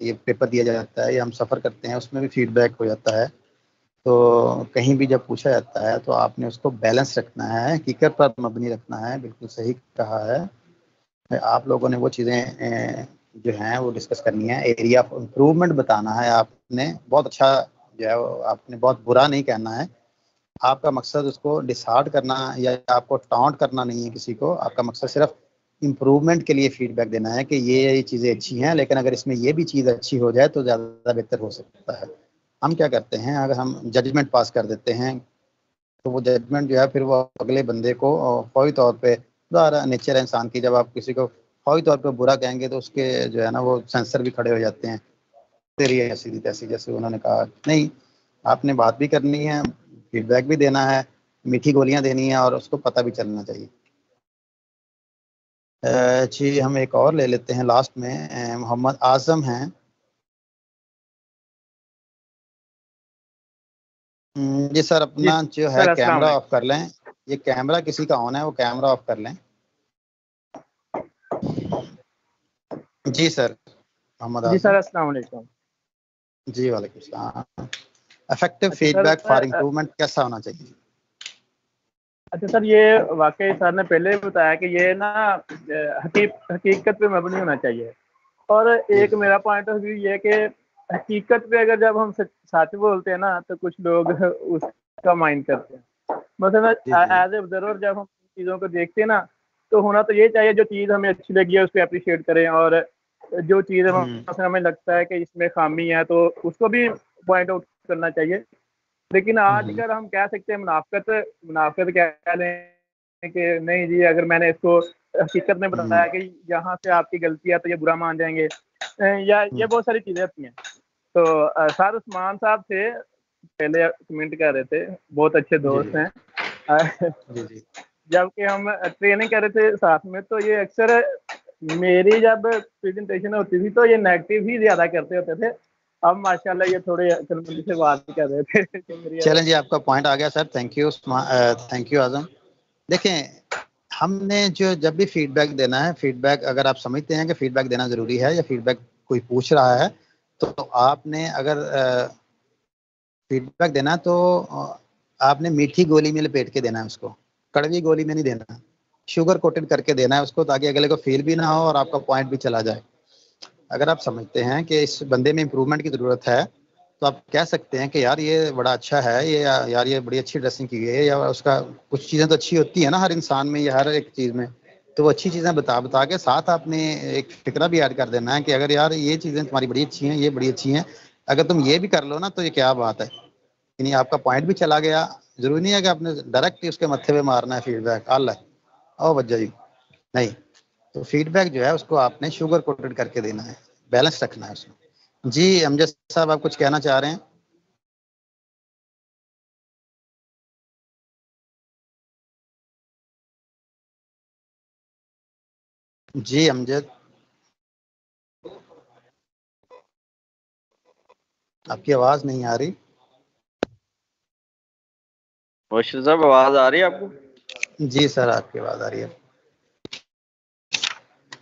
ये पेपर दिया जाता है या हम सफ़र करते हैं, उसमें भी फीडबैक हो जाता है। तो कहीं भी जब पूछा जाता है तो आपने उसको बैलेंस रखना है हकीकत पर मबनी रखना है, बिल्कुल सही कहा है। आप लोगों ने वो चीज़ें जो हैं वो डिस्कस करनी है। एरिया ऑफ़ इम्प्रूवमेंट बताना है आपने। बहुत अच्छा जो है आपने बहुत बुरा नहीं कहना है। आपका मकसद उसको डिसार्ड करना या आपको टाउंट करना नहीं है किसी को। आपका मकसद सिर्फ़ इम्प्रूवमेंट के लिए फीडबैक देना है कि ये ये चीज़ें अच्छी हैं, लेकिन अगर इसमें ये भी चीज़ अच्छी हो जाए तो ज़्यादा बेहतर हो सकता है। हम क्या करते हैं, अगर हम जजमेंट पास कर देते हैं तो वो जजमेंट जो है फिर वो अगले बंदे को फौरी तौर पर दोबारा नेचर इंसान की। जब आप किसी को फौरी तौर पर बुरा कहेंगे तो उसके जो है ना वो सेंसर भी खड़े हो जाते हैं। तेरी ऐसी तैसी जैसे उन्होंने कहा नहीं आपने बात भी करनी है फीडबैक भी देना है मीठी गोलियाँ देनी है और उसको पता भी चलना चाहिए. जी हम एक और ले लेते हैं लास्ट में मोहम्मद आज़म हैं। हम्म, जी सर अपना जो है कैमरा ऑफ़ कर लें। ये कैमरा किसी का ऑन है वो कैमरा ऑफ़ कर लें। जी सर मोहम्मद जी सर अस्सलाम वालेकुम। जी वालेकुम सलाम। इफ़ेक्टिव फीडबैक फॉर इम्प्रूवमेंट कैसा होना चाहिए? अच्छा सर ये वाकई सर ने पहले भी बताया कि ये ना हकीक हकीकत पे मबनी होना चाहिए। और एक मेरा पॉइंट ऑफ़ व्यू ये कि हकीकत पे अगर जब हम सच बोलते हैं ना तो कुछ लोग उसका माइंड करते हैं। मतलब एज ए ऑब्जर्वर जब हम चीज़ों को देखते हैं ना तो होना तो ये चाहिए जो चीज़ हमें अच्छी लगी है उसको अप्रिशिएट करें और जो चीज़ हम्म। हमें लगता है कि इसमें खामी है तो उसको भी पॉइंट आउट करना चाहिए लेकिन आज हम्म। अगर हम कह सकते हैं मुनाफ्त मुनाफ्त कह लें कि नहीं जी अगर मैंने इसको हकीकत में बताया हम्म। कि यहाँ से आपकी गलती है तो ये बुरा मान जाएँगे या ये बहुत सारी चीज़ें होती हैं तो सर उस्मान साहब थे पहले कमेंट कर रहे थे बहुत अच्छे दोस्त हैं जबकि हम ट्रेनिंग कर रहे थे साथ में तो ये अक्सर मेरी जब प्रेजेंटेशन होती थी तो ये नेगेटिव ही ज़्यादा करते होते थे। अब माशाल्लाह ये थोड़े अकलमंदी से बात कर रहे थे। चलें जी, आपका पॉइंट आ गया sir thank you thank you Azam देखें, हमने जो, जब भी फीडबैक देना है फीडबैक अगर आप समझते हैं कि फीडबैक देना ज़रूरी है या फीडबैक कोई पूछ रहा है तो आपने अगर फीडबैक देना तो आपने मीठी गोली में लपेट के देना है उसको। कड़वी गोली में नहीं देना। शुगर कोटेड करके देना है उसको ताकि अगले को फील भी ना हो और आपका पॉइंट भी चला जाए। अगर आप समझते हैं कि इस बंदे में इम्प्रूवमेंट की ज़रूरत है तो आप कह सकते हैं कि यार ये बड़ा अच्छा है, ये यार ये बड़ी अच्छी ड्रेसिंग की गई है, या उसका कुछ चीज़ें तो अच्छी होती है ना हर इंसान में या हर एक चीज़ में तो वो अच्छी चीज़ें बता बता के साथ आपने एक फिक्रा भी ऐड कर देना है कि अगर यार ये चीज़ें तुम्हारी बड़ी अच्छी हैं, ये बड़ी अच्छी हैं, अगर तुम ये भी कर लो ना तो ये क्या बात है। यानी आपका पॉइंट भी चला गया, ज़रूरी नहीं है कि आपने डायरेक्ट उसके मत्थे पे मारना है फीडबैक अल्लाह ओ वजह जी। नहीं तो फीडबैक जो है उसको आपने शुगर कोटेड करके देना है। बैलेंस रखना है उसमें। जी, अमजद साहब, आप कुछ कहना चाह रहे हैं? जी, अमजद। आपकी आवाज़ नहीं आ रही। साहब, आवाज़ आ रही है आपको? जी सर आपकी आवाज़ आ रही है।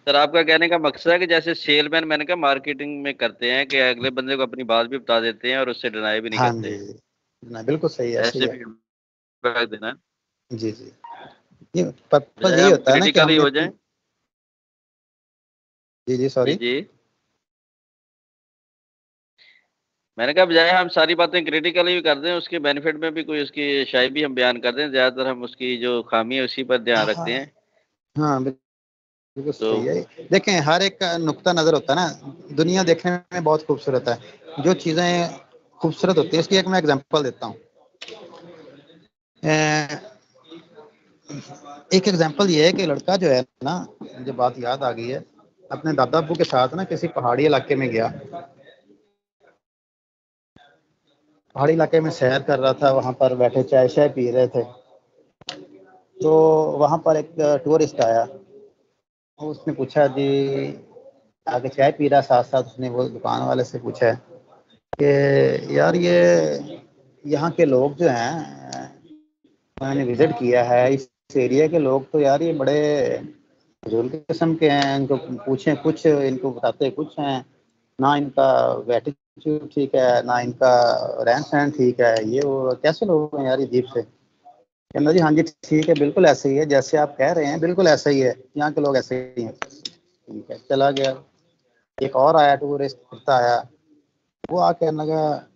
सर आपका कहने का मकसद है कि जैसे सेलमैन मैंने कहा मार्केटिंग में करते हैं कि अगले बंदे को अपनी बात भी बता देते हैं और उससे डिनाई भी नहीं हाँ करते। ना बिल्कुल सही है ऐसे फीडबैक देना। जी जी। ये पर्पस यही होता है ना कि हो जाए। जी जी सॉरी जी। मैंने कहा बजाय हम सारी बातें क्रिटिकली भी कर दें उसके बेनिफिट में भी कोई उसकी शायद भी हम बयान कर दें ज़्यादातर हम उसकी जो खामी है उसी पर ध्यान रखते हैं हाँ। बिल्कुल तो, सही है। देखें हर एक नुकता नज़र होता है ना दुनिया देखने में बहुत खूबसूरत है। जो चीज़ें खूबसूरत होती है इसकी एक मैं एग्जांपल देता हूँ। एक एग्जांपल ये है कि लड़का जो है ना मुझे बात याद आ गई है अपने दादा अबू के साथ ना किसी पहाड़ी इलाके में गया। पहाड़ी इलाके में सैर कर रहा था, वहाँ पर बैठे चाय शाय पी रहे थे। तो वहाँ पर एक टूरिस्ट आया। उसने पूछा, जी, आगे चाय पी रहा? साथ साथ उसने वो दुकान वाले से पूछा कि, यार, ये, यहाँ के लोग जो हैं, मैंने विज़िट किया है, इस एरिया के लोग तो यार ये बड़े बुज़ुर्ग किस्म के हैं, इनको पूछें, कुछ इनको बताते कुछ हैं, ना इनका ठीक है, ना इनका रहन सहन ठीक है, ये वो, कैसे लोग हैं यार अजीब से? कहना जी हाँ जी, ठीक है, बिल्कुल ऐसे ही है, जैसे आप कह रहे हैं, बिल्कुल ऐसा ही है, यहाँ के लोग ऐसे ही हैं। ठीक है, चला गया। एक और आया टूरिस्ट कुत्ता आया। वो आके लगा,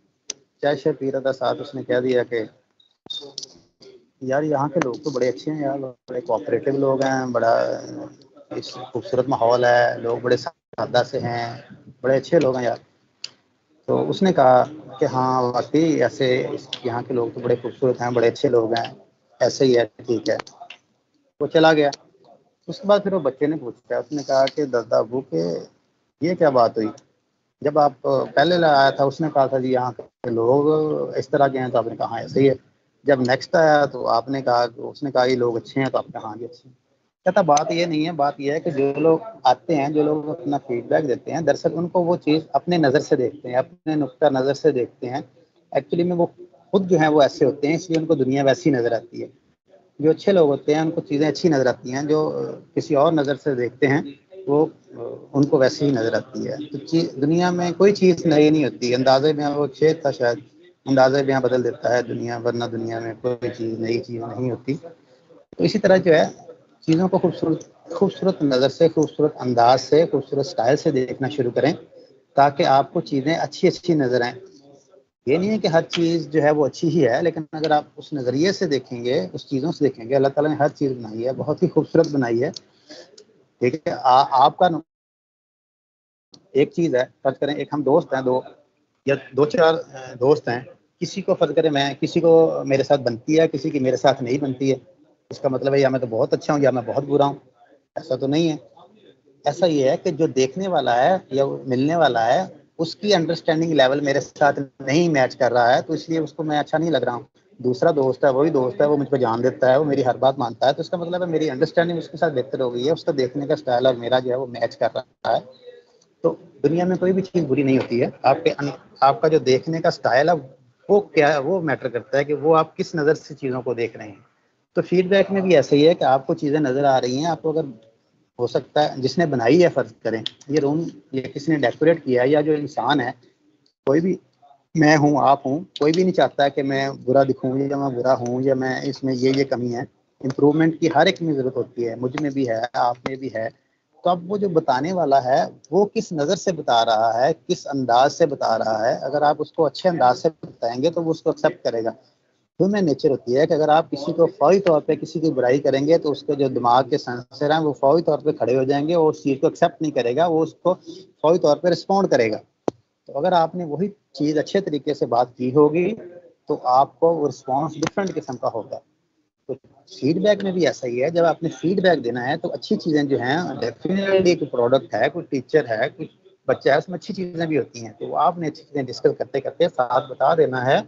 चाय पी रहा था, साथ उसने कह दिया कि, यार यहाँ के लोग तो बड़े अच्छे हैं यार, बड़े कोऑपरेटिव लोग हैं, बड़ा इस खूबसूरत माहौल है, लोग बड़े सादा से हैं, बड़े अच्छे लोग हैं यार। तो उसने कहा कि हाँ वाकई ऐसे यहाँ के लोग तो बड़े खूबसूरत हैं, बड़े अच्छे लोग हैं, ऐसे ही है, ठीक है। वो चला गया। उसके बाद फिर वो बच्चे ने पूछा, उसने कहा कि दादा अबू, के ये क्या बात हुई? जब आप पहले आया था, उसने कहा था, जी, यहाँ के लोग इस तरह के हैं तो आपने कहा ऐसे ही है। जब नेक्स्ट आया तो आपने कहा, उसने कहा, ये लोग अच्छे हैं तो आपने कहा अच्छे हैं? कहता बात ये नहीं है, बात यह है कि जो लोग आते हैं, जो लोग अपना फीडबैक देते हैं, दरअसल उनको वो चीज़ अपने नज़र से देखते हैं, अपने नुकता नज़र से देखते हैं। एक्चुअली में वो खुद जो है वो ऐसे होते हैं, इसलिए उनको दुनिया वैसी नज़र आती है। जो अच्छे लोग होते हैं, उनको चीज़ें अच्छी नज़र आती हैं, जो किसी और नज़र से देखते हैं, वो उनको वैसे ही नज़र आती है। तो दुनिया में कोई चीज़ नई नहीं होती। अंदाजे में वो छेद था शायद, अंदाजे में बदल देता है दुनिया, वरना दुनिया में कोई चीज़, नई चीज़ नहीं होती। तो इसी तरह जो है चीज़ों को खूबसूरत खूबसूरत नज़र से, खूबसूरत अंदाज से, खूबसूरत स्टाइल से देखना शुरू करें, ताकि आपको चीज़ें अच्छी अच्छी नज़र आएँ। ये नहीं है कि हर चीज़ जो है वो अच्छी ही है, लेकिन अगर आप उस नज़रिए से देखेंगे, उस चीज़ों से देखेंगे, अल्लाह ताला ने हर चीज़ बनाई है, बहुत ही खूबसूरत बनाई है। ठीक है आपका एक चीज़ है, फ़र्ज़ करें, एक हम दोस्त हैं, दो, या दो चार दोस्त हैं, किसी को फ़र्ज़ करें मैं, किसी को मेरे साथ बनती है, किसी की मेरे साथ नहीं बनती है। इसका मतलब है, या मैं तो बहुत अच्छा हूँ, या मैं बहुत बुरा हूँ। ऐसा तो नहीं है। ऐसा ये है कि जो देखने वाला है, या मिलने वाला है, उसकी अंडरस्टैंडिंग लेवल मेरे साथ नहीं मैच कर रहा है तो इसलिए उसको मैं अच्छा नहीं लग रहा हूँ। दूसरा दोस्त है, वही दोस्त है, वो मुझको जान देता है, वो मेरी हर बात मानता है तो इसका मतलब है मेरी अंडरस्टैंडिंग उसके साथ बेहतर हो गई है, उसका देखने का स्टाइल और मेरा जो है वो मैच कर रहा है। तो दुनिया में कोई भी चीज़ बुरी नहीं होती है। आपके आपका जो देखने का स्टाइल है, वो क्या है, वो मैटर करता है कि वो आप किस नज़र से चीज़ों को देख रहे हैं। तो फीडबैक में भी ऐसा ही है कि आपको चीज़ें नज़र आ रही हैं, आपको अगर हो सकता है, जिसने बनाई है फ़र्ज़ करें, ये रूम या किसी ने डेकोरेट किया है या जो इंसान है, कोई भी मैं हूँ, आप हूँ, कोई भी नहीं चाहता कि मैं बुरा दिखूँ या मैं बुरा हूँ या मैं इसमें ये ये कमी है। इम्प्रूवमेंट की हर एक में ज़रूरत होती है, मुझमें भी है, आप में भी है। तो अब वो जो बताने वाला है, वो किस नज़र से बता रहा है, किस अंदाज से बता रहा है? अगर आप उसको अच्छे अंदाज से बताएँगे तो वो उसको एक्सेप्ट करेगा। ह्यूमन नेचर होती है कि अगर आप किसी को फौरी तौर पे किसी की बुराई करेंगे तो उसके जो दिमाग के सेंसर हैं, वो फौरी तौर पे खड़े हो जाएँगे और उस चीज़ को एक्सेप्ट नहीं करेगा, वो उसको फौरी तौर पे रिस्पॉन्ड करेगा। तो अगर आपने वही चीज़ अच्छे तरीके से बात की होगी तो आपको वो रिस्पॉन्स डिफरेंट किस्म का होगा। तो फीडबैक में भी ऐसा ही है, जब आपने फीडबैक देना है तो अच्छी चीज़ें जो हैं डेफिनेटली कोई प्रोडक्ट है, कोई टीचर है, कोई बच्चा है, उसमें अच्छी चीज़ें भी होती हैं। तो आपने अच्छी चीज़ें डिस्कस करते करते साथ बता देना है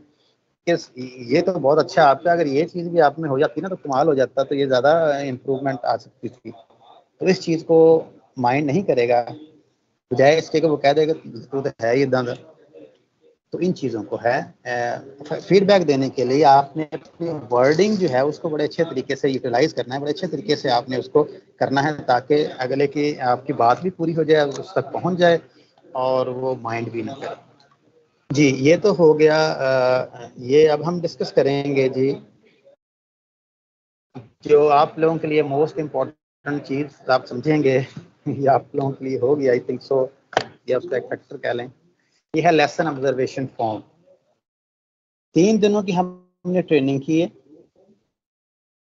ये तो बहुत अच्छा आपका अगर ये चीज़ भी आप में हो जाती ना तो कमाल हो जाता तो ये ज़्यादा इम्प्रूवमेंट आ सकती थी। तो इस चीज़ को माइंड नहीं करेगा। बजाय इसके वो कह देगा तो है ये दंद। तो इन चीज़ों को है। फीडबैक देने के लिए आपने अपनी वर्डिंग जो है, उसको बड़े अच्छे तरीके से यूटिलाइज करना है। बड़े अच्छे तरीके से आपने उसको करना है ताकि अगले की आपकी बात भी पूरी हो जाए, उस तक पहुँच जाए और वो माइंड भी ना करे। जी, ये तो हो गया ये अब हम डिस्कस करेंगे जी। जो आप लोगों के लिए मोस्ट इम्पोर्टेंट चीज़ आप समझेंगे, ये आप लोगों के लिए होगी आई थिंक सो ये उसका एक फैक्टर कह लें। ये है लेसन ऑब्जर्वेशन फॉर्म तीन दिनों की हमने ट्रेनिंग की है।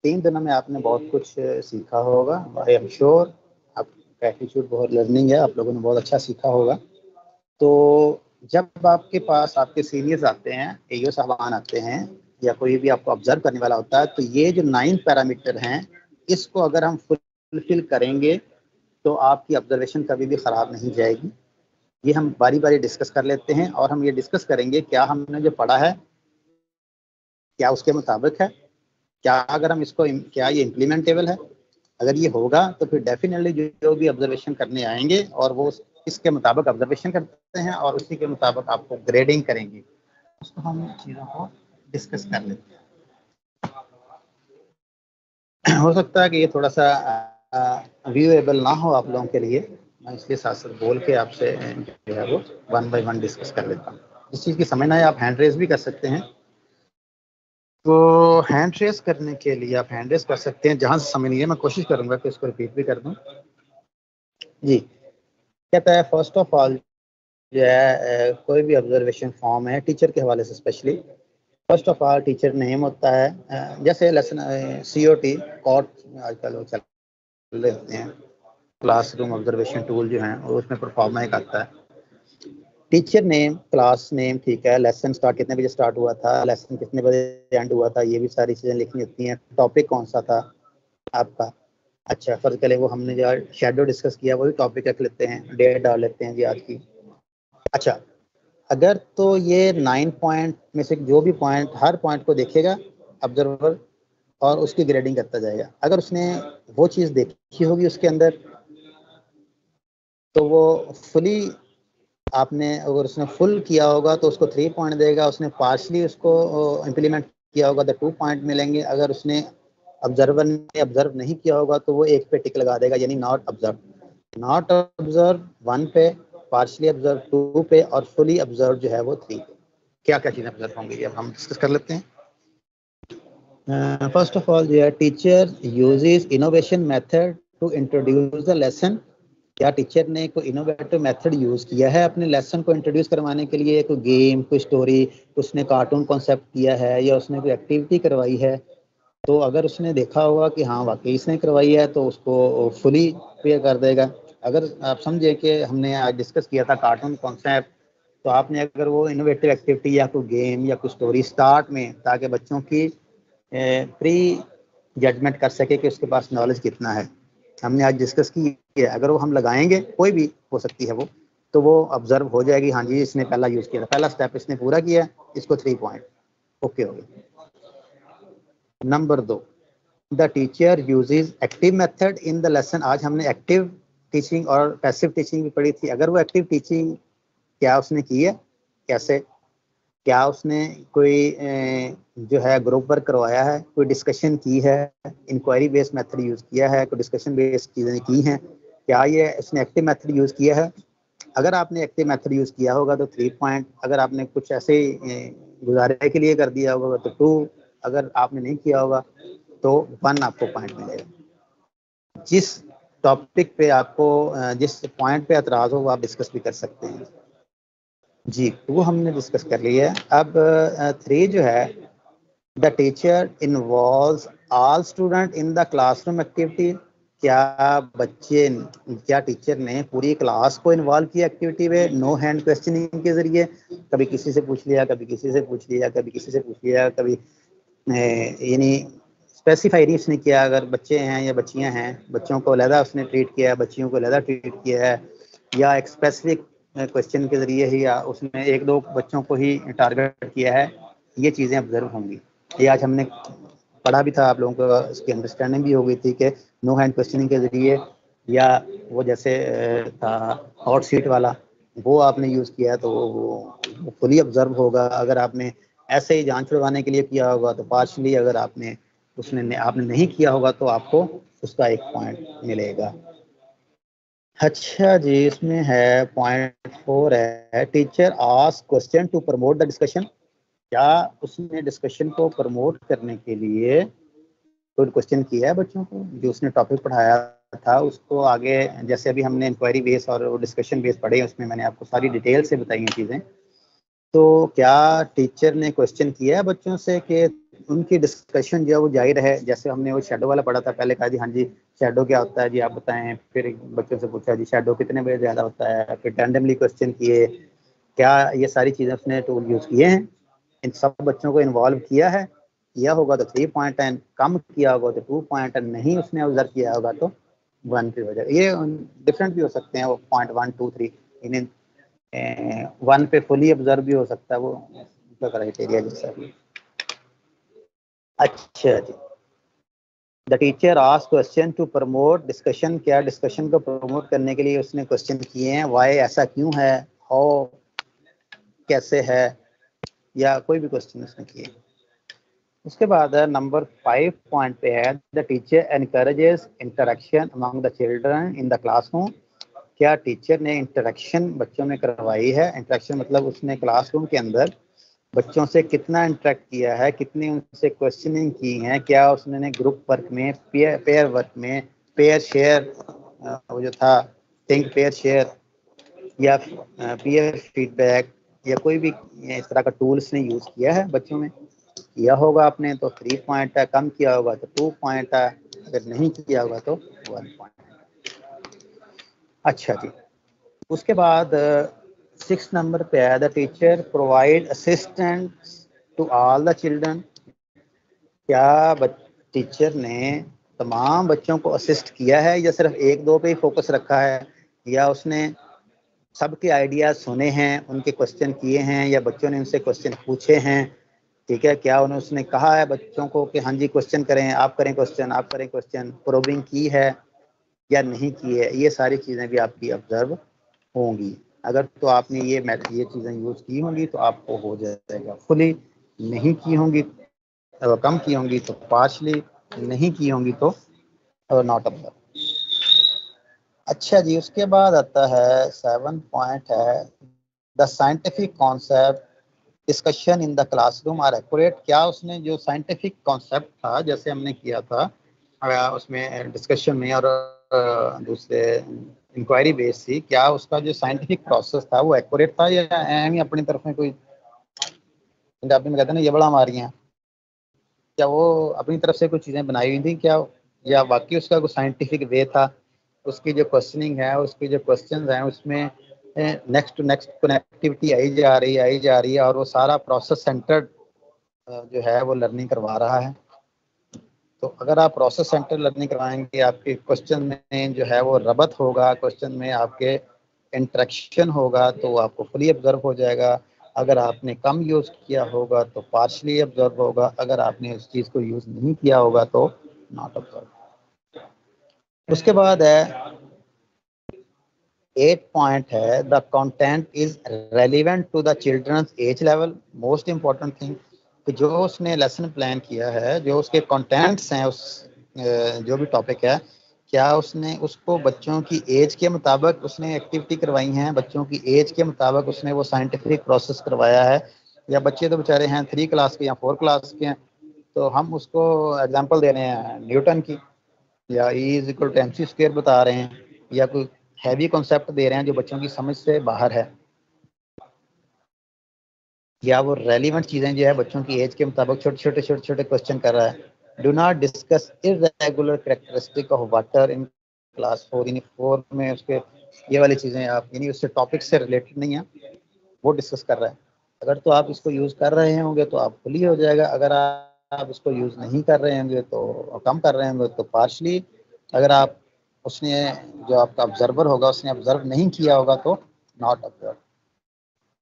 तीन दिनों में आपने बहुत कुछ सीखा होगा आई एम श्योर आपका एटीट्यूड बहुत लर्निंग है, आप लोगों ने बहुत अच्छा सीखा होगा। तो जब आपके पास आपके सीनियर्स आते हैं एओ साहबान आते हैं, या कोई भी आपको ऑब्ज़र्व करने वाला होता है तो ये जो नाइन पैरामीटर हैं, इसको अगर हम फुलफिल करेंगे तो आपकी ऑब्जर्वेशन कभी भी ख़राब नहीं जाएगी। ये हम बारी बारी डिस्कस कर लेते हैं और हम ये डिस्कस करेंगे, क्या हमने जो पढ़ा है, क्या उसके मुताबिक है, क्या अगर हम इसको क्या ये इम्प्लीमेंटेबल है। अगर ये होगा तो फिर डेफिनेटली जो भी ऑब्जर्वेशन करने आएँगे और वो इसके मुताबिक ऑब्जर्वेशन करते हैं और उसी के मुताबिक आपको ग्रेडिंग करेंगे। उसको हम चीज़ों को डिस्कस कर लेते हैं। हो सकता है कि ये थोड़ा सा व्यूएबल ना हो आप लोगों के लिए। मैं इसलिए साथ साथ बोल के आपसे, जो है वो वन बाय वन डिस्कस कर लेता हूँ। जिस चीज़ की समझ ना आप हैंड रेस भी कर सकते हैं। तो हैंड रेस करने के लिए आप हैंड रेस कर सकते हैं। जहाँ से समझ नहीं है, मैं कोशिश करूँगा कि इसको रिपीट भी कर दूँ। जी। कहता है फ़र्स्ट ऑफ़ ऑल जो है कोई भी ऑब्जर्वेशन फॉर्म है टीचर के हवाले से specially first of all teacher name होता है जैसे lesson C O T cot आजकल वो चल रहे होते हैं क्लासरूम ऑब्जर्वेशन टूल जो है उसमें परफॉर्मा एक आता है। टीचर नेम क्लास नेम ठीक है लेसन स्टार्ट कितने बजे स्टार्ट हुआ था लेसन कितने बजे एंड हुआ था, ये भी सारी चीज़ें लिखनी होती हैं। टॉपिक कौन सा था? आपका। अच्छा फ़र्ज़ करें वो हमने जो शेडो डिस्कस किया, वो भी टॉपिक रख लेते हैं डेट डाल लेते हैं जी आज की। अच्छा अगर तो ये नाइन पॉइंट में से जो भी पॉइंट हर पॉइंट को देखेगा ऑब्जर्वर और उसकी ग्रेडिंग करता जाएगा। अगर उसने वो चीज़ देखी होगी उसके अंदर तो वो फुली आपने, अगर उसने फुल किया होगा तो उसको थ्री पॉइंट देगा, उसने पार्शली उसको इम्प्लीमेंट किया होगा तो टू पॉइंट मिलेंगे। अगर उसने ऑब्जर्वर ने ऑब्ज़र्व नहीं किया होगा तो वो एक पे टिक लगा देगा, यानी not observe not observe one पे पार्शली ऑब्ज़र्व टू पे, और फुली ऑब्ज़र्व जो है वो थ्री पे. क्या क्या चीज़ें ऑब्ज़र्व होंगी अब हम डिस्कस कर लेते हैं. फ़र्स्ट ऑफ़ ऑल जो है teacher uses innovation method to introduce the lesson क्या टीचर ने कोई इनोवेटिव मेथड यूज़ किया है अपने लेसन को इंट्रोड्यूस करवाने के लिए? कोई गेम कोई स्टोरी उसने कार्टून कॉन्सेप्ट किया है या उसने कोई एक्टिविटी करवाई है? तो अगर उसने देखा होगा कि हाँ वाकई इसने करवाई है तो उसको फुली पे कर देगा। अगर आप समझे कि हमने आज डिस्कस किया था कार्टून कॉन्सेप्ट तो आपने अगर वो इनोवेटिव एक्टिविटी या कोई गेम या कोई स्टोरी स्टार्ट में ताकि बच्चों की प्री जजमेंट कर सके कि उसके पास नॉलेज कितना है। हमने आज डिस्कस की है, अगर वो हम लगाएँगे, कोई भी हो सकती है वो तो वो ऑब्ज़र्व हो जाएगी हाँ जी, इसने पहला यूज़ किया था, पहला स्टेप इसने पूरा किया, इसको थ्री पॉइंट ओके हो गया। नंबर दो। The teacher uses active method in the lesson आज हमने एक्टिव टीचिंग और पैसिव टीचिंग भी पढ़ी थी। अगर वो एक्टिव टीचिंग क्या उसने की है? कैसे? क्या उसने कोई जो है ग्रुप वर्क करवाया है? कोई डिस्कशन की है? इंक्वायरी बेस्ड मेथड यूज़ किया है? कोई डिस्कशन बेस्ड चीज़ें की हैं? क्या ये उसने एक्टिव मेथड यूज़ किया है? अगर आपने एक्टिव मेथड यूज़ किया होगा तो थ्री पॉइंट अगर आपने कुछ ऐसे गुजारे के लिए कर दिया होगा तो टू अगर आपने नहीं किया होगा तो वन आपको पॉइंट मिलेगा। जिस टॉपिक पे आपको जिस पॉइंट पे एतराज़ हो, वो आप डिस्कस भी कर सकते हैं। जी वो हमने डिस्कस कर लिया है। अब थ्री जो है the teacher involve all student in the classroom activity क्या बच्चे, क्या टीचर ने पूरी क्लास को इन्वॉल्व किया एक्टिविटी में? नो हैंड क्वेश्चनिंग के ज़रिए। कभी किसी से पूछ लिया, कभी किसी से पूछ लिया, कभी किसी से पूछ लिया, कभी यानी स्पेसिफाई नहीं उसने किया, अगर बच्चे हैं या बच्चियाँ हैं, बच्चों को अलहदा उसने ट्रीट किया है बच्चियों को अलहदा ट्रीट किया है, या एक स्पेसिफिक क्वेश्चन के ज़रिए ही, या उसने एक दो बच्चों को ही टारगेट किया है, ये चीज़ें ऑब्ज़र्व होंगी। ये आज हमने पढ़ा भी था, आप लोगों को इसकी अंडरस्टैंडिंग भी हो गई थी कि नो हैंड क्वेश्चनिंग के ज़रिए, या वो जैसे था हॉट सीट वाला, वो आपने यूज़ किया तो वो फुली ऑब्ज़र्व होगा। अगर आपने ऐसे ही जान छुड़वाने के लिए किया होगा तो पार्शली अगर आपने उसने आपने नहीं किया होगा तो आपको उसका एक पॉइंट मिलेगा। अच्छा जी, इसमें है पॉइंट फोर है। Teacher ask question to promote the discussion क्या उसने डिस्कशन को प्रमोट करने के लिए कोई क्वेश्चन किया है बच्चों को? जो उसने टॉपिक पढ़ाया था, उसको आगे, जैसे अभी हमने इंक्वायरी बेस और डिस्कशन बेस पढ़े उसमें मैंने आपको सारी डिटेल से बताई हैं चीज़ें। तो क्या टीचर ने क्वेश्चन किया है बच्चों से कि उनकी डिस्कशन जो है वो ज़ाहिर है? जैसे हमने वो शेडो वाला पढ़ा था, पहले कहा जी हाँ जी शेडो क्या होता है जी, आप बताएँ। फिर बच्चों से पूछा, जी शेडो कितने बजे ज़्यादा होता है? फिर टैंडमली क्वेश्चन किए। क्या ये सारी चीज़ें उसने टूल यूज़ किए हैं? इन सब बच्चों को इन्वॉल्व किया है? किया होगा तो थ्री पॉइंट एंड कम किया होगा तो टू पॉइंट एंड नहीं उसने ऑब्ज़र्व किया होगा तो वन पे हो जाएगा। ये डिफरेंट भी हो सकते हैं वो point one two three in one पे फुली ऑब्ज़र्व भी हो सकता है वो क्राइटेरिया जैसा भी अच्छा जी। The teacher ask question to promote discussion क्या डिस्कशन को प्रमोट करने के लिए उसने क्वेश्चन किए हैं? वाई ऐसा क्यों है? हाउ कैसे है? या कोई भी क्वेश्चन उसने किए। उसके बाद नंबर फाइव पॉइंट पे है the teacher encourages interaction among the children in the classroom क्या टीचर ने इंटरेक्शन बच्चों में करवाई है? इंटरेक्शन मतलब उसने क्लासरूम के अंदर बच्चों से कितना इंटरेक्ट किया है? कितनी उनसे क्वेश्चनिंग की है? क्या उसने ग्रुप वर्क में पेयर पेयर वर्क में पेयर शेयर वो जो था थिंक पेयर शेयर या पेयर फीडबैक या कोई भी इस तरह का टूल्स ने यूज़ किया है बच्चों में? किया होगा आपने तो थ्री पॉइंट है, कम किया होगा तो टू पॉइंट है, अगर नहीं किया होगा तो वन पॉइंट अच्छा जी। उसके बाद सिक्स नंबर पे है the teacher provide assistant to all the children क्या टीचर ने तमाम बच्चों को असिस्ट किया है या सिर्फ़ एक दो पे ही फोकस रखा है? या उसने सबके आइडियाज़ सुने हैं, उनके क्वेश्चन किए हैं, या बच्चों ने उनसे क्वेश्चन पूछे हैं? ठीक है, क्या उन्होंने, उसने कहा है बच्चों को कि हाँ जी क्वेश्चन करें, आप करें क्वेश्चन आप करें क्वेश्चन प्रोबिंग की है? या नहीं की है, ये सारी चीज़ें भी आपकी ऑब्ज़र्व होंगी। अगर तो आपने ये ये चीज़ें यूज़ की होंगी तो आपको हो जाएगा। फुली नहीं की होंगी, अगर कम की होंगी तो पार्शली नहीं की होंगी तो नॉट ऑब्ज़र्व अच्छा जी, उसके बाद आता है सेवन पॉइंट है the scientific concept discussion in the classroom are accurate क्या उसने जो साइंटिफिक कॉन्सेप्ट था, जैसे हमने किया था उसमें डिस्कशन में और दूसरे इंक्वायरी बेस थी। क्या उसका जो साइंटिफिक प्रोसेस था, वो एक्यूरेट था या एम ही अपनी तरफ़ में कोई? पंजाबी में कहते ना, ये बड़ा क्या वो अपनी तरफ़ से कुछ चीज़ें बनाई हुई थी? क्या या बाकी उसका कोई साइंटिफिक वे था? उसकी जो क्वेश्चनिंग है, उसकी जो क्वेश्चन हैं, उसमें नेक्स्ट टू नेक्स्ट कनेक्टिविटी आई जा रही, आई जा रही है और वो सारा प्रोसेस सेंटर्ड जो है वो लर्निंग करवा रहा है। तो अगर आप प्रोसेस सेंटर लर्निंग करवाएँगे आपके क्वेश्चन में जो है वो रबत होगा क्वेश्चन में आपके इंट्रैक्शन होगा तो आपको फुली ऑब्ज़र्व हो जाएगा। अगर आपने कम यूज़ किया होगा तो पार्शली ऑब्ज़र्व होगा। अगर आपने उस चीज़ को यूज़ नहीं किया होगा तो नॉट ऑब्ज़र्व उसके बाद है एट पॉइंट है the content is relevant to the childrens age level most important thing कि जो उसने लेसन प्लान किया है, जो उसके कंटेंट्स हैं, उस जो भी टॉपिक है, क्या उसने उसको बच्चों की एज के मुताबिक उसने एक्टिविटी करवाई हैं? बच्चों की एज के मुताबिक उसने वो साइंटिफिक प्रोसेस करवाया है? या बच्चे तो बेचारे हैं थ्री क्लास के या फोर क्लास के हैं तो हम उसको एग्ज़ाम्पल दे रहे हैं न्यूटन की, या is equal to M C square बता रहे हैं, या कोई हैवी कॉन्सेप्ट दे रहे हैं जो बच्चों की समझ से बाहर है? या वो रेलिवेंट चीज़ें जो है बच्चों की एज के मुताबिक छोटे छोटे छोटे छोटे क्वेश्चन कर रहा है। Do not discuss irregular characteristic of water in class four यानी फोर में उसके ये वाली चीज़ें आप, यानी उससे टॉपिक से रिलेटेड नहीं है, वो डिस्कस कर रहा है। अगर तो आप इसको यूज़ कर रहे होंगे तो आप खुली हो जाएगा। अगर आप इसको यूज़ नहीं कर रहे होंगे तो कम कर रहे होंगे तो पार्शली अगर आप, उसने जो आपका ऑब्जर्वर होगा, उसने ऑब्ज़र्व नहीं किया होगा तो नॉट ऑब्ज़र्व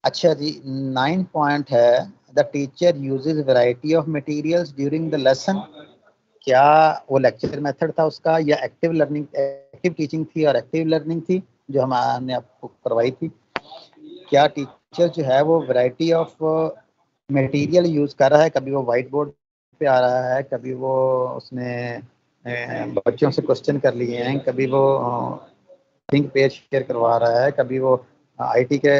अच्छा जी नाइन पॉइंट है। The teacher uses variety of materials during the lesson क्या वो लेक्चर मेथड था उसका? या एक्टिव लर्निंग एक्टिव टीचिंग थी और एक्टिव लर्निंग थी जो हमने आपको करवाई थी? क्या टीचर जो है वो वैरायटी ऑफ़ मटेरियल यूज़ कर रहा है? कभी वो वाइट बोर्ड पे आ रहा है, कभी वो उसने बच्चों से क्वेश्चन कर लिए हैं, कभी वो थिंक पेज शेयर करवा रहा है, कभी वो आईटी के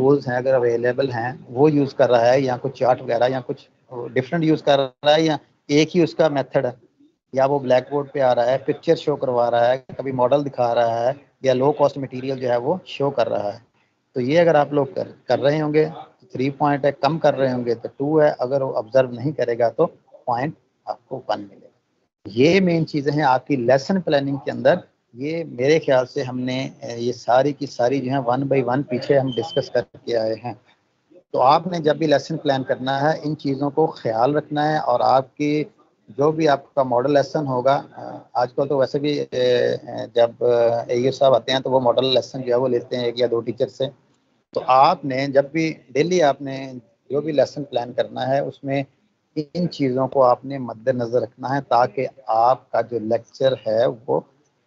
टूल्स हैं, अगर अवेलेबल हैं, वो यूज़ कर रहा है या कुछ चार्ट वगैरह या कुछ डिफरेंट यूज़ कर रहा है या एक ही उसका मेथड है। या वो ब्लैक बोर्ड पे आ रहा है पिक्चर शो करवा रहा है, कभी मॉडल दिखा रहा है या लो कॉस्ट मटेरियल जो है वो शो कर रहा है। तो ये अगर आप लोग कर कर रहे होंगे तो थ्री पॉइंट है, कम कर रहे होंगे तो टू है, अगर वो ऑब्ज़र्व नहीं करेगा तो पॉइंट आपको वन मिलेगा। ये मेन चीज़ें हैं आपकी लेसन प्लानिंग के अंदर। ये मेरे ख्याल से हमने ये सारी की सारी जो है वन बाई वन पीछे हम डिस्कस करके आए हैं। तो आपने जब भी लेसन प्लान करना है, इन चीज़ों को ख्याल रखना है और आपकी जो भी आपका मॉडल लेसन होगा आजकल तो वैसे भी जब ए साहब आते हैं तो वो मॉडल लेसन जो है वो लेते हैं एक या दो टीचर से। तो आपने जब भी डेली आपने जो भी लेसन प्लान करना है, उसमें इन चीज़ों को आपने मद्देनज़र रखना है ताकि आपका जो लेक्चर है वो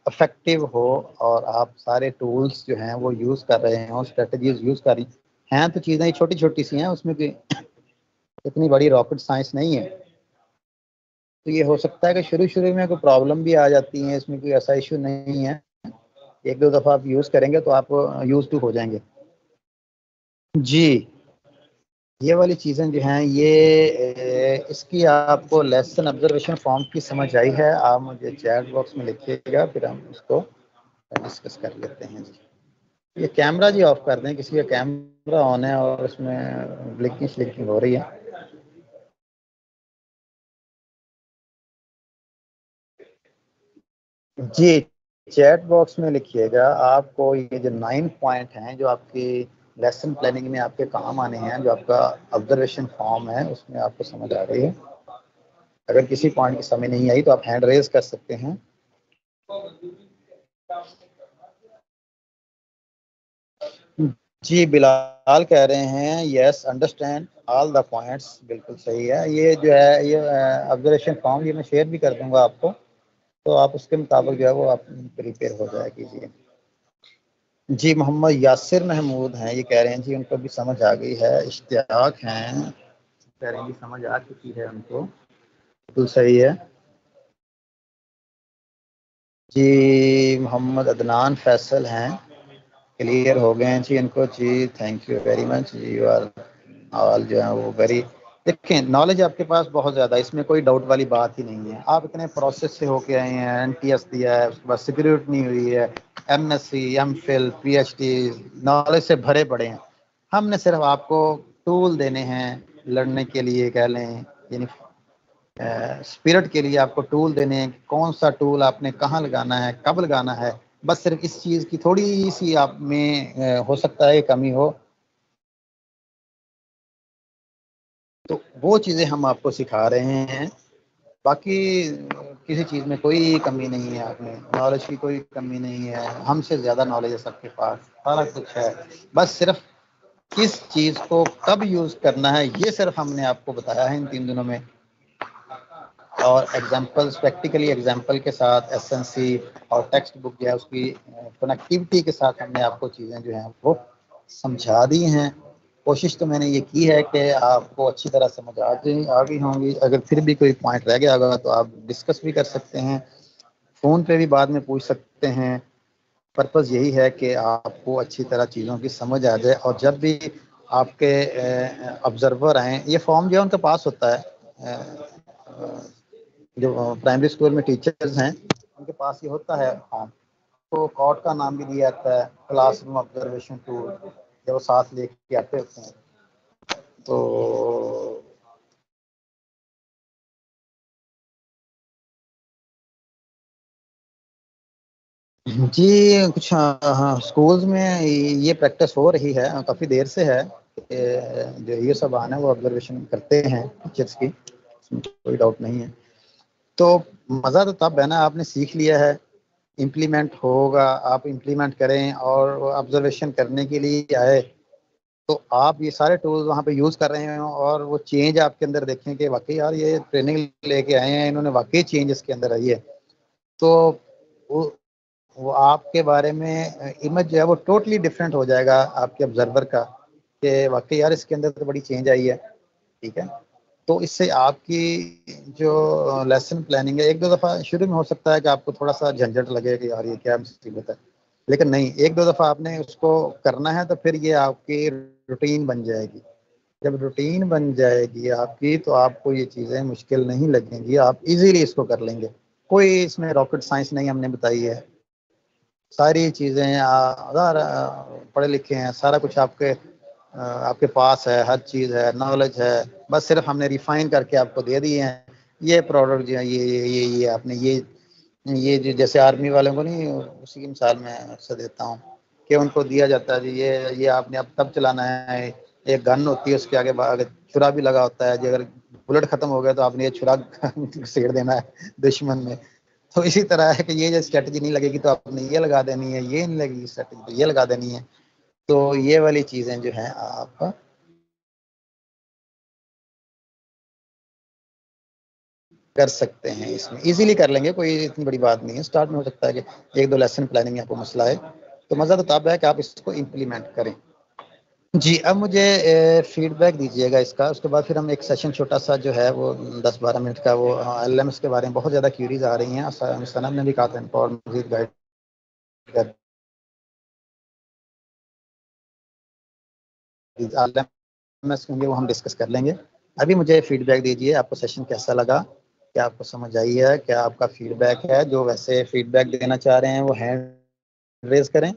इफ़ेक्टिव हो और आप सारे टूल्स जो हैं वो यूज़ कर रहे हों स्ट्रेटजीज यूज़ कर रही हैं तो चीज़ें छोटी छोटी सी हैं, उसमें कोई इतनी बड़ी रॉकेट साइंस नहीं है। तो ये हो सकता है कि शुरू शुरू में कोई प्रॉब्लम भी आ जाती है, इसमें कोई ऐसा इशू नहीं है, एक दो दफ़ा आप यूज़ करेंगे तो आप यूज़ टू हो जाएँगे। जी। ये वाली चीज़ें जो हैं, ये इसकी आपको लेसन ऑब्जर्वेशन फॉर्म की समझ आई है। आप मुझे चैट बॉक्स में लिखिएगा, फिर हम उसको डिस्कस कर लेते हैं जी। ये कैमरा जी ऑफ़ कर दें, किसी का कैमरा ऑन है और उसमें ब्लिंकिंग श्लिंकिंग हो रही है। जी चैट बॉक्स में लिखिएगा, आपको ये जो नाइन पॉइंट हैं, जो आपकी लेसन प्लानिंग में आपके काम आने हैं, जो आपका ऑब्जर्वेशन फॉर्म है, उसमें आपको समझ आ रही है। अगर किसी पॉइंट की समय नहीं आई तो आप हैंड रेज कर सकते हैं। जी, बिलाल कह रहे हैं yes understand all the points बिल्कुल सही है। ये जो है, ये ऑब्जर्वेशन फॉर्म ये मैं शेयर भी कर दूँगा आपको तो आप उसके मुताबिक जो है वो आप प्रिपेयर हो जाए कीजिए जी, मोहम्मद यासिर महमूद हैं, ये कह रहे हैं, जी, उनको भी समझ आ गई है, इश्तियाक हैं। कह रहे हैं, जी, समझ आ चुकी है उनको। बिल्कुल सही है। जी, मोहम्मद अदनान फैसल हैं। क्लियर हो गए हैं जी इनको। जी थैंक यू वेरी मच जी यू आर ऑल जो है वो वेरी देखें नॉलेज आपके पास बहुत ज़्यादा है, इसमें कोई डाउट वाली बात ही नहीं है। आप इतने प्रोसेस से होके आए हैं एन टी एस दिया है, उसके बाद सिक्योरिटी नहीं हुई है M S C M Phil P H D knowledge से भरे पड़े हैं। हमने सिर्फ़ आपको टूल देने हैं लड़ने के लिए कह लें, यानी स्पिरिट के लिए आपको टूल देने हैं कौन सा टूल आपने कहाँ लगाना है, कब लगाना है। बस सिर्फ़ इस चीज़ की थोड़ी सी आप में हो सकता है कमी हो। तो वो चीज़ें हम आपको सिखा रहे हैं। बाकी किसी चीज़ में कोई कमी नहीं है आपने। नॉलेज की कोई कमी नहीं है। हमसे ज़्यादा नॉलेज है सबके पास। सारा कुछ है। बस सिर्फ़ किस चीज़ को कब यूज़ करना है, ये सिर्फ़ हमने आपको बताया है इन तीन दिनों में। और एग्जाम्पल्स प्रैक्टिकली एग्ज़ाम्पल के साथ एसएनसी और टेक्स्ट बुक जो है उसकी कनेक्टिविटी के साथ हमने आपको चीज़ें जो हैं वो समझा दी हैं। कोशिश तो मैंने ये की है कि आपको अच्छी तरह समझ आ गई आ गई होंगी। अगर फिर भी कोई पॉइंट रह गया होगा तो आप डिस्कस भी कर सकते हैं। फ़ोन पे भी बाद में पूछ सकते हैं। पर्पज़ यही है कि आपको अच्छी तरह चीज़ों की समझ आ जाए और जब भी आपके ऑब्ज़र्वर आए, ये फॉर्म जो है उनके पास होता है। जो प्राइमरी स्कूल में टीचर्स हैं, उनके पास ये होता है फॉर्म तो कॉट का नाम भी दिया जाता है क्लासरूम ऑब्जर्वेशन टूल जब साथ लेके आते होते हैं तो जी, कुछ हाँ स्कूल्स में ये प्रैक्टिस हो रही है, काफ़ी देर से है जो ये सब आना वो ऑब्जर्वेशन करते हैं टीचर्स की कोई डाउट नहीं है। तो मज़ा तो तब है ना, आपने सीख लिया है। इम्प्लीमेंट होगा, आप इम्प्लीमेंट करें और ऑब्जर्वेशन करने के लिए आए तो आप ये सारे टूल्स वहाँ पे यूज़ कर रहे हैं और वो चेंज आपके अंदर देखें कि वाकई यार ये ट्रेनिंग लेके आए हैं, इन्होंने वाकई चेंज इसके अंदर आई है। तो वो वो आपके बारे में इमेज जो है वो टोटली डिफरेंट हो जाएगा आपके ऑब्जर्वर का कि वाकई यार इसके अंदर तो बड़ी चेंज आई है, ठीक है? तो इससे आपकी जो लेसन प्लानिंग है, एक दो दफ़ा शुरू में हो सकता है कि आपको थोड़ा सा झंझट लगे कि यार ये क्या मुसीबत है। लेकिन नहीं, एक दो दफ़ा आपने उसको करना है तो फिर ये आपकी रूटीन बन जाएगी। जब रूटीन बन जाएगी आपकी तो आपको ये चीज़ें मुश्किल नहीं लगेंगी। आप इजीली इसको कर लेंगे। कोई इसमें रॉकेट साइंस नहीं हमने बताई है। सारी चीज़ें पढ़े लिखे हैं, सारा कुछ आपके आपके पास है, हर चीज़ है नॉलेज है। बस सिर्फ़ हमने रिफाइन करके आपको दे दिए हैं। ये प्रोडक्ट जो है, ये ये ये ये आपने ये ये जो जैसे आर्मी वालों को नहीं, उसी की मिसाल में अक्सर देता हूँ कि उनको दिया जाता है जी, ये ये आपने अब तब चलाना है, एक गन होती है, उसके आगे अगर छुरा भी लगा होता है, जी, अगर बुलेट खत्म हो गया तो आपने ये छुरा सेड़ देना है दुश्मन में। तो इसी तरह है कि ये जो स्ट्रेटजी नहीं लगेगी तो आपने ये लगा देनी है, ये नहीं लगेगी स्ट्रेटजी तो ये लगा देनी है। तो ये वाली चीज़ें जो हैं आप कर सकते हैं इसमें। इजीली कर लेंगे, कोई इतनी बड़ी बात नहीं है। स्टार्ट में हो सकता है कि एक दो लेसन प्लानिंग आपको मसला है। तो मज़ा तो तब है कि आप इसको इम्प्लीमेंट करें। जी, अब मुझे फीडबैक दीजिएगा इसका। उसके बाद फिर हम एक सेशन छोटा सा जो है, वो दस बारह मिनट का, वो एल एम एस के बारे में बहुत ज़्यादा क्यूरीज आ रही हैं। सनम ने भी कहा था और मजीद गाइड होंगे, वो हम डिस्कस कर लेंगे। अभी मुझे फीडबैक दीजिए, आपको सेशन कैसा लगा। क्या आपको समझ आई है क्या आपका फीडबैक है जो वैसे फीडबैक देना चाह रहे हैं वो हैंड रेज करें।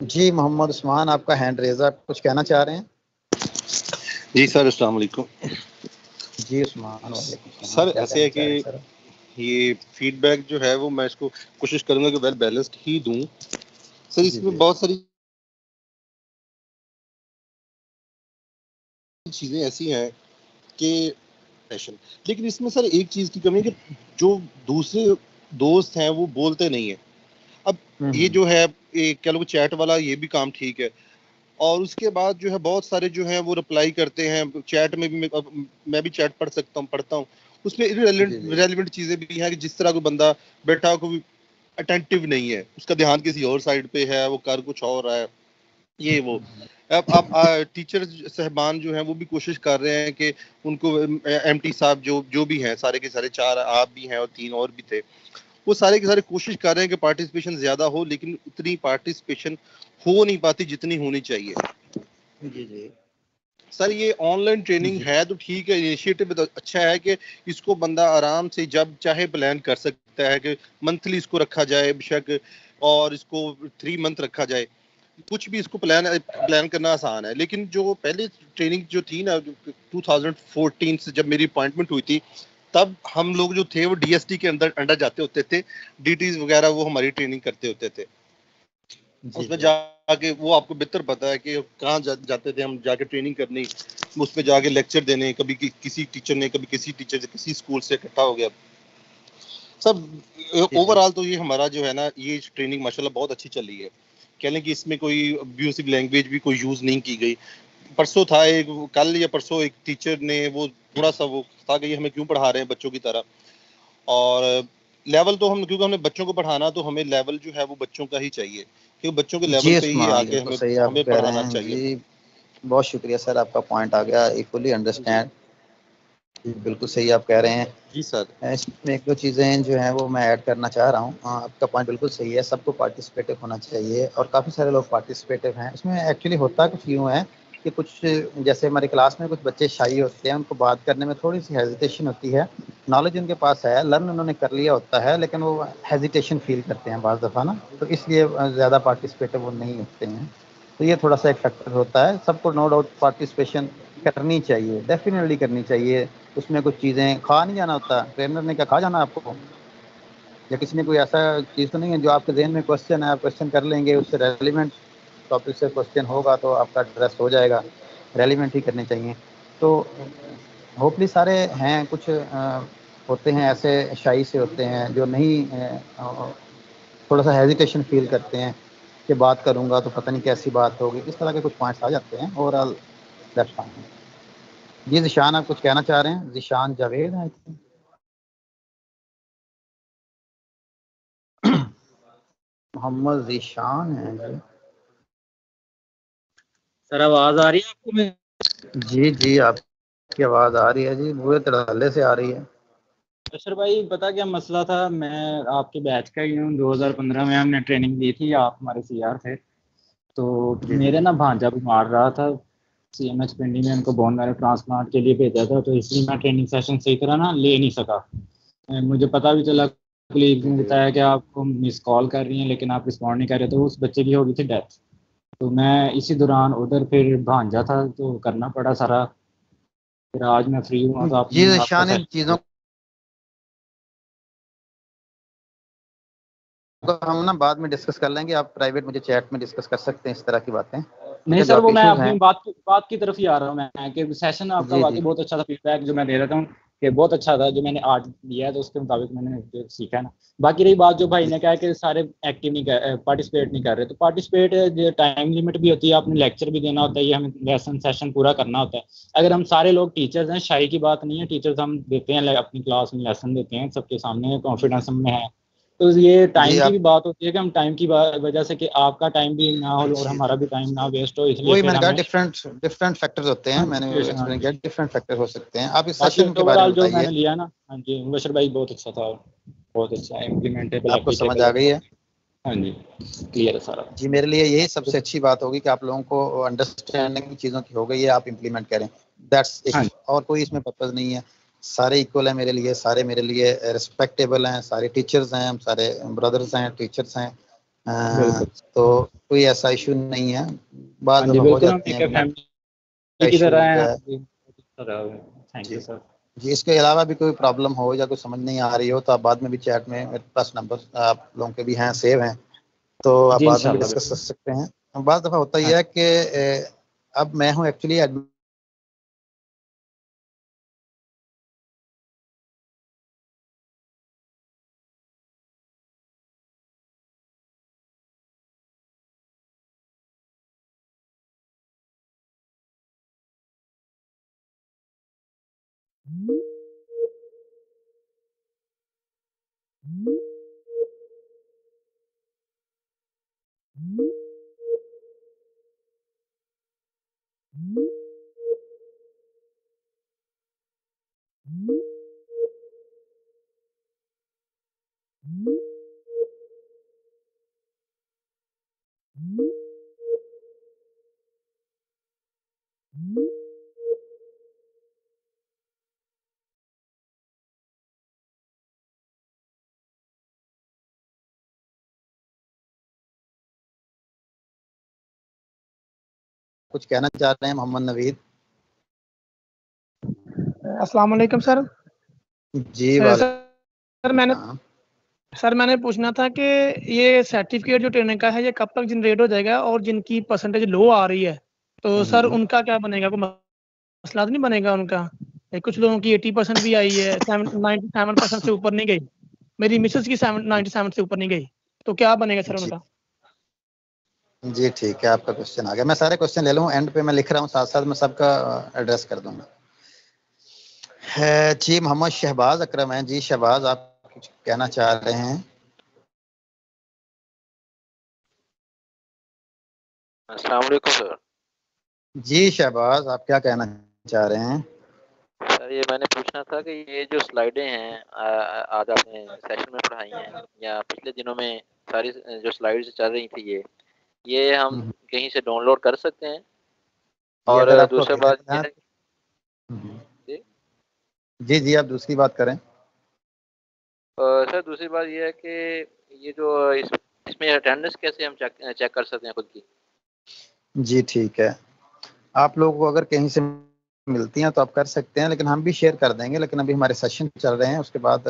जी मोहम्मद उस्मान आपका हैंड रेज आप कुछ कहना चाह रहे हैं? जी सर अस्सलाम वालेकुम। जी उस्मान सर ऐसे है कि ये फीडबैक जो है वो मैं इसको कोशिश करूँगा कि वेल बैलेंस्ड ही दूँ। सर इसमें बहुत सारी चीज़ें ऐसी हैं कि फ़ैशन लेकिन इसमें सर एक चीज़ की कमी है कि जो दूसरे दोस्त हैं वो बोलते नहीं है। अब ये। जो है एक कह लो चैट वाला ये भी काम ठीक है। और उसके बाद जो है बहुत सारे जो हैं वो रिप्लाई करते हैं। चैट में भी मैं, मैं भी चैट पढ़ सकता हूँ पढ़ता हूँ। उसमें रेलिवेंट चीज़ें भी हैं कि जिस तरह कोई बंदा बैठा कोई अटेंटिव नहीं है। उसका ध्यान किसी और साइड पे है, वो कर कुछ और है। ये वो। अब आप टीचर साहबान जो हैं, वो भी कोशिश कर रहे हैं कि उनको एमटी साहब जो जो भी हैं, सारे के सारे चार, आप भी हैं और तीन और भी थे, वो सारे के सारे कोशिश कर रहे हैं कि पार्टिसिपेशन ज़्यादा हो, लेकिन उतनी पार्टिसिपेशन हो नहीं पाती जितनी होनी चाहिए। जी जी। सर ये ऑनलाइन ट्रेनिंग है तो ठीक है इनिशिएटिव तो अच्छा है कि इसको बंदा आराम से जब चाहे प्लान कर सकता है कि मंथली इसको रखा जाए बेशक और इसको थ्री मंथ रखा जाए। कुछ भी इसको प्लान प्लान करना आसान है। लेकिन जो पहले ट्रेनिंग जो थी ना 2014 से जब मेरी अपॉइंटमेंट हुई थी तब हम लोग जो थे वो डीएसटी के अंदर अंडर जाते होते थे। डीटीज वगैरह वो हमारी ट्रेनिंग करते होते थे। उसमें जाके वो आपको बेहतर पता है कि कहाँ जा, जाते थे हम जाके ट्रेनिंग करनी उसमें जाके लेक्चर देने कभी कि, किसी टीचर ने कभी किसी टीचर से किसी स्कूल से इकट्ठा हो गया। सब ओवरऑल तो ये हमारा जो है ना ये ट्रेनिंग माशाल्लाह बहुत अच्छी चल है। कह लें कि इसमें कोई अब्यूसिव लैंग्वेज भी कोई यूज़ नहीं की गई। परसों था एक कल या परसों एक टीचर ने वो थोड़ा सा वो था कि हमें क्यों पढ़ा रहे हैं बच्चों की तरह? और लेवल तो हम क्योंकि हमने बच्चों को पढ़ाना तो हमें लेवल जो है वो बच्चों का ही चाहिए। क्योंकि बच्चों के लेवल पे ही हमें सही हमें पढ़ाना चाहिए। बहुत शुक्रिया सर आपका पॉइंट आ गया इक्वली अंडरस्टैंड बिल्कुल सही आप कह रहे हैं। जी सर। इसमें एक दो चीज़ें जो हैं वो मैं ऐड करना चाह रहा हूँ। आपका पॉइंट बिल्कुल सही है सबको पार्टिसिपेटिव होना चाहिए और काफ़ी सारे लोग पार्टिसिपेटिव हैं। इसमें एक्चुअली होता कुछ यूँ है कि कुछ, जैसे हमारी क्लास में कुछ बच्चे शाही होते हैं, उनको बात करने में थोड़ी सी हेजिटेशन होती है। नॉलेज उनके पास है लर्न उन्होंने कर लिया होता है, लेकिन वो हेजिटेशन फील करते हैं बाज़ दफ़ा ना। तो इसलिए ज़्यादा पार्टिसिपेटिव वो नहीं होते हैं। तो ये थोड़ा सा एक फैक्टर होता है। सबको नो डाउट पार्टिसिपेशन करनी चाहिए डेफिनेटली करनी चाहिए। उसमें कुछ चीज़ें, खा नहीं जाना होता। ट्रेनर ने क्या खा जाना आपको? या किसी ने कोई ऐसा चीज़ तो नहीं है जो आपके जहन में क्वेश्चन है, आप क्वेश्चन कर लेंगे, उससे रेलिवेंट टॉपिक से क्वेश्चन होगा तो आपका ड्रेस हो जाएगा। रेलिवेंट ही करने चाहिए। तो होपली सारे हैं कुछ आ, होते हैं ऐसे शाही से होते हैं जो नहीं आ, थोड़ा सा हेजिटेशन फील करते हैं कि बात करूँगा तो पता नहीं कैसी बात होगी। इस तरह के कुछ पॉइंट्स आ जाते हैं। ओवरऑल दैट्स फाइन जी जिशान आप कुछ कहना चाह रहे हैं? जिशान जावेद आई थिंक मोहम्मद जिशान है जी। सर आवाज़ आ रही है आपको मैं जी जी आपकी आवाज़ आ रही है जी बुरे तड़ाले से आ रही है। अशर भाई पता क्या मसला था? मैं आपके बैच का ही हूँ 2015 में हमने ट्रेनिंग दी थी आप हमारे सीआर थे। तो मेरे ना भांजा बीमार रहा था सी एम एच पिंडी में उनको बोन मैरो ट्रांसप्लांट के लिए भेजा था तो इसलिए मैं ट्रेनिंग सेशन सही तरह ना ले नहीं सका। मुझे पता भी चला कलीग ने बताया कि आपको मिस कॉल कर रही हैं लेकिन आप रिस्पॉन्ड नहीं कर रहे तो उस बच्चे की हो गई थी डेथ तो मैं इसी दौरान उधर फिर भांजा था तो करना पड़ा सारा। फिर आज मैं फ्री हुआ तो आप जी शान इन चीज़ों को हम ना बाद में डिस्कस कर लेंगे। आप प्राइवेट मुझे चैट में डिस्कस कर सकते हैं इस तरह की बातें। नहीं सर वो मैं अपनी बात बात की तरफ़ ही आ रहा हूँ मैं कि सेशन आपका वाकई बहुत अच्छा था फीडबैक जो मैं दे रहा था। कि बहुत अच्छा था, जो मैंने आर्ट लिया है तो उसके मुताबिक मैंने जो सीखा है ना। बाकी रही बात जो भाई ने कहा कि सारे एक्टिव नहीं कर पार्टिसिपेट नहीं कर रहे तो पार्टिसिपेट टाइम लिमिट भी होती है, आपने लेक्चर भी देना होता है, ये हमें लेसन सेशन पूरा करना होता है। अगर हम सारे लोग टीचर्स हैं, शाही की बात नहीं है टीचर्स हम देते हैं, अपनी क्लास में लेसन देते हैं, सबके सामने कॉन्फिडेंस में है। तो ये टाइम की भी बात होती है कि हम टाइम की वजह से कि आपका टाइम भी ना हो और हमारा भी टाइम ना वेस्ट हो इसलिए वही मैंने कहा डिफरेंट डिफरेंट फैक्टर्स होते हैं मैंने एक्सप्लेन किया डिफरेंट फैक्टर हो सकते हैं। आप इस सेशन के बारे में जो मैंने लिया ना हाँ जी मुबशर भाई बहुत अच्छा था बहुत अच्छा इम्प्लीमेंटेबल आपको समझ आ गई है? हाँ जी क्लियर है सारा। जी मेरे लिए यही सबसे अच्छी बात होगी कि आप लोगों को अंडरस्टैंडिंग चीज़ों की हो गई है आप इम्प्लीमेंट करें। दैट्स और कोई इसमें पर्पज नहीं है। सारे इक्वल हैं मेरे लिए सारे मेरे लिए रिस्पेक्टेबल हैं सारे टीचर्स हैं हम सारे ब्रदर्स हैं टीचर्स हैं। तो कोई ऐसा इशू नहीं है। बाद में हो जाते हैं। जी इसके अलावा भी कोई प्रॉब्लम हो या कोई समझ नहीं आ रही हो तो आप बाद में भी चैट में मेरे पास नंबर आप लोगों के भी हैं सेव हैं। तो आप बाद में डिस्कस कर सकते हैं। बाद दफ़ा होता यह हाँ। है कि अब मैं हूँ एक्चुअली कुछ कहना चाह रहे हैं मोहम्मद नवीद? अस्सलाम वालेकुम सर। जी सर मैंने हाँ। सर मैंने पूछना था कि ये सर्टिफिकेट जो ट्रेनिंग का है ये कब तक जनरेट हो जाएगा और जिनकी परसेंटेज लो आ रही है? तो हम्म, सर। उनका क्या बनेगा? कोई मसला तो नहीं बनेगा उनका? कुछ लोगों की एटी परसेंट भी आई है नाइन्टी सेवन परसेंट से ऊपर नहीं गई। मेरी मिसेस की नाइन्टी सेवन से ऊपर नहीं गई। तो क्या बनेगा सर उनका? जी ठीक है आपका क्वेश्चन आ गया। मैं सारे क्वेश्चन ले लूँ एंड पे मैं लिख रहा हूँ साथ साथ मैं सबका एड्रेस कर दूँगा। है जी मोहम्मद शहबाज अकरम है। जी शहबाज आप कुछ कहना चाह रहे हैं? सर। जी शहबाज आप क्या कहना चाह रहे हैं? सर ये मैंने पूछना था कि ये जो स्लाइडें हैं आज आपने सेशन में पढ़ाई हैं या पिछले दिनों में सारी जो स्लाइड्स चल रही थी ये ये हम हम्म। कहीं से डाउनलोड कर सकते हैं। और दूसरी बात हम्म। जी। जी आप दूसरी बात करें। सर दूसरी बात ये है कि ये जो इस इसमें अटेंडेंस कैसे हम चेक चेक कर सकते हैं खुद की? जी ठीक है। आप लोगों को अगर कहीं से मिलती हैं तो आप कर सकते हैं लेकिन हम भी शेयर कर देंगे लेकिन अभी हमारे सेशन चल रहे हैं उसके बाद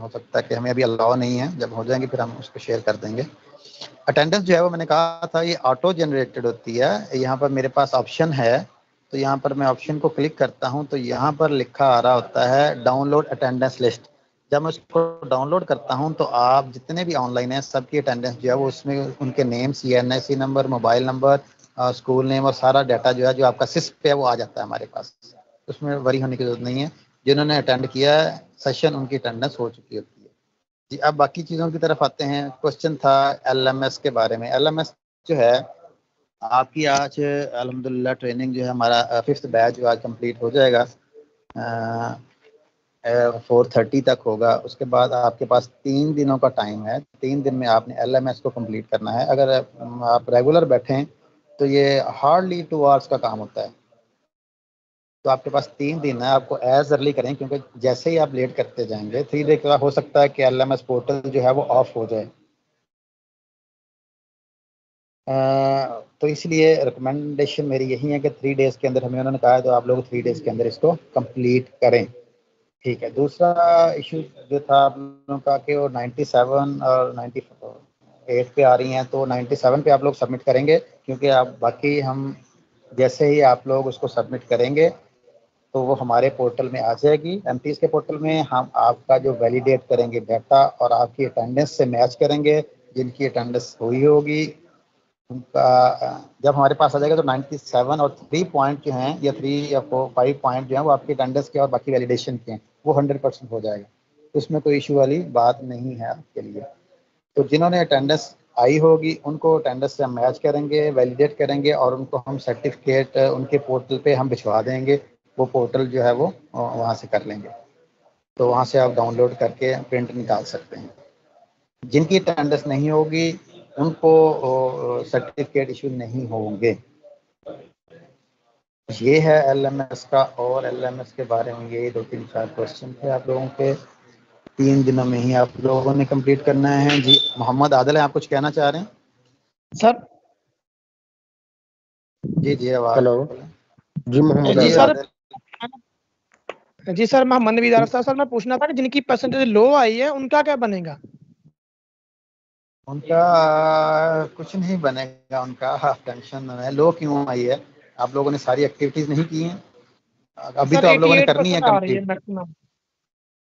हो सकता है कि हमें अभी अलाउ नहीं है। जब हो जाएँगे फिर हम उसको शेयर कर देंगे। अटेंडेंस जो है वो मैंने कहा था, ये ऑटो जनरेटेड होती है। यहाँ पर मेरे पास ऑप्शन है तो यहाँ पर मैं ऑप्शन को क्लिक करता हूँ तो यहाँ पर लिखा आ रहा होता है डाउनलोड अटेंडेंस लिस्ट जब मैं उसको डाउनलोड करता हूँ तो आप जितने भी ऑनलाइन हैं सबकी अटेंडेंस जो है वो उसमें उनके name C N S C number mobile number school name और सारा डाटा जो है, जो आपका सिस्प पे है, वो आ जाता है हमारे पास। उसमें वरी होने की ज़रूरत नहीं है। जिन्होंने अटेंड किया सेशन उनकी अटेंडेंस हो चुकी होती है। जी, अब बाकी चीज़ों की तरफ़ आते हैं। क्वेश्चन था एलएमएस के बारे में। एलएमएस जो है, आपकी आज अलहमदिल्ला ट्रेनिंग जो है हमारा फिफ्थ बैच जो आज कंप्लीट हो जाएगा फोर थर्टी तक होगा। उसके बाद आपके पास तीन दिनों का टाइम है। तीन दिन में आपने एलएमएस को कंप्लीट करना है। अगर आप रेगुलर बैठें तो ये हार्डली टू आवर्स का काम होता है। तो आपके पास तीन दिन है, आपको एज अर्ली करें, क्योंकि जैसे ही आप लेट करते जाएँगे थ्री डे का हो सकता है कि एल एम एस पोर्टल जो है वो ऑफ़ हो जाए। तो इसलिए रिकमेंडेशन मेरी यही है कि थ्री डेज़ के अंदर हमें उन्होंने कहा है तो आप लोग थ्री डेज़ के अंदर इसको कंप्लीट करें। ठीक है, दूसरा इशू जो था आप लोगों का कि वो 97 और 98 पे आ रही हैं तो 97 पे आप लोग सबमिट करेंगे, क्योंकि आप, बाकी हम जैसे ही आप लोग उसको सबमिट करेंगे तो वो हमारे पोर्टल में आ जाएगी। एम के पोर्टल में हम आपका जो वैलिडेट करेंगे डाटा और आपकी अटेंडेंस से मैच करेंगे, जिनकी अटेंडेंस हुई होगी। उनका, जब हमारे पास आ जाएगा तो 97 और थ्री पॉइंट जो हैं, या थ्री या फोर फाइव पॉइंट जो हैं, वो आपकी अटेंडेंस के और बाकी वैलिडेशन के हैं, वो हंड्रेड परसेंट हो जाएगा। उसमें कोई इशू वाली बात नहीं है आपके लिए। तो जिन्होंने अटेंडेंस आई होगी, उनको अटेंडेंस से हम मैच करेंगे वैलिडेट करेंगे और उनको हम सर्टिफिकेट उनके पोर्टल पे हम भिजवा देंगे। वो पोर्टल जो है वो वहाँ से कर लेंगे। तो वहाँ से आप डाउनलोड करके प्रिंट निकाल सकते हैं। जिनकी अटेंडेंस नहीं होगी उनको सर्टिफिकेट इशू नहीं होंगे। ये है एलएमएस का और एलएमएस के बारे में ये दो तीन चार क्वेश्चन थे आप लोगों के। तीन दिनों में ही आप लोगों ने कंप्लीट करना है। जी मोहम्मद आदल है आप कुछ कहना चाह रहे हैं? सर। जी जी आवाज़ हेलो। जी मोहम्मद सर जी सर मैं मोहम्मद नबी था सर मैं पूछना था कि जिनकी परसेंटेज लो आई है उनका क्या बनेगा? उनका कुछ नहीं बनेगा उनका टेंशन है। लो क्यों आई है? आप लोगों ने सारी एक्टिविटीज़ नहीं की हैं। अभी तो आप लोगों ने करनी है कंप्लीट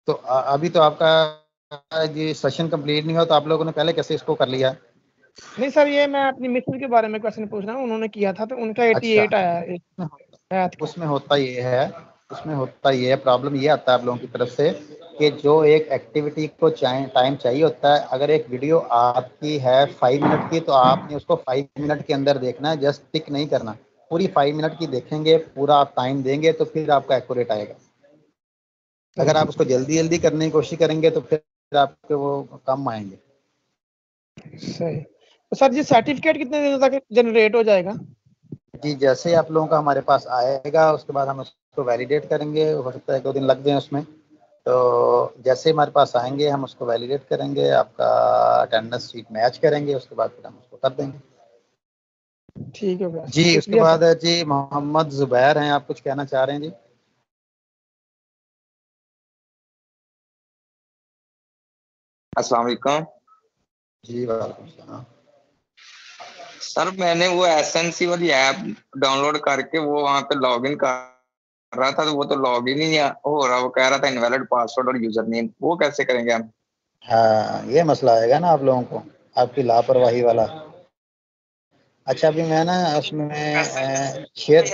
तो अभी तो आपका ये सेशन कंप्लीट नहीं हो तो आप लोगों ने पहले कैसे इसको कर लिया? नहीं सर ये मैं अपनी मिसेज के बारे में क्वेश्चन पूछ रहा हूँ उन्होंने किया था तो उनका 88 अच्छा, आया उसमें होता ये है उसमें होता ये है प्रॉब्लम ये आता है आप लोगों की तरफ़ से कि जो एक एक्टिविटी को टाइम चाहिए होता है अगर एक वीडियो आपकी है फाइव मिनट की तो आपने उसको फाइव मिनट के अंदर देखना है जस्ट टिक नहीं करना। पूरी फाइव मिनट की देखेंगे पूरा आप टाइम देंगे तो फिर आपका एक्यूरेट आएगा। अगर आप उसको जल्दी जल्दी करने की कोशिश करेंगे तो फिर आपके वो कम आएँगे। सही। तो सर जी सर्टिफिकेट कितने दिनों तक जनरेट हो जाएगा? जी जैसे आप लोगों का हमारे पास आएगा उसके बाद हम उसको वैलिडेट करेंगे हो सकता है दो दिन लग जाए उसमें। तो जैसे हमारे पास आएँगे हम उसको वैलिडेट करेंगे आपका अटेंडेंस शीट मैच करेंगे उसके बाद फिर हम उसको कर देंगे। ठीक है जी उसके बाद जी मोहम्मद जुबैर हैं आप कुछ कहना चाह रहे हैं जी? अस्सलाम वालेकुम जी वालेकुम सर मैंने वो एसएनसी वाली ऐप डाउनलोड करके वो वहाँ पे लॉगिन कर रहा था तो वो तो लॉगिन ही नहीं हो। रहा वो कह रहा था इनवैलिड पासवर्ड और यूज़र नेम वो कैसे करेंगे हम? हाँ ये मसला आएगा ना आप लोगों को आपकी लापरवाही वाला। अच्छा अभी मैं ना उसमें शेयर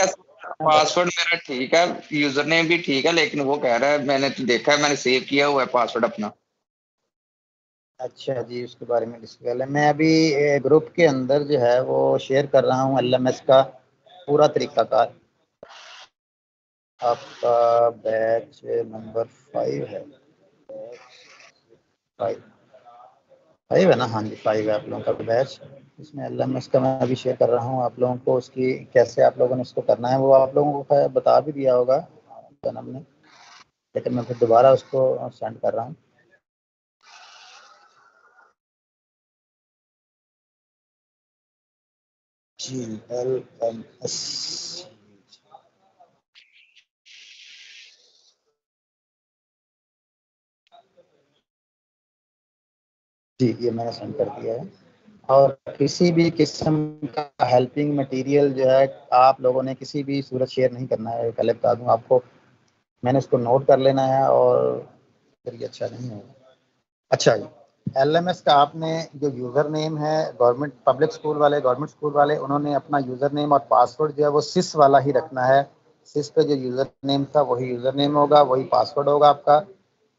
पासवर्ड मेरा ठीक है यूज़र नेम भी ठीक है लेकिन वो कह रहा है मैंने तो देखा है मैंने सेव किया हुआ है पासवर्ड अपना। अच्छा जी उसके बारे में डिस्कस है। मैं अभी ग्रुप के अंदर जो है वो शेयर कर रहा हूँ एल का पूरा तरीक़ाकार। आपका बैच नंबर फाइव है। फाइव फाइव है ना? हाँ जी फाइव है आप लोगों का बैच इसमें एल का मैं अभी शेयर कर रहा हूँ। आप लोगों को उसकी कैसे आप लोगों ने इसको करना है, वो आप लोगों को बता भी दिया होगा, जन्म ने। लेकिन मैं फिर दोबारा उसको सेंड कर रहा हूँ। जी एल एम एस जी, ये मैंने सेंड कर दिया है। और किसी भी किस्म का हेल्पिंग मटेरियल जो है, आप लोगों ने किसी भी सूरत शेयर नहीं करना है पहले बता दूँ। आपको, मैंने इसको नोट कर लेना है और फिर ये अच्छा नहीं होगा। अच्छा जी एल का आपने जो यूज़र नेम है गवर्नमेंट पब्लिक स्कूल वाले गवर्नमेंट स्कूल वाले, उन्होंने अपना यूज़र नेम और पासवर्ड जो है, वो सिस वाला ही रखना है। सिस पे जो यूज़र नेम था, वही यूज़र नेम होगा, वही पासवर्ड होगा आपका।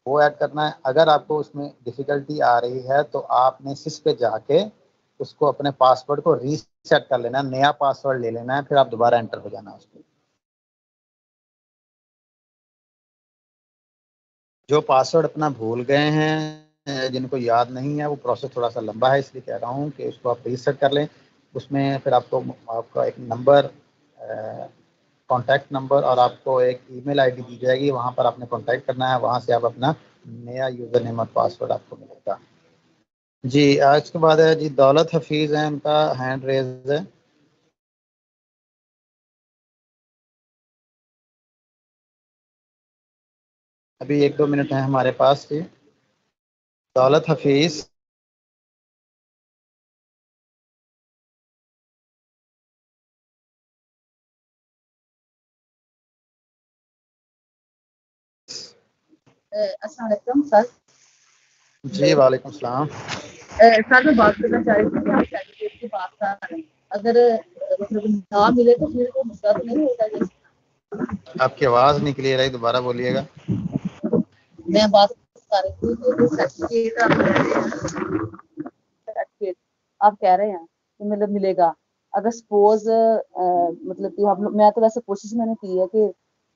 वो ऐड करना है। अगर आपको उसमें डिफ़िकल्टी आ रही है तो आपने सिस पे जाके उसको अपने पासवर्ड को रीसेट कर लेना है। नया पासवर्ड ले लेना है, फिर आप दोबारा एंटर हो जाना उसको। जो पासवर्ड अपना भूल गए हैं, जिनको याद नहीं है, वो प्रोसेस थोड़ा सा लंबा है, इसलिए कह रहा हूँ कि उसको आप रीसेट कर लें। उसमें फिर आपको, आपका एक नंबर कॉन्टैक्ट नंबर और आपको एक ईमेल आईडी दी जाएगी। वहाँ पर आपने कॉन्टैक्ट करना है। वहाँ से आप अपना नया यूज़र नेम और पासवर्ड आपको मिलेगा। जी, आज के बाद है जी, दौलत हफीज़ है उनका हैंड रेज है। अभी एक दो मिनट है हमारे पास जी। दौलत हफीज़। अस्सलाम सर। जी वालेकुम सलाम। सर मैं बात करना चाह रही थी कि आप सर्टिफिकेट की बात कर रहे हैं। अगर मतलब ना मिले तो फिर मसला तो नहीं होगा जैसे आपकी आवाज़ नहीं क्लियर आई दोबारा बोलिएगा। मैं बात कर रही थी कि सर्टिफिकेट आप कह रहे हैं सर्टिफिकेट आप कह रहे हैं कि मतलब मिलेगा। अगर सपोज़ मतलब कि हम मैं तो वैसे कोशिश मैंने की है कि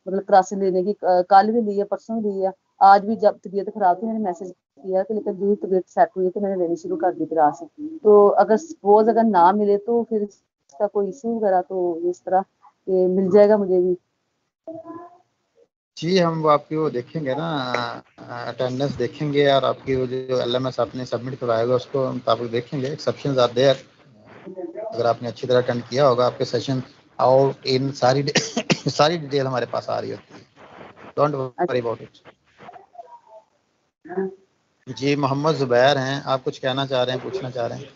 मतलब क्लासेस लेने की कल भी ली है परसों भी ली है। आज भी जब तबीयत खराब थी मैंने मैसेज किया कि लेकिन जो तबीयत सेट हुई तो मैंने लेनी शुरू कर दी क्लास तो अगर सपोज़ अगर ना मिले तो फिर इसका कोई इशू वगैरह तो इस तरह मिल जाएगा मुझे भी। जी हम वो आपकी वो देखेंगे ना अटेंडेंस देखेंगे और आपकी वो जो एल एम एस आपने सबमिट करवाया होगा उसको मुताबिक देखेंगे। एक्सेप्शन आर देयर अगर आपने अच्छी तरह अटेंड किया होगा आपके सेशन और इन सारी सारी डिटेल हमारे पास आ रही होती है। डोंट वरी अबाउट इट जी मोहम्मद जुबैर हैं। आप कुछ कहना चाह रहे हैं पूछना चाह रहे हैं?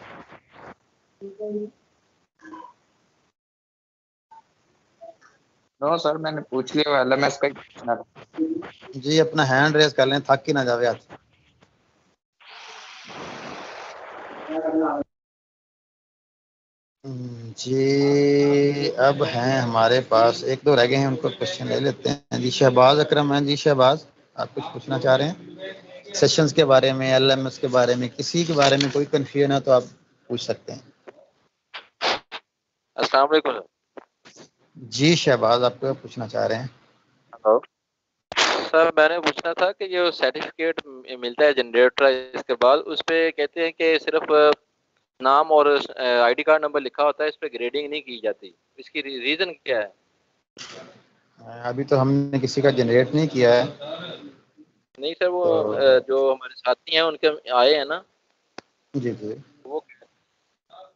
नो सर मैंने पूछ लिया एलएमएस का ही पूछना जी अपना हैंड रेज कर लें थक ही ना जावे हाथ। हम्म, जी अब हैं हमारे पास एक दो रह गए हैं उनको क्वेश्चन ले लेते हैं। जी शहबाज अकरम हैं। जी शहबाज आप कुछ पूछना चाह रहे हैं? सेशंस के बारे में एलएमएस के बारे में किसी के बारे में कोई कंफ्यूजन है तो आप पूछ सकते हैं। अस्सलाम वालेकुम। जी शहबाज आप क्या पूछना चाह रहे हैं? हेलो। सर मैंने पूछना था कि जो सर्टिफिकेट मिलता है जनरेटर इसके बाद उस पे कहते हैं कि सिर्फ़ नाम और आईडी कार्ड नंबर लिखा होता है इस पर ग्रेडिंग नहीं की जाती। इसकी रीजन क्या है? अभी तो हमने किसी का जनरेट नहीं किया है। नहीं सर वो तो- जो हमारे साथी हैं उनके आए हैं ना। जी जी। वो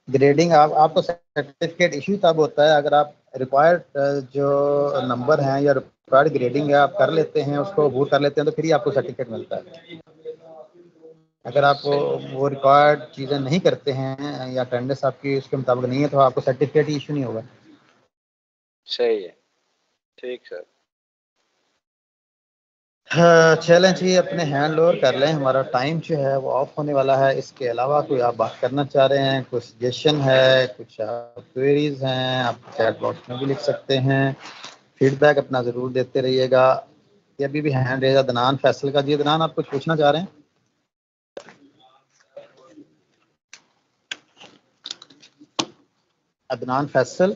ग्रेडिंग आप आपको सर्टिफिकेट इशू तब होता है अगर आप रिक्वायर्ड जो नंबर हैं या रिक्वायर्ड ग्रेडिंग है आप कर लेते हैं उसको अबूर कर लेते हैं तो फिर ही आपको सर्टिफिकेट मिलता है। अगर आप वो वो रिक्वायर्ड चीज़ें नहीं करते हैं या अटेंडेंस आपकी उसके मुताबिक नहीं है तो आपको सर्टिफिकेट इशू नहीं होगा। सही है। ठीक सर। चलें जी अपने हैंड ओवर कर लें। हमारा टाइम जो है वो ऑफ़ होने वाला है। इसके अलावा कोई आप बात करना चाह रहे हैं कुछ सजेशन है, कुछ क्वेरीज हैं, आप चैट बॉक्स में भी लिख सकते हैं। फीडबैक अपना ज़रूर देते रहिएगा। ये अभी भी हैंड रेज अदनान फैसल का। जी, अदनान, आप कुछ पूछना चाह रहे हैं? अदनान फैसल?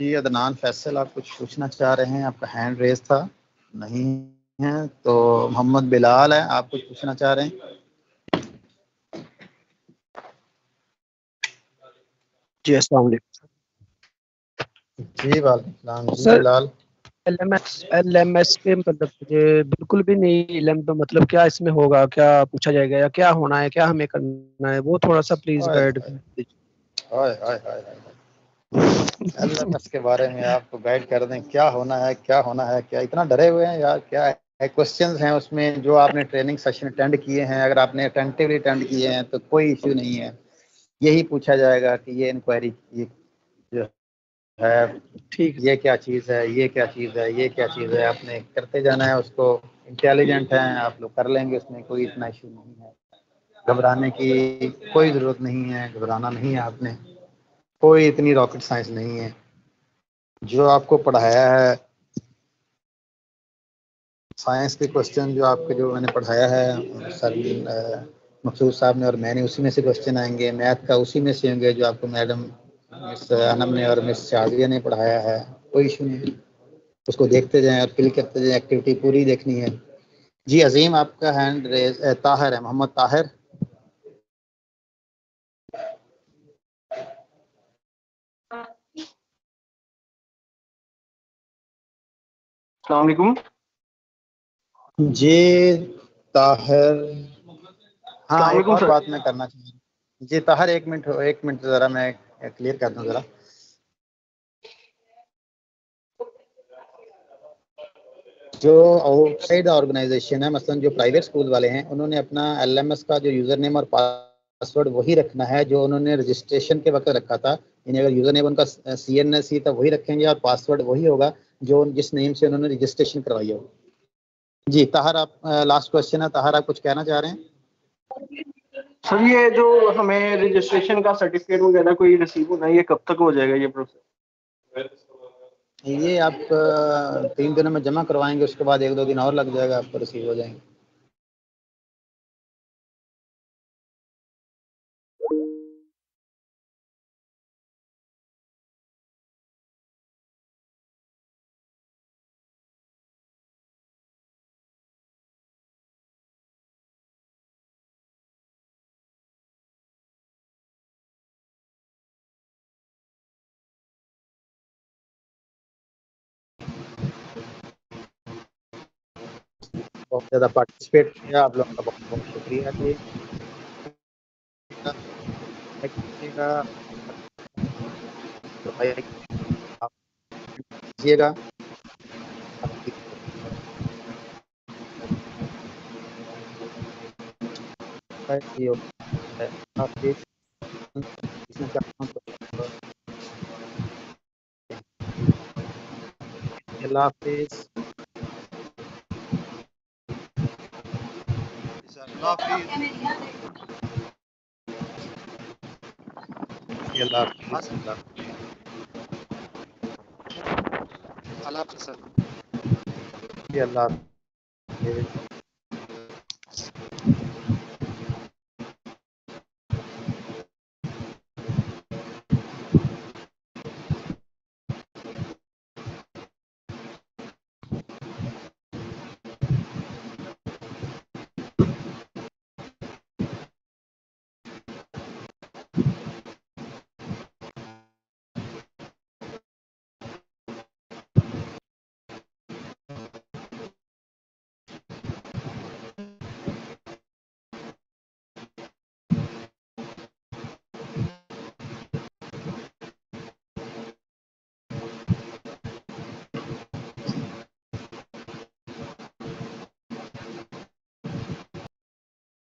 जी अदनान फैसल आप कुछ पूछना चाह रहे हैं? आपका हैंड रेज था। नहीं है तो मोहम्मद बिलाल है आप कुछ पूछना चाह रहे हैं? जी अस्सलाम वालेकुम जी वालेकुम बिलाल। एलएमएस एलएमएस पे मतलब मुझे बिल्कुल भी नहीं इलम पे मतलब क्या इसमें होगा क्या पूछा जाएगा या क्या होना है क्या हमें करना है वो थोड़ा सा प्लीज़ गाइड एलएमएस के बारे में आपको गाइड कर दें क्या होना है क्या होना है क्या इतना डरे हुए हैं यार क्या है? क्वेश्चंस हैं उसमें जो आपने ट्रेनिंग सेशन अटेंड किए हैं अगर आपने अटेंटिवली अटेंड किए हैं तो कोई इश्यू नहीं है। यही पूछा जाएगा कि ये इंक्वायरी ये जो है ठीक। ये क्या चीज़ है ये क्या चीज़ है ये क्या चीज़ है? आपने करते जाना है उसको इंटेलिजेंट हैं आप लोग कर लेंगे उसमें कोई इतना इशू नहीं है। घबराने की कोई ज़रूरत नहीं है घबराना नहीं है आपने। कोई इतनी रॉकेट साइंस नहीं है। जो आपको पढ़ाया है साइंस के क्वेश्चन जो आपके, जो मैंने पढ़ाया है, सर मकसूद साहब ने और मैंने, उसी में से क्वेश्चन आएँगे मैथ का उसी में से होंगे जो आपको मैडम मिस अनम ने और मिस शाजिया ने पढ़ाया है। कोई इशू नहीं उसको देखते जाएँ और फिल करते जाएँ एक्टिविटी पूरी देखनी है। जी, अजीम आपका हैंड रेज ताहिर है, मोहम्मद ताहिर। अलैक्म जी ताहिर। हाँ एक और बात मैं करना चाहूँ। जी ताहिर एक मिनट एक मिनट ज़रा मैं क्लियर कर दूँ ज़रा। जो आउटसाइड ऑर्गेनाइजेशन है मसलन जो प्राइवेट स्कूल वाले हैं उन्होंने अपना एलएमएस का जो यूज़र नेम और पासवर्ड वही रखना है जो उन्होंने रजिस्ट्रेशन के वक्त रखा था। यानी अगर यूज़र नेम उनका सी एन एस सी था वही रखेंगे और पासवर्ड वही होगा। जो जिस नेम से उन्होंने रजिस्ट्रेशन करवाई है जी ताहर आप लास्ट क्वेश्चन है। ताहर आप कुछ कहना चाह रहे हैं? सर ये जो हमें रजिस्ट्रेशन का सर्टिफिकेट वगैरह कोई रिसीव होना है ये कब तक हो जाएगा ये प्रोसेस ये आप तीन दिनों में जमा करवाएँगे उसके बाद एक दो दिन और लग जाएगा आपको रिसीव हो जाएँगे। बहुत ज़्यादा पार्टिसिपेट किया आप लोगों का बहुत बहुत शुक्रिया जी। तो कीजिएगा। आपकी अल्लाह हाफिज़ अल्लाह अल्लाह हाफ़िज़ सर अल्लाह